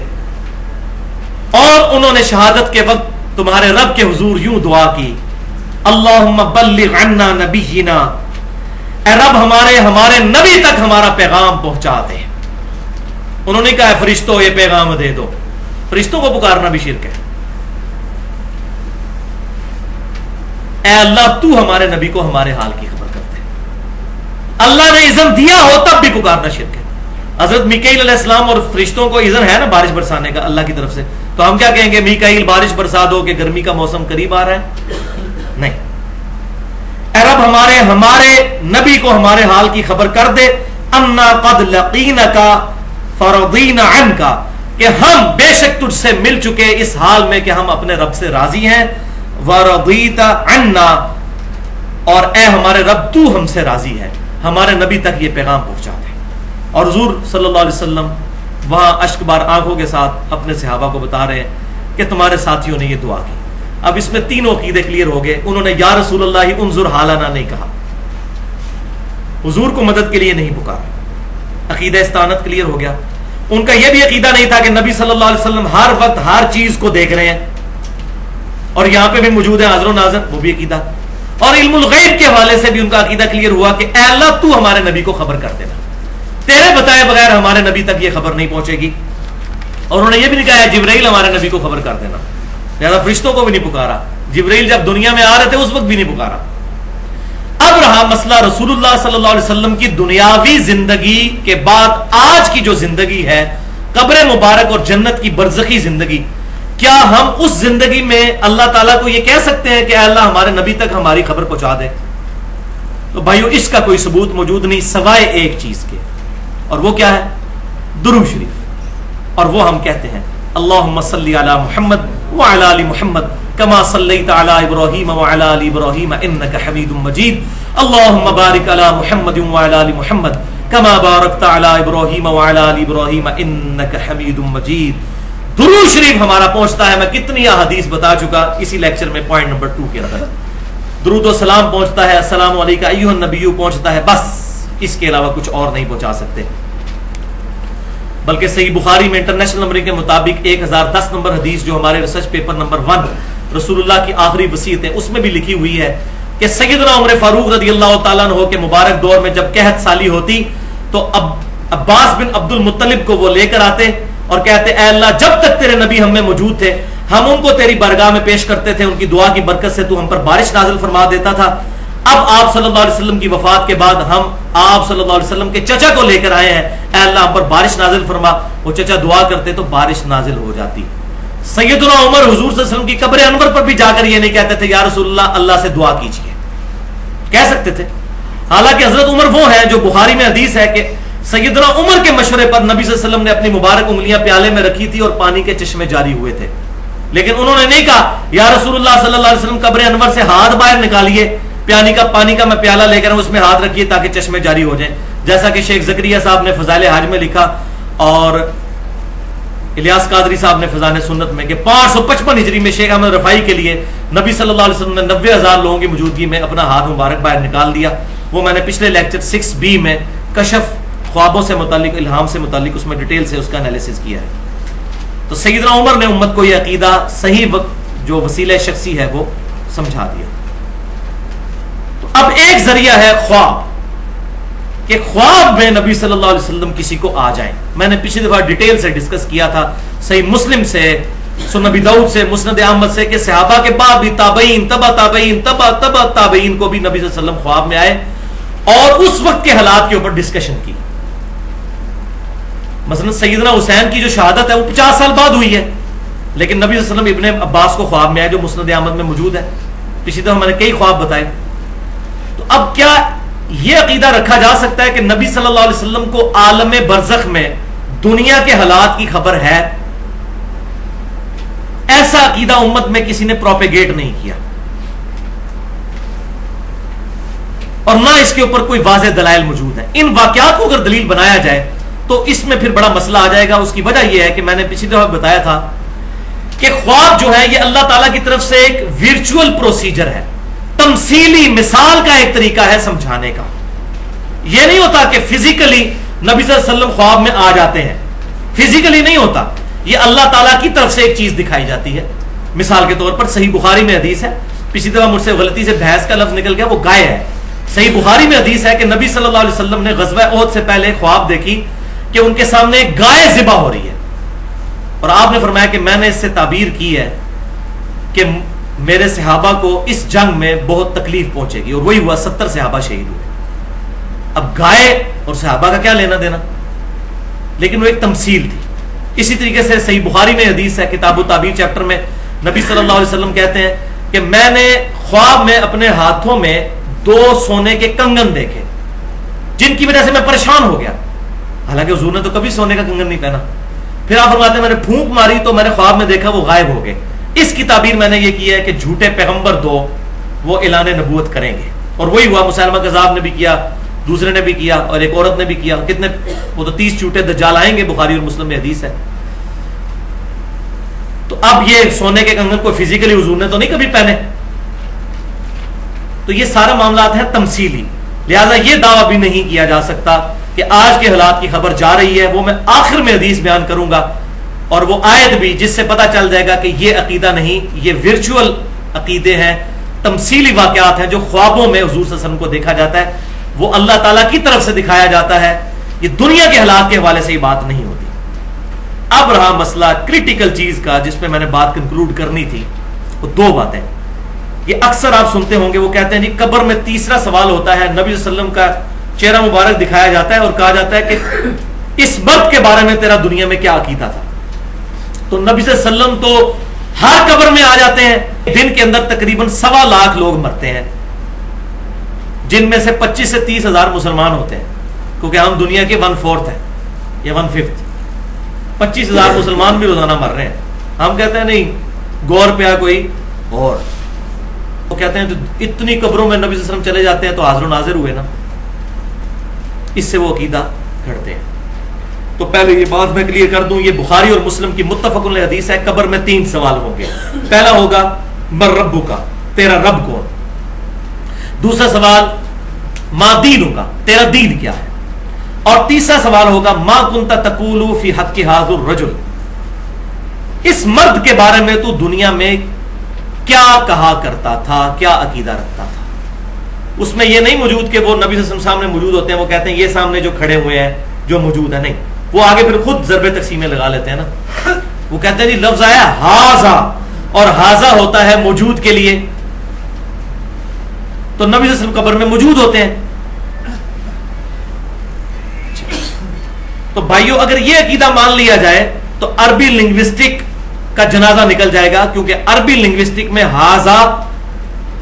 और उन्होंने शहादत के वक्त तुम्हारे रब के हजूर यूँ दुआ की अल्लाह नबीना रब हमारे हमारे नबी तक हमारा पैगाम पहुँचा दे। उन्होंने कहा फरिश्तों, ये पैगाम दे दो। फरिश्तों को पुकारना भी शिरक है। अल्लाह, तू हमारे नबी को हमारे हाल की खबर करते अल्लाह ने इज़्ज़त दिया हो, तब भी पुकारना शिरक हज़रत मिकाईल इस्लाम और फरिश्तों को इजन है ना बारिश बरसाने का अल्लाह की तरफ़ से? तो हम क्या कहेंगे मिकाईल बारिश बरसा दो कि गर्मी का मौसम करीब आ रहा है? नहीं। अरब हमारे हमारे नबी को हमारे हाल की खबर कर दे। अन्ना कद लकीन का फरदीन अन का कि हम बेशक तुझसे मिल चुके इस हाल में कि हम अपने रब से राज़ी हैं। वरदीता अन्ना, और ए हमारे रब, तू हमसे राज़ी है। हमारे नबी तक ये पैगाम पहुँचा। और हजूर अलैहि वसल्लम वहाँ अश्क बार आँखों के साथ अपने सहाबा को बता रहे हैं कि तुम्हारे साथियों ने ये दुआ की। अब इसमें तीनों कीदे क्लियर हो गए। उन्होंने, या रसूल उनजुर हालाना, नहीं कहा। हुजूर को मदद के लिए नहीं पुकारा। अकीदा इस्तानत क्लियर हो गया। उनका यह भी अकीदा नहीं था कि नबी सल्लल्लाहु अलैहि हर वक्त हर चीज़ को देख रहे हैं। और यहाँ पे भी मौजूद है हाजर नाजर, वो भी अकीदा। और इल्मुल गैब के हवाले से भी उनका अकीदा क्लियर हुआ कि अल्लाह तू हमारे नबी को खबर कर देना। तेरे बताए बगैर हमारे नबी तक यह खबर नहीं पहुंचेगी। और उन्होंने यह भी नहीं कहा जिब्राइल हमारे नबी को खबर कर देना। लिहाजा फरिश्तों को भी नहीं पुकारा। जिब्राइल जब दुनिया में आ रहे थे, उस वक्त भी नहीं पुकारा। अब रहा मसला रसूलुल्लाह सल्लल्लाहु अलैहि वसल्लम की दुनियावी ज़िंदगी के बाद आज की जो ज़िंदगी है, कब्र मुबारक और जन्नत की बरजखी ज़िंदगी, क्या हम उस ज़िंदगी में अल्लाह ताला को यह कह सकते हैं कि, अल्लाह, हमारे नबी तक हमारी खबर पहुँचा दे? तो भाइयों, इसका कोई सबूत मौजूद नहीं, सवाए एक चीज़ के। और वो क्या है? दुरू शरीफ। और वो हम कहते हैं अल्लाह वाली कमा वाला इन्नका हमीदुम मजीद। अल्लाहुम्मा बारिक अला वाला कमा इब्राहीम वाला इन्नका हमीदुम मजीद। दुरू शरीफ हमारा पहुँचता है, मैं कितनी हदीस बता चुका, इसी लेक्चर में पॉइंट नंबर टू के अंदर। दुरूद सलाम पहुँचता है, अस्सलाम वालेकुम नबीयू पहुँचता है, बस। इसके अलावा कुछ और नहीं पहुँचा सकते। बल्कि सही बुखारी में इंटरनेशनल नंबर के मुताबिक 1010 नंबर हदीस जो हमारे रिसर्च पेपर नंबर वन रसूलुल्लाह की आखिरी वसीयत है, उसमें भी लिखी हुई है कि सैदना उमर फारूक रदी अल्लाह तु के मुबारक दौर में जब कहत साली होती तो अब अब्बास बिन अब्दुल मुतलिब को वो लेकर आते और कहते अल्लाह, जब तक तेरे नबी हम मौजूद थे, हम उनको तेरी बरगाह में पेश करते थे, उनकी दुआ की बरकत से तू हम पर बारिश नाजिल फरमा देता था। अब आप सल्लल्लाहु अलैहि वसल्लम की वफात के बाद हम आप सल्लल्लाहु अलैहि वसल्लम के चचा को लेकर आए हैं। अल्लाह पर बारिश नाजिल फरमा। वो चचा दुआ करते तो बारिश नाजिल हो जाती। सैयदुल्ला उमर हुजूर वसल्लम की कब्र अनवर पर भी जाकर ये नहीं कहते थे, या रसूलुल्लाह, अल्लाह से दुआ कीजिए। कह सकते थे। हालाँकि हज़रत उमर वो है जो बुखारी में हदीस है कि सैदना उमर के मशवरे पर नबी वसल्लम ने अपनी मुबारक उंगलियाँ प्याले में रखी थी और पानी के चश्मे जारी हुए थे। लेकिन उन्होंने नहीं कहा, या रसूलुल्लाह, सल्लल्लाहु अलैहि वसल्लम, कब्र अनवर से हाथ बाहर निकालिए। प्यानी का, पानी का मैं प्याला लेकर उसमें हाथ रखिए ताकि चश्मे जारी हो जाए। जैसा कि शेख जकरिया साहब ने फजाइल हाज में लिखा और इलियास कादरी साहब ने फजान सुन्नत में पाँच सौ पचपन हिजरी में शेख अहमद रफाई के लिए नबी सल्लल्लाहु अलैहि वसल्लम ने नब्बे हज़ार लोगों की मौजूदगी में अपना हाथ मुबारक बाहर निकाल दिया। वो मैंने पिछले लेक्चर सिक्स बी में कशफ ख्वाबों से मुतालिक, इल्हाम से मुतालिक उसमें डिटेल से उसका एनालिसिस किया है। तो सईदना उमर ने उम्मत को यह अकीदा सही वक्त, जो वसीला शख्सी है, वो समझा दिया। अब एक ज़रिया है ख्वाब, कि ख्वाब में नबी सल्लल्लाहु अलैहि वसल्लम किसी को आ जाए। मैंने पिछली दफ़ा डिटेल से डिस्कस किया था, सही मुस्लिम से सुनबी दाऊद से, मुस्नद अहमद से सहाबा के बाद भी ताबईन, तबा ताबईन, तबा तबा ताबईन को भी नबी वसल्लम ख्वाब में आए और उस वक्त के हालात के ऊपर डिस्कशन की। मसलन सैदना हुसैन की जो शहादत है, वो पचास साल बाद हुई है। लेकिन नबी वसल्लम इबन अब्बास को ख्वाब में आया जो मुस्नद अहमद में मौजूद है। पिछली दफ़ा मैंने कई ख्वाब बताए। अब क्या यह अकीदा रखा जा सकता है कि नबी वसल्लम को आलम बरजख में दुनिया के हालात की खबर है? ऐसा अकीदा उम्मत में किसी ने प्रोपेगेट नहीं किया। और ना इसके ऊपर कोई वाज दलाइल मौजूद है। इन वाकयात को अगर दलील बनाया जाए तो इसमें फिर बड़ा मसला आ जाएगा। उसकी वजह यह है कि मैंने पिछली दफ़ा बताया था कि ख्वाब जो है, ये अल्लाह ताला की तरफ़ से एक विर्चुअल प्रोसीजर है। तमसीली मिसाल का एक तरीका है समझाने का। यह नहीं होता कि फिजिकली नबी वसल्लम ख्वाब में आ जाते हैं। फिजिकली नहीं होता। यह अल्लाह ताला की तरफ़ से एक चीज़ दिखाई जाती है। मिसाल के तौर पर सही बुखारी में हदीस है। पिछली दफ़ा मुझसे गलती से भैंस का लफ्ज निकल गया, वो गाय है। सही बुखारी में हदीस है कि नबी सल्लल्लाहु अलैहि वसल्लम ने गजवा ओद से पहले ख्वाब देखी कि उनके सामने एक गाय जिबा हो रही है। और आपने फरमाया कि मैंने इससे ताबीर की है कि मेरे सहाबा को इस जंग में बहुत तकलीफ़ पहुंचेगी, और वही हुआ, सत्तर सहाबा शहीद हुए। अब गाय और सहाबा का क्या लेना देना? लेकिन वो एक तमसील थी। इसी तरीके से सही बुखारी में हदीस है, किताबु ताबीर चैप्टर में नबी सल्लल्लाहु अलैहि वसल्लम कहते हैं कि मैंने ख्वाब में अपने हाथों में दो सोने के कंगन देखे, जिनकी वजह से मैं परेशान हो गया। हालाँकि हजूर ने तो कभी सोने का कंगन नहीं पहना। फिर आप फरमाते मैंने फूंक मारी तो मैंने ख्वाब में देखा वो गायब हो गए। इसकी ताबीर मैंने ये की है कि झूठे पैगंबर दो, वो ऐलान नबूत करेंगे। और वही हुआ, मुसलमान कजाब ने भी किया, दूसरे ने भी किया और एक औरत ने भी किया। कितने, वो तो तीस झूठे दज्जाल आएँगे, बुखारी और मुस्लिम हदीस है। तो अब ये सोने के कंगन को फिजिकली हजूर ने तो नहीं कभी पहने। तो ये सारा मामला है तमसीली। लिहाजा ये दावा भी नहीं किया जा सकता कि आज के हालात की खबर जा रही है, वो मैं आखिर में हदीस बयान करूँगा। और वो आयत भी जिससे पता चल जाएगा कि ये अकीदा नहीं, ये वर्चुअल अकीदे हैं, तमसीली वाकत हैं जो ख्वाबों में हजूर वसल्लम को देखा जाता है। वो अल्लाह ताला की तरफ़ से दिखाया जाता है। ये दुनिया के हालात के हवाले से ही बात नहीं होती। अब रहा मसला क्रिटिकल चीज़ का, जिसपे मैंने बात कंक्लूड करनी थी। वो दो बातें। ये अक्सर आप सुनते होंगे, वो कहते हैं जी, कब्र में तीसरा सवाल होता है, नबी वसल्लम का चेहरा मुबारक दिखाया जाता है और कहा जाता है कि इस मर्द के बारे में तेरा दुनिया में क्या अकीदा था? तो नबी वसल्लम तो हर कब्र में आ जाते हैं। दिन के अंदर तकरीबन सवा लाख लोग मरते हैं। जिनमें से 25 से तीस हज़ार मुसलमान होते हैं। क्योंकि हम दुनिया के वन फोर्थ है या वन फिफ्थ पच्चीस हज़ार मुसलमान भी रोज़ाना मर रहे हैं। हम कहते हैं, नहीं, गौर पे कोई और। वो कहते हैं तो इतनी कब्रों में नबी वसल्लम चले जाते हैं तो हाजिर नाजिर हुए ना? इससे वो अकीदा करते हैं। तो पहले ये बात मैं क्लियर कर दूँ, ये बुखारी और मुस्लिम की मुतफकुल हदीस है, कब्र में तीन सवाल होंगे। पहला होगा, मर रब्बू का, तेरा रब कौन? दूसरा सवाल, मा दीन का, तेरा दीन क्या है? और तीसरा सवाल होगा, मा कुंता तकूलू फ़ी हक की हाजुर रजुल। इस मर्द के बारे में तू दुनिया में क्या कहा करता था, क्या अकीदा रखता था? उसमें यह नहीं मौजूद कि वो नबी सामने मौजूद होते हैं, वो कहते हैं, ये सामने जो खड़े हुए हैं, जो मौजूद है, नहीं। वो आगे फिर खुद जरबे तकसीमें लगा लेते हैं ना। वो कहते हैं जी, लफ्ज आया, हाजा। और हाजा होता है मौजूद के लिए। तो नबी कब्र में मौजूद होते हैं। तो भाइयों, अगर यह अकीदा मान लिया जाए तो अरबी लिंग्विस्टिक का जनाजा निकल जाएगा, क्योंकि अरबी लिंग्विस्टिक में हाजा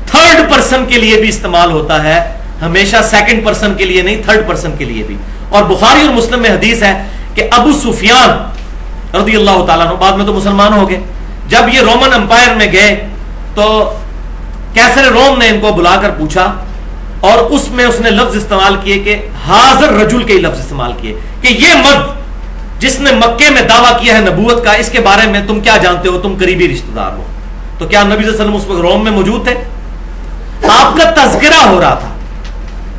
थर्ड पर्सन के लिए भी इस्तेमाल होता है, हमेशा सेकंड पर्सन के लिए नहीं थर्ड पर्सन के लिए भी। और बुखारी और मुस्लिम में हदीस है कि अबू सुफियान रदी अल्लाह तु बाद में तो मुसलमान हो गए। जब ये रोमन अंपायर में गए तो कैसर रोम ने इनको बुलाकर पूछा और उसमें उसने लफ्ज इस्तेमाल किए कि हाजर रजुल के लफ्ज इस्तेमाल किए कि ये मर्द जिसने मक्के में दावा किया है नबूत का, इसके बारे में तुम क्या जानते हो? तुम करीबी रिश्तेदार हो। तो क्या नबी वसल्लम उस वक्त रोम में मौजूद थे? आपका तस्करा हो रहा था।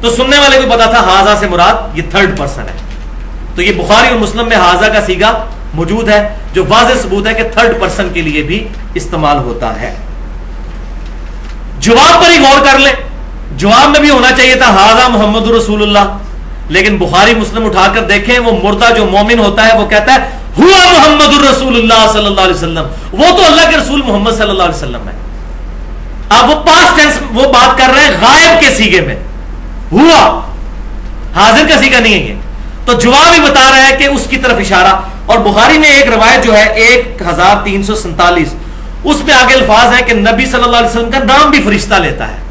तो सुनने वाले को पता था, हाजा से मुराद, ये थर्ड पर्सन है। तो ये बुखारी और मुस्लिम में हाजा का सीगा मौजूद है, जो वाज सबूत है कि थर्ड पर्सन के लिए भी इस्तेमाल होता है। जवाब पर ही गौर कर ले। जवाब में भी होना चाहिए था, हाजा मोहम्मद रसूलुल्लाह। लेकिन बुखारी मुस्लिम उठाकर देखें, वो मुर्दा जो मोमिन होता है, वो कहता है, हुआ मोहम्मद सल्लल्लाहु अलैहि वसल्लम। वो तो अल्लाह के रसूल मोहम्मद सल्लल्लाहु अलैहि वसल्लम है। अब वो पास टेंस वो बात कर रहे हैं, गायब के सीगे में। हुआ। हाजिर का सीगा नहीं है तो जवाब ही बता रहा है कि उसकी तरफ़ इशारा। और बुखारी में एक रवायत जो है, एक हज़ार तीन सौ सैतालीस उसमें आगे अल्फाज है कि नबी सल्लल्लाहु अलैहि वसल्लम का नाम भी फरिश्ता लेता है।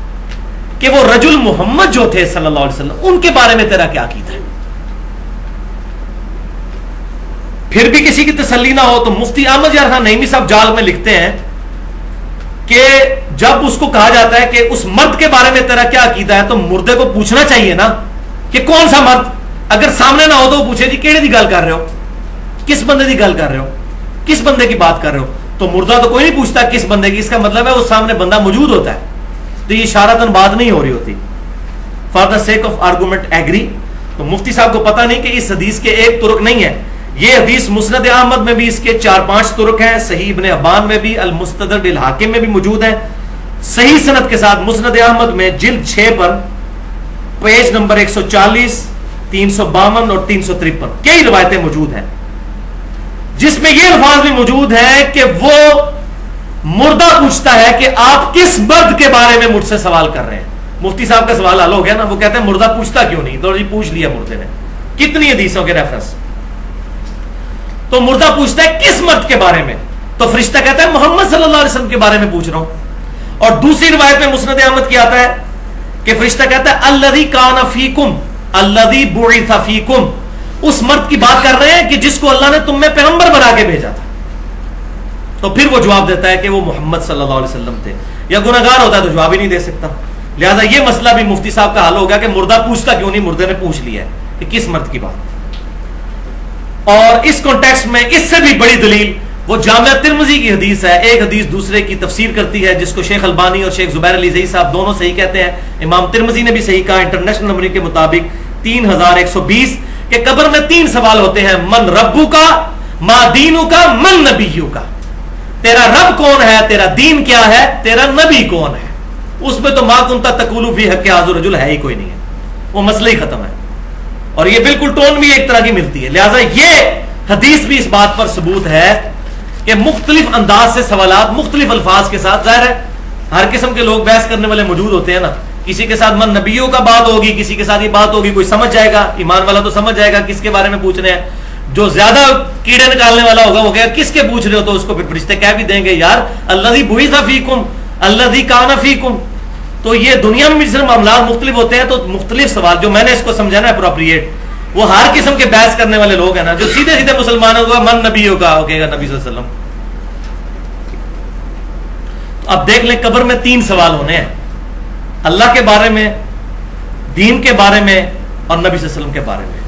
कि वो रजुल मोहम्मद जो थे सल्लल्लाहु अलैहि वसल्लम, उनके बारे में तेरा क्या कीता है? फिर भी किसी की तसली ना हो तो मुफ्ती अहमद यार खान नईमी साहब जाल में लिखते हैं कि जब उसको कहा जाता है कि उस मर्द के बारे में तेरा क्या अकीदा है तो मुर्दे को पूछना चाहिए ना कि कौन सा मर्द? अगर सामने ना हो तो पूछे, जी की गल कर रहे हो? किस बंदे की गल कर रहे हो? किस बंदे की बात कर रहे हो? तो मुर्दा तो कोई नहीं पूछता किस बंदे की। इसका मतलब है उस सामने बंदा मौजूद होता है। तो ये इशारतन बात नहीं हो रही होती। For the sake of argument agree तो मुफ्ती साहब को पता नहीं कि इस हदीस के एक तुर्क नहीं है। ये हदीस मुस्नद अहमद में भी, इसके चार पाँच तुर्क हैं। सही इबन अबान में भी अल मुस्तदर हाकिम में भी मौजूद है। सही सनत के साथ मुस्नद अहमद में जिल्द छह पर, पेज नंबर 140 तीन सौ बावन और तीन सौ तिरपन। कई रिवायतें मौजूद हैं? जिसमें यह अल्फाज भी मौजूद है कि वो मुर्दा पूछता है कि आप किस मर्द के बारे में मुझसे सवाल कर रहे हैं? मुफ्ती साहब का सवाल हल हो गया ना, वो कहते हैं, मुर्दा पूछता क्यों नहीं? तो जी, पूछ लिया मुर्दे ने। कितनी हदीसों के रेफरेंस तो मुर्दा पूछता है, किस मर्द के बारे में? तो फरिश्ता कहता है, मोहम्मद सल्लल्लाहु अलैहि वसल्लम के बारे में पूछ रहा हूँ। और दूसरी रिवायत में मुस्नद अहमद की आता है कि फरिश्ता कहता है अल्लदी काना फीकुम। बुईफीकुम उस मर्द की बात कर रहे हैं कि जिसको अल्लाह ने तुम पैगंबर बना के भेजा था। तो फिर वो जवाब देता है कि वो मोहम्मद सल्लल्लाहु अलैहि वसल्लम थे। या गुनागार होता है तो जवाब ही नहीं दे सकता। लिहाजा ये मसला भी मुफ्ती साहब का हल हो कि मुर्दा पूछता क्यों नहीं, मुर्दे ने पूछ लिया है कि किस मर्द की बात। और इस कॉन्टेक्स्ट में इससे भी बड़ी दलील, वो जामिया तिरमजी की हदीस है। एक हदीस दूसरे की तफसीर करती है, जिसको शेख अलबानी और शेख जुबैर अली जई साहब दोनों सही कहते हैं। इमाम तिरमजी ने भी सही कहा, इंटरनेशनल नंबर के मुताबिक तीन हज़ार एक सौ बीस कि कब्र में तीन सवाल होते हैं, मन रब्बू का, मा दीनू का, मन नबीयू का। तेरा रब कौन है, तेरा दीन क्या है, तेरा नबी कौन है? उसमें तो माँ कुंता तकुलू भी हक आजुरजुल है ही कोई नहीं है। वो मसला ही खत्म है। और ये बिल्कुल टोन भी एक तरह की मिलती है। लिहाजा ये हदीस भी इस बात पर सबूत है कि मुख्तलिफ़ अंदाज से सवाल मुख्तलिफ़ अल्फाज के साथ ज़ाहिर है, हर किस्म के लोग बहस करने वाले मौजूद होते हैं ना। किसी के साथ मन नबियों का बात होगी, किसी के साथ ये बात होगी, कोई समझ जाएगा, ईमान वाला तो समझ जाएगा किसके बारे में पूछ रहे हैं। जो ज़्यादा कीड़े निकालने वाला होगा, वो कहेगा, किसके पूछ रहे हो? तो उसको फिर फरिश्ते कह भी देंगे, यार, अल्लाह बुई था फीकुम, अल्लाह काना फीकुम। तो ये दुनिया में भी जिस मामला मुख्तलिफ़ होते हैं तो मुख्तलिफ़ सवाल, जो मैंने इसको समझाना अप्रोप्रिएट वो हर किस्म के बहस करने वाले लोग हैं ना, जो सीधे सीधे मुसलमानों का मन नबी होगा कहेगा, नबी वसल्लम। तो अब देख लें, कब्र में तीन सवाल होने हैं। अल्लाह के बारे में, दीन के बारे में और नबी वसल्लम के बारे में।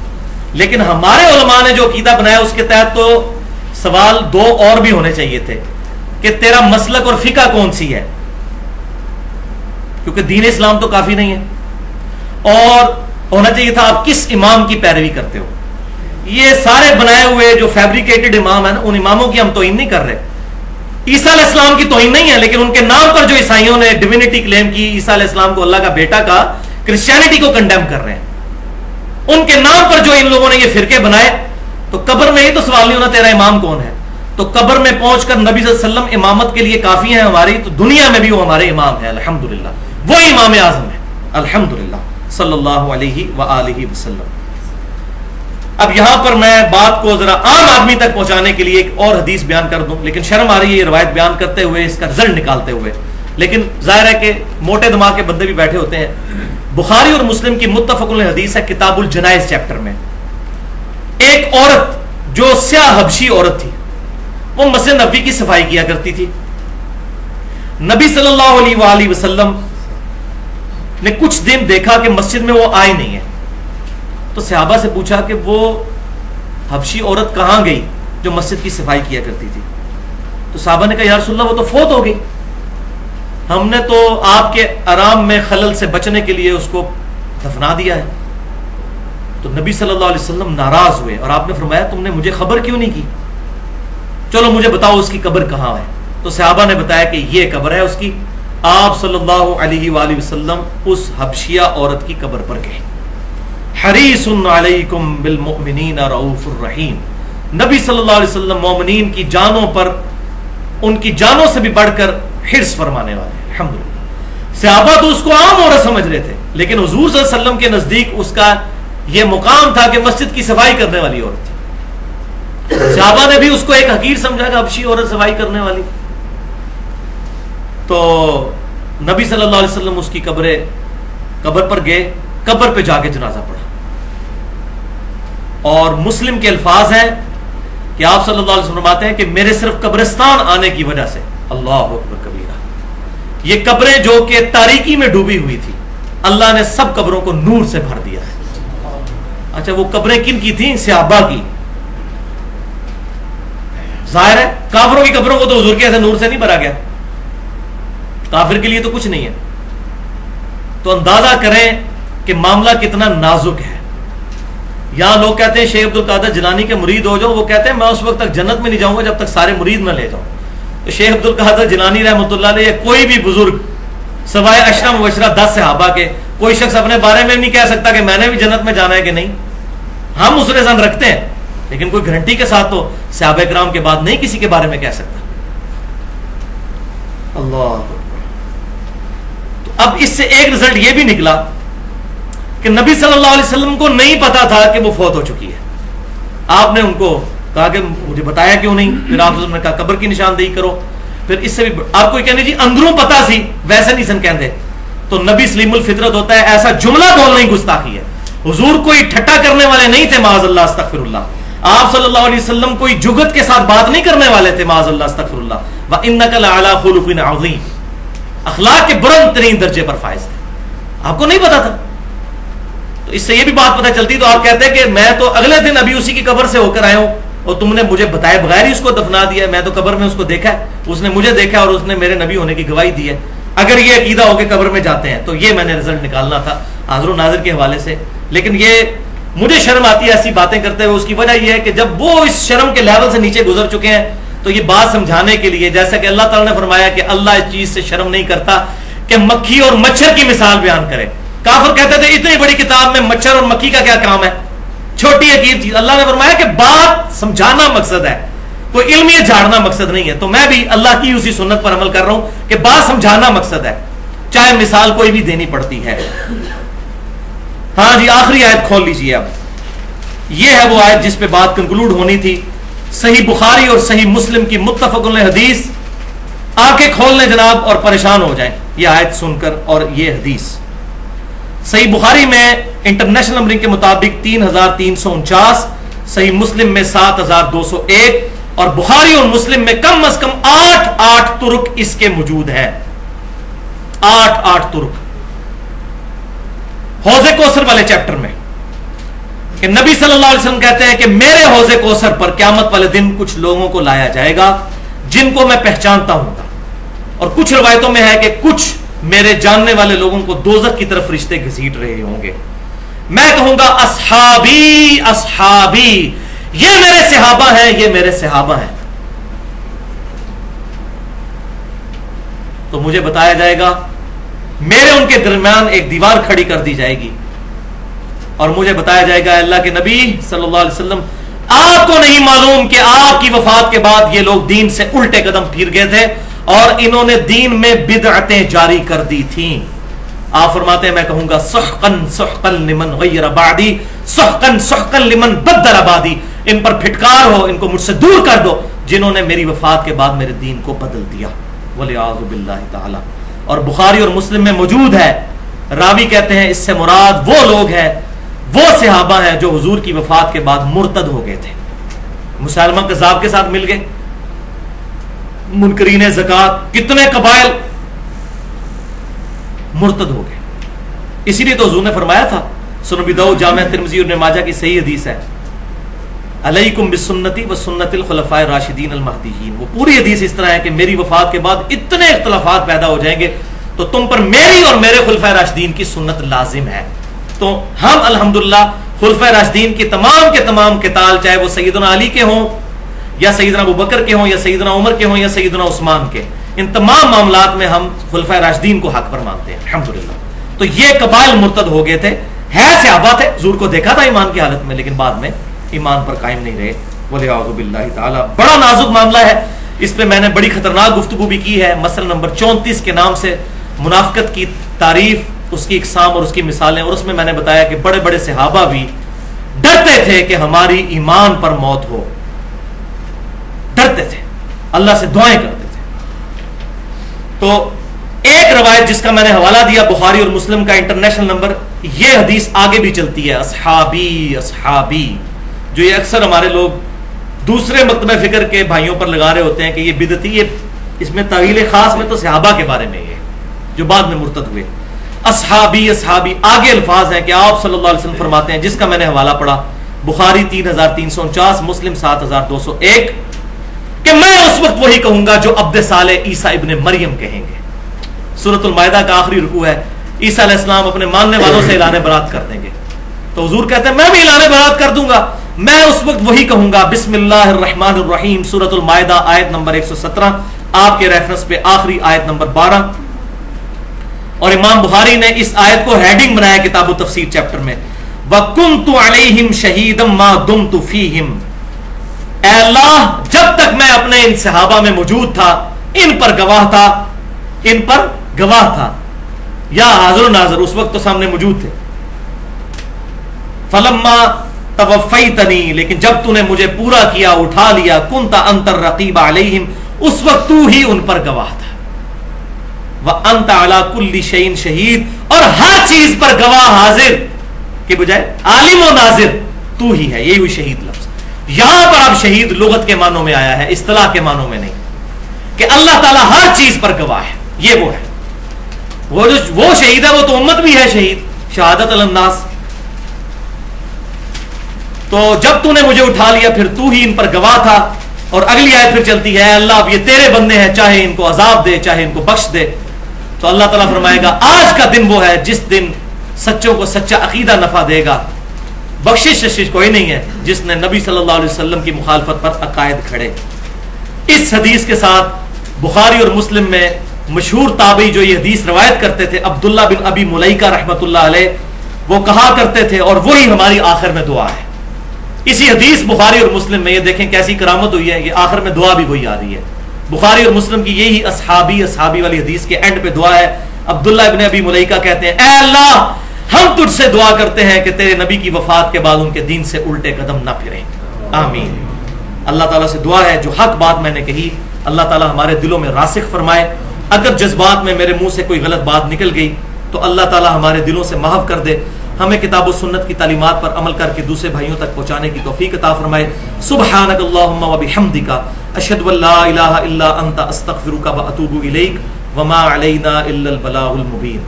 लेकिन हमारे उलमा ने जो कीदा बनाया उसके तहत तो सवाल दो और भी होने चाहिए थे कि तेरा मसलक और फिका कौन सी है? क्योंकि दीन इस्लाम तो काफ़ी नहीं है। और होना चाहिए था, आप किस इमाम की पैरवी करते हो? ये सारे बनाए हुए जो फैब्रिकेटेड इमाम है ना, उन इमामों की हम तोहिन नहीं कर रहे। ईसा इस्लाम की तोहिन नहीं है, लेकिन उनके नाम पर जो ईसाइयों ने डिविनिटी क्लेम की, ईसा इस्लाम को अल्लाह का बेटा का क्रिश्चियनिटी को कंडेम कर रहे हैं। उनके नाम पर जो इन लोगों ने ये फिरके बनाए तो कब्र में ही तो सवाल नहीं होना, तेरा इमाम कौन है? तो कब्र में पहुंचकर नबी वसल्लम इमामत के लिए काफ़ी है हमारी तो दुनिया में भी वो हमारे इमाम है, अल्हम्दुलिल्लाह। वो इमाम आज़म है, अल्हम्दुलिल्लाह, सल्लल्लाहु अब यहाँ पर मैं बात को जरा आम आदमी तक पहुँचाने के लिए एक और हदीस बयान कर दूँ, लेकिन शर्म आ रही है ये रवायत बयान करते हुए, इसका रिज़ल्ट निकालते हुए। लेकिन ज़ाहिर है कि मोटे दिमाग के बंदे भी बैठे होते हैं। बुखारी और मुस्लिम की मुतफकुल हदीस है किताबुल जनाइज चैप्टर में। एक औरत, जो स्या हबशी औरत थी, वो मस्जिद नबी की सफ़ाई किया करती थी। नबी सल्लल्लाहु अलैहि वसल्लम ने कुछ दिन देखा कि मस्जिद में वो आई नहीं है। तो सहाबा से पूछा कि वो हबशी औरत कहाँ गई जो मस्जिद की सफ़ाई किया करती थी? तो साहबा ने कहा यार सुल्ला वो तो फोत हो गई। हमने तो आपके आराम में खलल से बचने के लिए उसको दफना दिया है। तो नबी सल्लल्लाहु अलैहि वसल्लम नाराज़ हुए और आपने फरमाया, तुमने मुझे खबर क्यों नहीं की? चलो, मुझे बताओ उसकी कब्र कहाँ है? तो सहाबा ने बताया कि ये कब्र है, उसकी आप सल्लल्लाहु अलैहि वसल्लम उस हबशिया औरत की कब्र पर गए। रहीम। नबी सल्लल्लाहु अलैहि वसल्लम मोमिनीन की जानों पर, उनकी जानों से भी बढ़कर हिर्स फरमाने वाले सहाबा तो उसको आम औरत समझ रहे थे, लेकिन हजूर वसल्लम के नज़दीक उसका यह मुकाम था कि मस्जिद की सफ़ाई करने वाली औरत थी। सहाबा ने भी उसको एक हकीर समझा कि हबशी औरत सफ़ाई करने वाली। तो नबी सल्लल्लाहु अलैहि वसल्लम उसकी कब्र कब्र पर गए, कब्र पे जाके जनाजा पड़ा। और मुस्लिम के अल्फाज हैं कि आप सल्लल्लाहु अलैहि वसल्लम फरमाते हैं कि मेरे सिर्फ़ कब्रिस्तान आने की वजह से। अल्लाह अकबर कबीरा। ये कब्रें जो कि तारीकी में डूबी हुई थी, अल्लाह ने सब कब्रों को नूर से भर दिया है। अच्छा वो कब्रें किन की थी? सियाबा की। ज़ाहिर है, काफरों की कब्रों को तो हजूर के ऐसे नूर से नहीं भरा गया। काफिर के लिए तो कुछ नहीं है। तो अंदाज़ा करें कि मामला कितना नाजुक है। यहाँ लोग कहते हैं, शेख अब्दुल कादर जलानी के मुरीद हो जाओ, वो कहते हैं, मैं उस वक्त तक जन्नत में नहीं जाऊँगा जब तक सारे मुरीद न ले जाऊँ. तो शेख अब्दुल कादर जलानी रहमत कोई भी बुज़ुर्ग, सवाए अशरम वशरा दस सहाबा के, कोई शख्स अपने बारे में नहीं कह सकता कि मैंने भी जन्नत में जाना है कि नहीं। हम उस रेजन रखते हैं, लेकिन कोई गारंटी के साथ तो सहाब कराम के बाद नहीं किसी के बारे में कह सकता। अल्लाह तो अब इससे एक रिज़ल्ट यह भी निकला कि नबी सल्लल्लाहु अलैहि वसल्लम को नहीं पता था कि वो फौत हो चुकी है। आपने उनको कहा कि मुझे बताया क्यों नहीं? फिर आप ने कहा, कब्र की निशानदेही करो। फिर इससे भी आपको कहने जी, अंदरों पता सी, वैसे नहीं सन कहते। तो नबी सलीमुल फितरत होता है, ऐसा जुमला बोलना ही गुस्ताखी है। हुजूर कोई ठट्टा करने वाले नहीं थे माजल्ला अस्तगफिरुल्लाह। आप सल्लल्लाहु अलैहि वसल्लम कोई जुगत के साथ बात नहीं करने वाले थे माजल्ला अस्तगफिरुल्लाह। व इन्नका लअला खुलुकिन अज़ीम। अखलाक के बुरंद तरीन दर्जे पर फायज आपको नहीं पता था? तो इससे ये भी बात पता चलती तो आप कहते हैं कि मैं तो अगले दिन अभी उसी की कबर से होकर आया हूँ, और तुमने मुझे बताया बगैर ही उसको दफना दिया, मैं तो कबर में उसको देखा है, उसने मुझे देखा और उसने मेरे नबी होने की गवाही दी है। अगर ये अकीदा होकर कबर में जाते हैं तो ये मैंने रिज़ल्ट निकालना था हाजर नाजर के हवाले से। लेकिन ये, मुझे शर्म आती है ऐसी बातें करते हुए, उसकी वजह यह है कि जब वो इस शर्म के लेवल से नीचे गुजर चुके हैं तो ये बात समझाने के लिए, जैसा कि अल्लाह ताला ने फरमाया कि अल्लाह इस चीज़ से शर्म नहीं करता कि मक्खी और मच्छर की मिसाल बयान करे। काफर कहते थे, इतनी बड़ी किताब में मच्छर और मक्खी का क्या काम है? छोटी अकीब चीज़। अल्लाह ने फरमाया कि बात समझाना मकसद है, कोई इल्मी झाड़ना मकसद नहीं है। तो मैं भी अल्लाह की उसी सुन्नत पर अमल कर रहा हूँ कि बात समझाना मकसद है, चाहे मिसाल कोई भी देनी पड़ती है। हाँ जी, आखिरी आयत खोल लीजिए अब यह है वो आयत जिस पे बात कंक्लूड होनी थी। सही बुखारी और सही मुस्लिम की मुतफक हदीस आके खोलने जनाब और परेशान हो जाए। ये आयत सुनकर और ये हदीस। सही बुखारी में इंटरनेशनल नंबरिंग के मुताबिक तीन हज़ार तीन सौ उनचास, सही मुस्लिम में सात हज़ार दो सौ एक और बुखारी और मुस्लिम में कम अज कम आठ आठ तुर्क इसके मौजूद है। आठ आठ तुर्क। हौजे कोसर वाले चैप्टर में कि नबी सल्लल्लाहु अलैहि वसल्लम कहते हैं कि मेरे हौजे कोसर पर क्यामत वाले दिन कुछ लोगों को लाया जाएगा, जिनको मैं पहचानता हूँ। और कुछ रवायतों में है कि कुछ मेरे जानने वाले लोगों को दोजक की तरफ़ रिश्ते घसीट रहे होंगे। मैं कहूँगा, असहाबी असहाबी, ये मेरे सिहाबा हैं, ये मेरे सिहाबा हैं। तो मुझे बताया जाएगा, मेरे उनके दरमियान एक दीवार खड़ी कर दी जाएगी। और मुझे बताया जाएगा, अल्लाह के नबी सल्लल्लाहु अलैहि वसल्लम, आपको नहीं मालूम कि आपकी वफात के बाद ये लोग दीन से उल्टे कदम फिर गए थे और इन्होंने दीन में बिदअतें जारी कर दी थी। आप फरमाते हैं, मैं कहूँगा, सहकन सहकन लिमन गैर आबादी सहकन सहकन लिमन बदल आबादी। इन पर फिटकार हो, इनको मुझसे दूर कर दो, जिन्होंने मेरी वफात के बाद मेरे दीन को बदल दिया। बोले ताला। और बुखारी और मुस्लिम में मौजूद है। रावी कहते हैं, इससे मुराद वो लोग हैं, वो सिहाबा हैं जो हुजूर की वफात के बाद मुर्तद हो गए थे। मुसलमान कजाब के साथ मिल गए। मुनकरीन जक़ात कितने कबाइल मुर्तद हो गए। इसीलिए तो हजूर ने फरमाया था सुनबिदाऊ जाम तिरमजी माजा की सही हदीस है। अलैकुम व सुन्नतिल खुलफाए राशिदीन अलमहदीन वो पूरी हदीस इस तरह है कि मेरी वफात के बाद इतने इख्तलाफात पैदा हो जाएँगे तो तुम पर मेरी और मेरे खुलफा राशिदीन की सुन्नत लाजिम है। तो हम, अल्हम्दुलिल्लाह खुलफा राशिदीन की तमाम के तमाम किताल, चाहे वो सैदना के हों या सईदना अबू बकर के हों, या सईदना उमर के हों, या सईदना उस्मान के। इन तमाम मामला में हम खुलफा राशदीन को हक पर मानते हैं अलहमदुल्ला तो ये कबाइल मुर्तद हो गए थे। है सहाबा थे जूर को देखा था ईमान की हालत में, लेकिन बाद में ईमान पर कायम नहीं रहे। बोले ताला। बड़ा नाजुक मामला है। इस पर मैंने बड़ी खतरनाक गुफ्तु भी की है। मसल नंबर चौंतीस के नाम से मुनाफ्त की तारीफ़, उसकी इकसाम और उसकी मिसालें, और उसमें मैंने बताया कि बड़े बड़े सहाबा भी डरते थे कि हमारी ईमान पर मौत हो। अल्लाह से दुआएँ करते थे। तो एक रवायत जिसका मैंने हवाला दिया, बुखारी और मुस्लिम का इंटरनेशनल नंबर, ये हदीस आगे भी चलती है, असहाबी असहाबी। जो ये अक्सर हमारे लोग दूसरे मकतब फ़िक्र के भाइयों पर लगा रहे होते हैं कि ये बिदती, ये इसमें तवील खास में तो सहाबा के बारे में ये जो बाद में मुर्तद हुए। असहाबी असहाबी, आगे अल्फाज हैं कि आप सल्लल्लाहु अलैहि वसल्लम फरमाते हैं, जिसका मैंने हवाला पढ़ा, बुखारी तीन हज़ार तीन सौ उनचास, मुस्लिम सात हज़ार दो सौ एक कि मैं उस वक्त वही कहूँगा जो अब्द साले ईसा इबन मरियम कहेंगे। मायदा का आखिरी रुकू है। ईसा अपने मानने वालों से ऐलान बरात कर देंगे। तो हजूर कहते हैं, मैं भी ऐलान बरात कर दूँगा। मैं उस वक्त वही कहूँगा, बिस्मिल्लाहिर्रहमानिर्रहीम मायदा, आयत नंबर 117 आपके रेफरेंस पे आखिरी आयत नंबर 12 और इमाम बुखारी ने इस आयत को हेडिंग बनाया किताब तफसीर चैप्टर में। वकुम तु अलैहिम शहीदम मा दुम तु फीहिम। अल्लाह, जब तक मैं अपने इन सहाबा में मौजूद था, इन पर गवाह था, इन पर गवाह था। या हाजर नाजर, उस वक्त तो सामने मौजूद थे। फलम्मा तवफ़ई तनी लेकिन जब तूने मुझे पूरा किया, उठा लिया, कुंता अंतर रकीबा अलहिम, उस वक्त तू ही उन पर गवाह था। वह अंत अला कुल्ली शहीन शहीद, और हर चीज़ पर गवाह हाजिर। के बजाय आलिम नाजिर, तू ही है, यही हुई शहीद लफ्ज। यहाँ पर अब शहीद लुगत के मानों में आया है, इस्तलाह के मानों में नहीं। कि अल्लाह ताला हर चीज़ पर गवाह है, ये वो है। वो जो, वो शहीद है, वो तो उम्मत भी है शहीद, शहादत अलन्नास तो जब तूने मुझे उठा लिया, फिर तू ही इन पर गवाह था, और अगली आयत फिर चलती है अल्लाह, अब ये तेरे बंदे हैं, चाहे इनको अजाब दे, चाहे इनको बख्श दे। तो अल्लाह ताला फरमाएगा, आज का दिन वो है, जिस दिन सच्चों को सच्चा अकीदा नफा देगा बख्शिश शशिश कोई नहीं है जिसने नबी सल्लल्लाहु अलैहि वसल्लम की मुखालफत पर अकायद खड़े। इस हदीस के साथ बुखारी और मुस्लिम में मशहूर ताबी जो ये हदीस रवायत करते थे, अब्दुल्ला बिन अबी मुलैका अलैह, वो कहा करते थे और वही हमारी आखिर में दुआ है। इसी हदीस बुखारी और मुस्लिम में ये देखें कैसी करामत हुई है कि आखिर में दुआ भी वही आ रही है। बुखारी और मुस्लिम की यही असहाबी असहाबी वाली हदीस के एंड पे दुआ है। अब्दुल्ला इब्ने अबी मुलैका कहते हैं अल्लाह हम तुझसे दुआ करते हैं कि तेरे नबी की वफात के बाद उनके दीन से उल्टे कदम ना फिरें। आमीन। अल्लाह ताला से दुआ है, जो हक बात मैंने कही, अल्लाह ताला हमारे दिलों में रासिक फरमाए। अगर जज्बात में मेरे मुँह से कोई गलत बात निकल गई तो अल्लाह ताला हमारे दिलों से माफ़ कर दे। हमें किताब सुन्नत की तालीमत पर अमल करके दूसरे भाइयों तक पहुँचाने की तोफीक अता फरमाए। सुबहानक अल्लाहुम्मा व बिहम्दिका, अशहदु अल्ला इलाहा इल्ला अंता, अस्तगफिरुका व अतूबु इलैक वमा अलैना इल्लल बलागुल मुबीन।